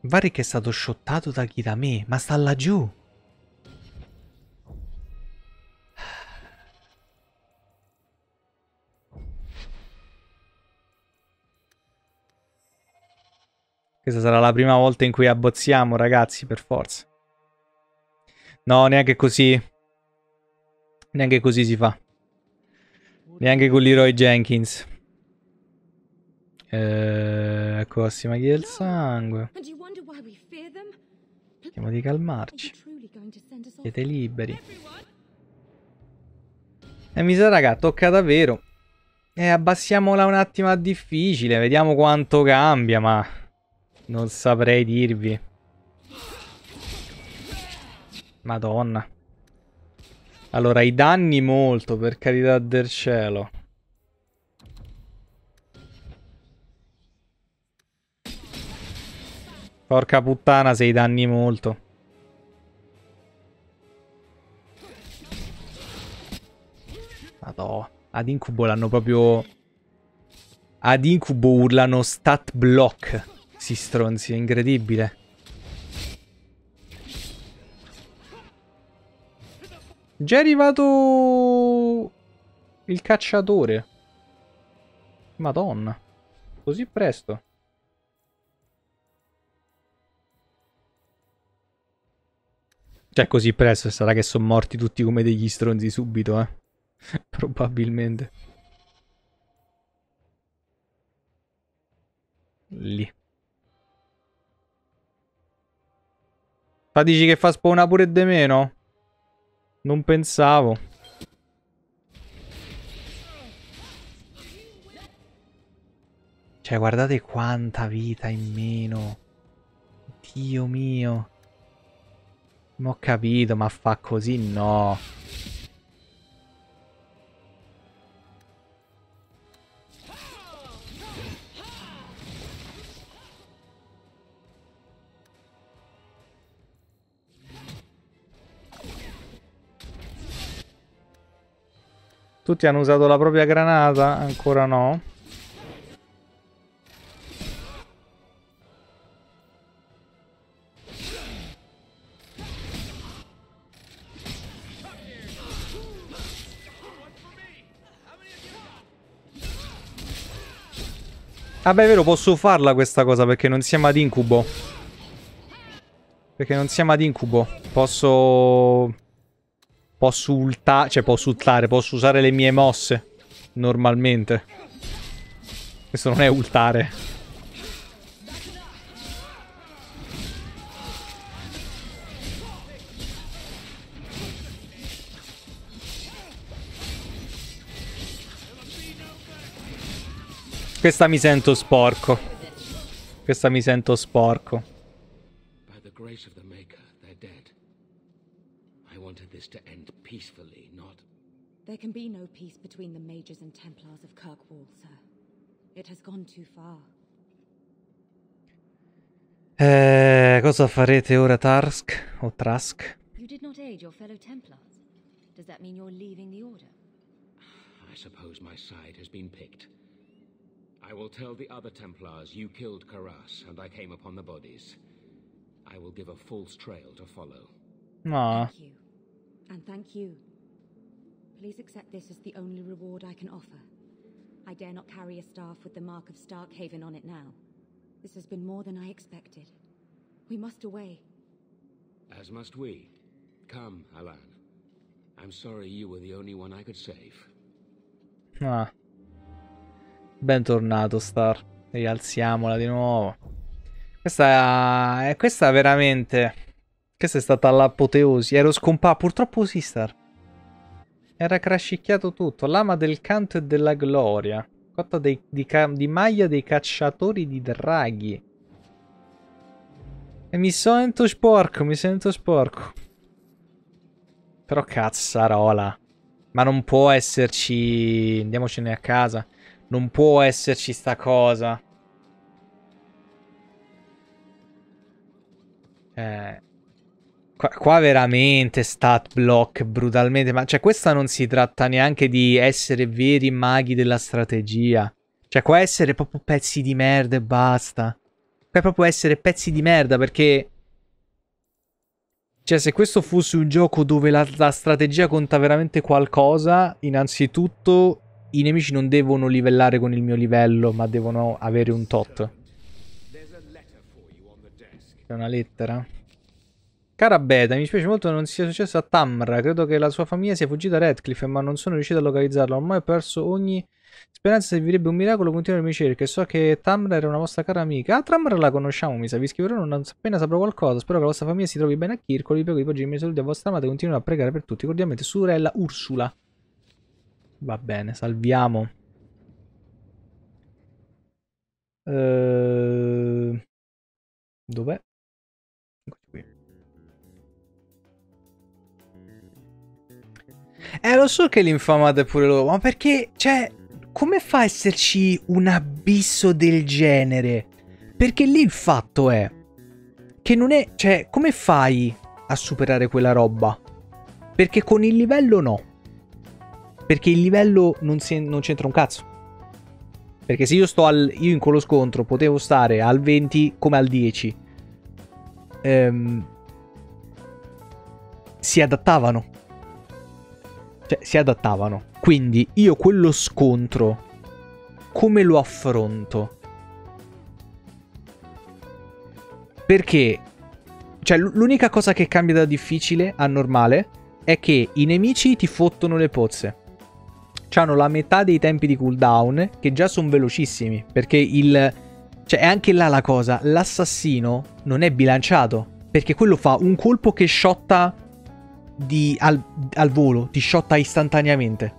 Varric è stato shottato da chi da me, ma sta laggiù. Questa sarà la prima volta in cui abbozziamo, ragazzi, per forza. No, neanche così. Neanche così si fa. Neanche con Leroy Jenkins. Eh, ecco, si maglia il sangue. Cerchiamo di calmarci. Siete liberi. E mi sa, raga, tocca davvero. E eh, abbassiamola un attimo a difficile. Vediamo quanto cambia, ma... Non saprei dirvi. Madonna. Allora, i danni molto, per carità del cielo. Porca puttana, sei danni molto. Madò. Ad Incubo l'hanno proprio... Ad Incubo urlano stat block. Si stronzi, è incredibile. Già è arrivato il cacciatore. Madonna. Così presto. Cioè, così presto sarà che sono morti tutti come degli stronzi subito, eh. Probabilmente. Lì. Fa dici che fa spawnare pure de meno? Non pensavo. Cioè, guardate quanta vita in meno. Dio mio. Non ho capito, ma fa così no. Tutti hanno usato la propria granata? Ancora no. Vabbè, è vero, posso farla questa cosa perché non siamo ad incubo. Perché non siamo ad incubo. Posso... Posso ultare, cioè posso ultare, posso usare le mie mosse. Normalmente. Questo non è ultare. Questa mi sento sporco. Questa mi sento sporco. By the grace of the Maker, they're dead. I wanted this to end peacefully, not... There can be no peace between the Mages and Templars of Kirkwall, sir. It has gone too far. Eh, cosa farete ora, Tarsk? O Trask? You did not aid your fellow Templars. Does that mean you're leaving the Order? I suppose my side has been picked. I will tell the other Templars you killed Karas, and I came upon the bodies. I will give a false trail to follow. No. Thank you. And thank you. Please accept this as the only reward I can offer. I dare not carry a staff with the mark of Starkhaven on it now. This has been more than I expected. We must away. As must we. Come, Alan. I'm sorry you were the only one I could save. Ah. Bentornato, Star. Rialziamola di nuovo. Questa è questa veramente. Questa è stata l'apoteosi. Ero scompato. Purtroppo sì, Star. Era crascicchiato tutto. Lama del canto e della gloria. Cotta dei, di, di maglia dei cacciatori di draghi. E mi sento sporco, mi sento sporco. Però cazzarola. Ma non può esserci... Andiamocene a casa. Non può esserci sta cosa. Eh... Qua, qua, veramente stat block brutalmente. Ma cioè, questa non si tratta neanche di essere veri maghi della strategia. Cioè, qua essere proprio pezzi di merda e basta. Qua è proprio essere pezzi di merda perché. Cioè, se questo fosse un gioco dove la, la strategia conta veramente qualcosa, innanzitutto i nemici non devono livellare con il mio livello, ma devono avere un tot. C'è una lettera? Cara Beta, mi spiace molto che non sia successo a Tamra. Credo che la sua famiglia sia fuggita a Redcliffe, ma non sono riuscito a localizzarla. Ormai ho perso ogni speranza. Servirebbe un miracolo continuare le mie ricerche. So che Tamra era una vostra cara amica. Ah, Tamra la conosciamo, mi sa. Vi scriverò non appena saprò qualcosa. Spero che la vostra famiglia si trovi bene a Kirkolo. Vi prego di poggiare i miei saluti a vostra amata e continuare a pregare per tutti. Cordialmente, sorella Ursula. Va bene, salviamo. Uh... Dov'è? Eh, lo so che l'infamate pure loro, ma perché, cioè, come fa a esserci un abisso del genere? Perché lì il fatto è che non è, cioè, come fai a superare quella roba? Perché con il livello no. Perché il livello non, si, non c'entra un cazzo. Perché se io sto al. Io in quello scontro potevo stare al 20 come al 10. Ehm, si adattavano. Cioè, si adattavano. Quindi io quello scontro, come lo affronto? Perché, cioè, l'unica cosa che cambia da difficile a normale è che i nemici ti fottono le pozze. Hanno la metà dei tempi di cooldown, che già sono velocissimi. Perché il. Cioè, è anche là la cosa. L'assassino non è bilanciato. Perché quello fa un colpo che shotta di, al, al, volo, ti shotta istantaneamente.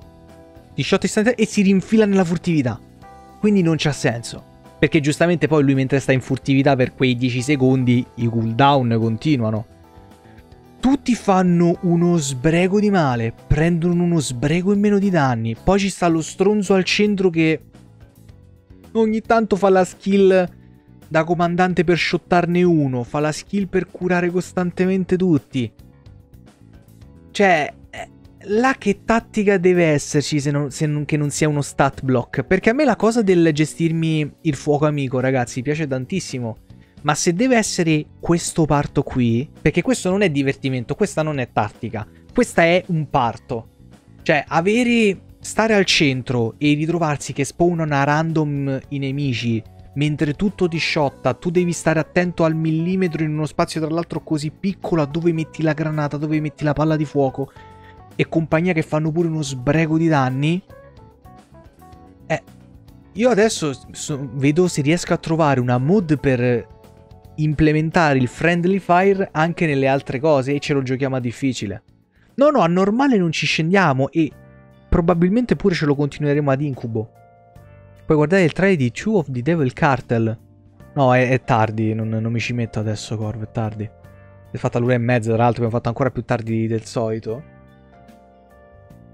Ti shotta istantaneamente e si rinfila nella furtività. Quindi non c'ha senso. Perché giustamente poi lui mentre sta in furtività per quei 10 secondi i cooldown continuano. Tutti fanno uno sbrego di male, prendono uno sbrego in meno di danni. Poi ci sta lo stronzo al centro che ogni tanto fa la skill da comandante per shottarne uno, fa la skill per curare costantemente tutti. Cioè, eh, là che tattica deve esserci se non, se non, non sia uno stat block? Perché a me la cosa del gestirmi il fuoco amico, ragazzi, piace tantissimo. Ma se deve essere questo parto qui, perché questo non è divertimento, questa non è tattica, questa è un parto. Cioè, avere stare al centro e ritrovarsi che spawnano a random i nemici mentre tutto ti sciotta, tu devi stare attento al millimetro in uno spazio tra l'altro così piccolo a dove metti la granata, dove metti la palla di fuoco e compagnia che fanno pure uno sbrego di danni. Eh, io adesso so, vedo se riesco a trovare una mod per implementare il friendly fire anche nelle altre cose e ce lo giochiamo a difficile. No, no, a normale non ci scendiamo e probabilmente pure ce lo continueremo ad incubo. Puoi guardare il trailer di Two of the Devil Cartel. No, è, è tardi, non, non, mi ci metto adesso, Corv, è tardi. È fatta l'una e mezza, tra l'altro abbiamo fatto ancora più tardi del solito.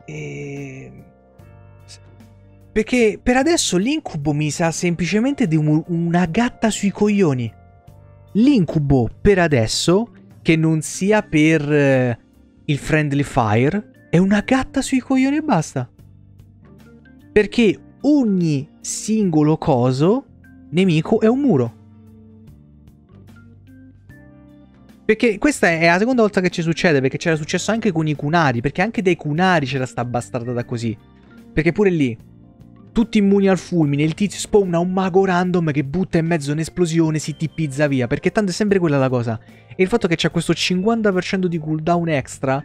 E... Perché per adesso l'incubo mi sa semplicemente di un, una gatta sui coglioni. L'incubo per adesso, che non sia per eh, il friendly fire, è una gatta sui coglioni e basta. Perché ogni singolo coso nemico è un muro. Perché questa è la seconda volta che ci succede, perché c'era successo anche con i cunari, perché anche dai cunari c'era sta bastardata così. Perché pure lì, tutti immuni al fulmine, il tizio spawna un mago random che butta in mezzo un'esplosione, si tippizza via, perché tanto è sempre quella la cosa. E il fatto che c'è questo 50% di cooldown extra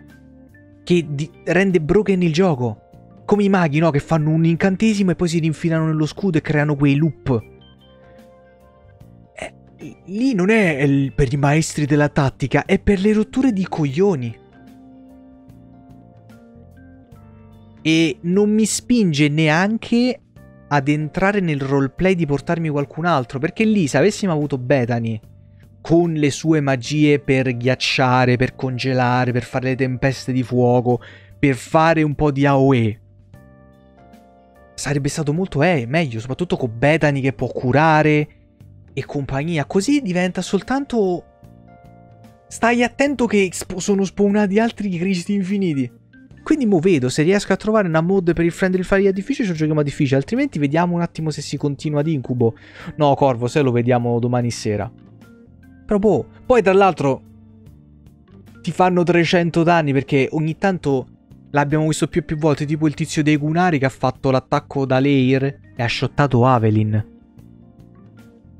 che rende broken il gioco. Come i maghi, no? Che fanno un incantesimo e poi si rinfilano nello scudo e creano quei loop. Eh, lì non è per i maestri della tattica, è per le rotture di coglioni. E non mi spinge neanche ad entrare nel roleplay di portarmi qualcun altro. Perché lì, se avessimo avuto Bethany con le sue magie per ghiacciare, per congelare, per fare le tempeste di fuoco, per fare un po' di AOE, sarebbe stato molto eh, meglio, soprattutto con Bethany che può curare e compagnia. Così diventa soltanto... Stai attento che sono spawnati altri Cristi infiniti. Quindi mo vedo se riesco a trovare una mod per il friendly fire difficile, ci giochiamo a difficile. Altrimenti vediamo un attimo se si continua ad incubo. No, Corvo, se lo vediamo domani sera. Però boh. Poi tra l'altro ti fanno 300 danni perché ogni tanto L'abbiamo visto più e più volte, tipo il tizio dei Gunari che ha fatto l'attacco da Lair e ha shottato Avelin.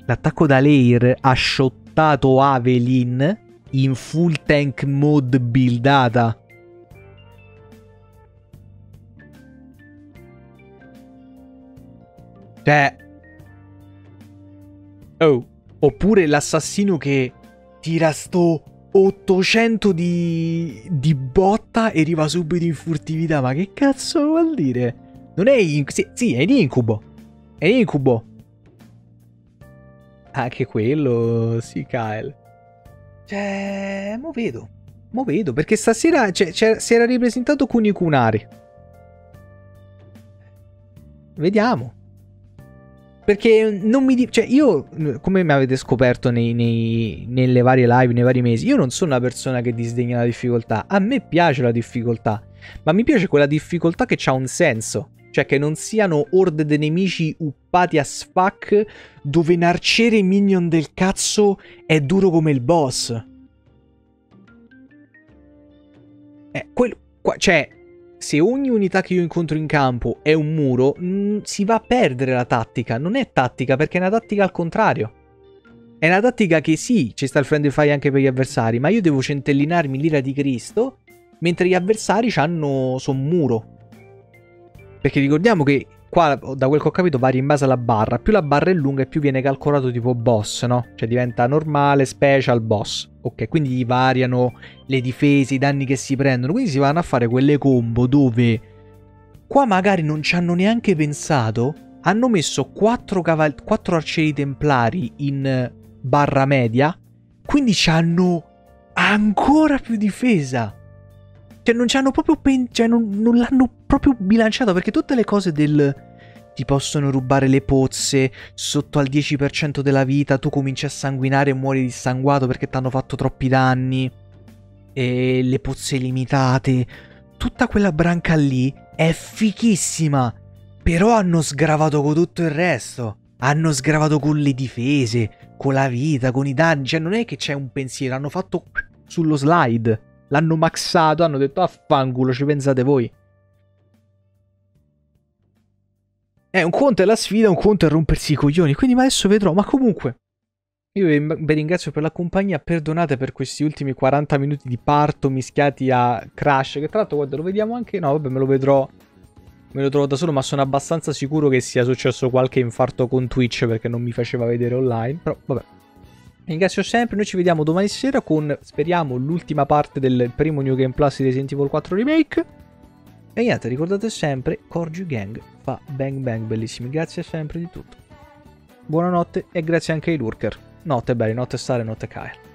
L'attacco da Lair ha shottato Avelin in full tank mode buildata. Cioè... Oh. Oppure l'assassino che tira sto 800 di, di botta e arriva subito in furtività. Ma che cazzo vuol dire? Non è in, sì, sì, è in incubo. È in incubo. Anche quello, sì, Kyle. Cioè, mo vedo. Mo vedo, perché stasera cioè, cioè, si era ripresentato con i Kunari. Vediamo. Perché non mi... Di- cioè io, come mi avete scoperto nei, nei, nelle varie live, nei vari mesi, io non sono una persona che disdegna la difficoltà. A me piace la difficoltà. Ma mi piace quella difficoltà che ha un senso. Cioè che non siano orde di nemici uppati a sfac dove un arciere minion del cazzo è duro come il boss. Eh, quello... Cioè, se ogni unità che io incontro in campo è un muro, mh, si va a perdere la tattica. Non è tattica perché è una tattica al contrario. È una tattica che sì, ci sta il friendly fire anche per gli avversari, ma io devo centellinarmi l'ira di Cristo, mentre gli avversari hanno son muro. Perché ricordiamo che qua, da quel che ho capito, varia in base alla barra. Più la barra è lunga e più viene calcolato tipo boss, no? Cioè diventa normale, special, boss. Ok, quindi variano le difese, i danni che si prendono. Quindi si vanno a fare quelle combo dove qua magari non ci hanno neanche pensato. Hanno messo 4, caval- 4 arcieri templari in barra media, quindi hanno ancora più difesa. Cioè non ci hanno proprio pen- cioè non, non l'hanno proprio bilanciato perché tutte le cose del ti possono rubare le pozze sotto al 10% della vita, tu cominci a sanguinare e muori dissanguato perché ti hanno fatto troppi danni. E le pozze limitate, tutta quella branca lì è fichissima. Però hanno sgravato con tutto il resto. Hanno sgravato con le difese, con la vita, con i danni. Cioè, non è che c'è un pensiero, hanno fatto sullo slide. L'hanno maxato, hanno detto affanculo, ci pensate voi. Eh, un conto è la sfida, un conto è rompersi i coglioni. Quindi, ma adesso vedrò. Ma comunque, io vi ringrazio per la compagnia. Perdonate per questi ultimi 40 minuti di parto mischiati a Crash. Che tra l'altro, guarda, lo vediamo anche. No, vabbè, me lo vedrò me lo trovo da solo, ma sono abbastanza sicuro che sia successo qualche infarto con Twitch perché non mi faceva vedere online. Però vabbè. Ringrazio sempre, noi ci vediamo domani sera con, speriamo, l'ultima parte del primo New Game Plus di Resident Evil 4 Remake. E niente, ricordate sempre, Corgi Gang fa bang bang bellissimi. Grazie sempre di tutto. Buonanotte e grazie anche ai lurker. Notte belli, notte stare, notte Kyle.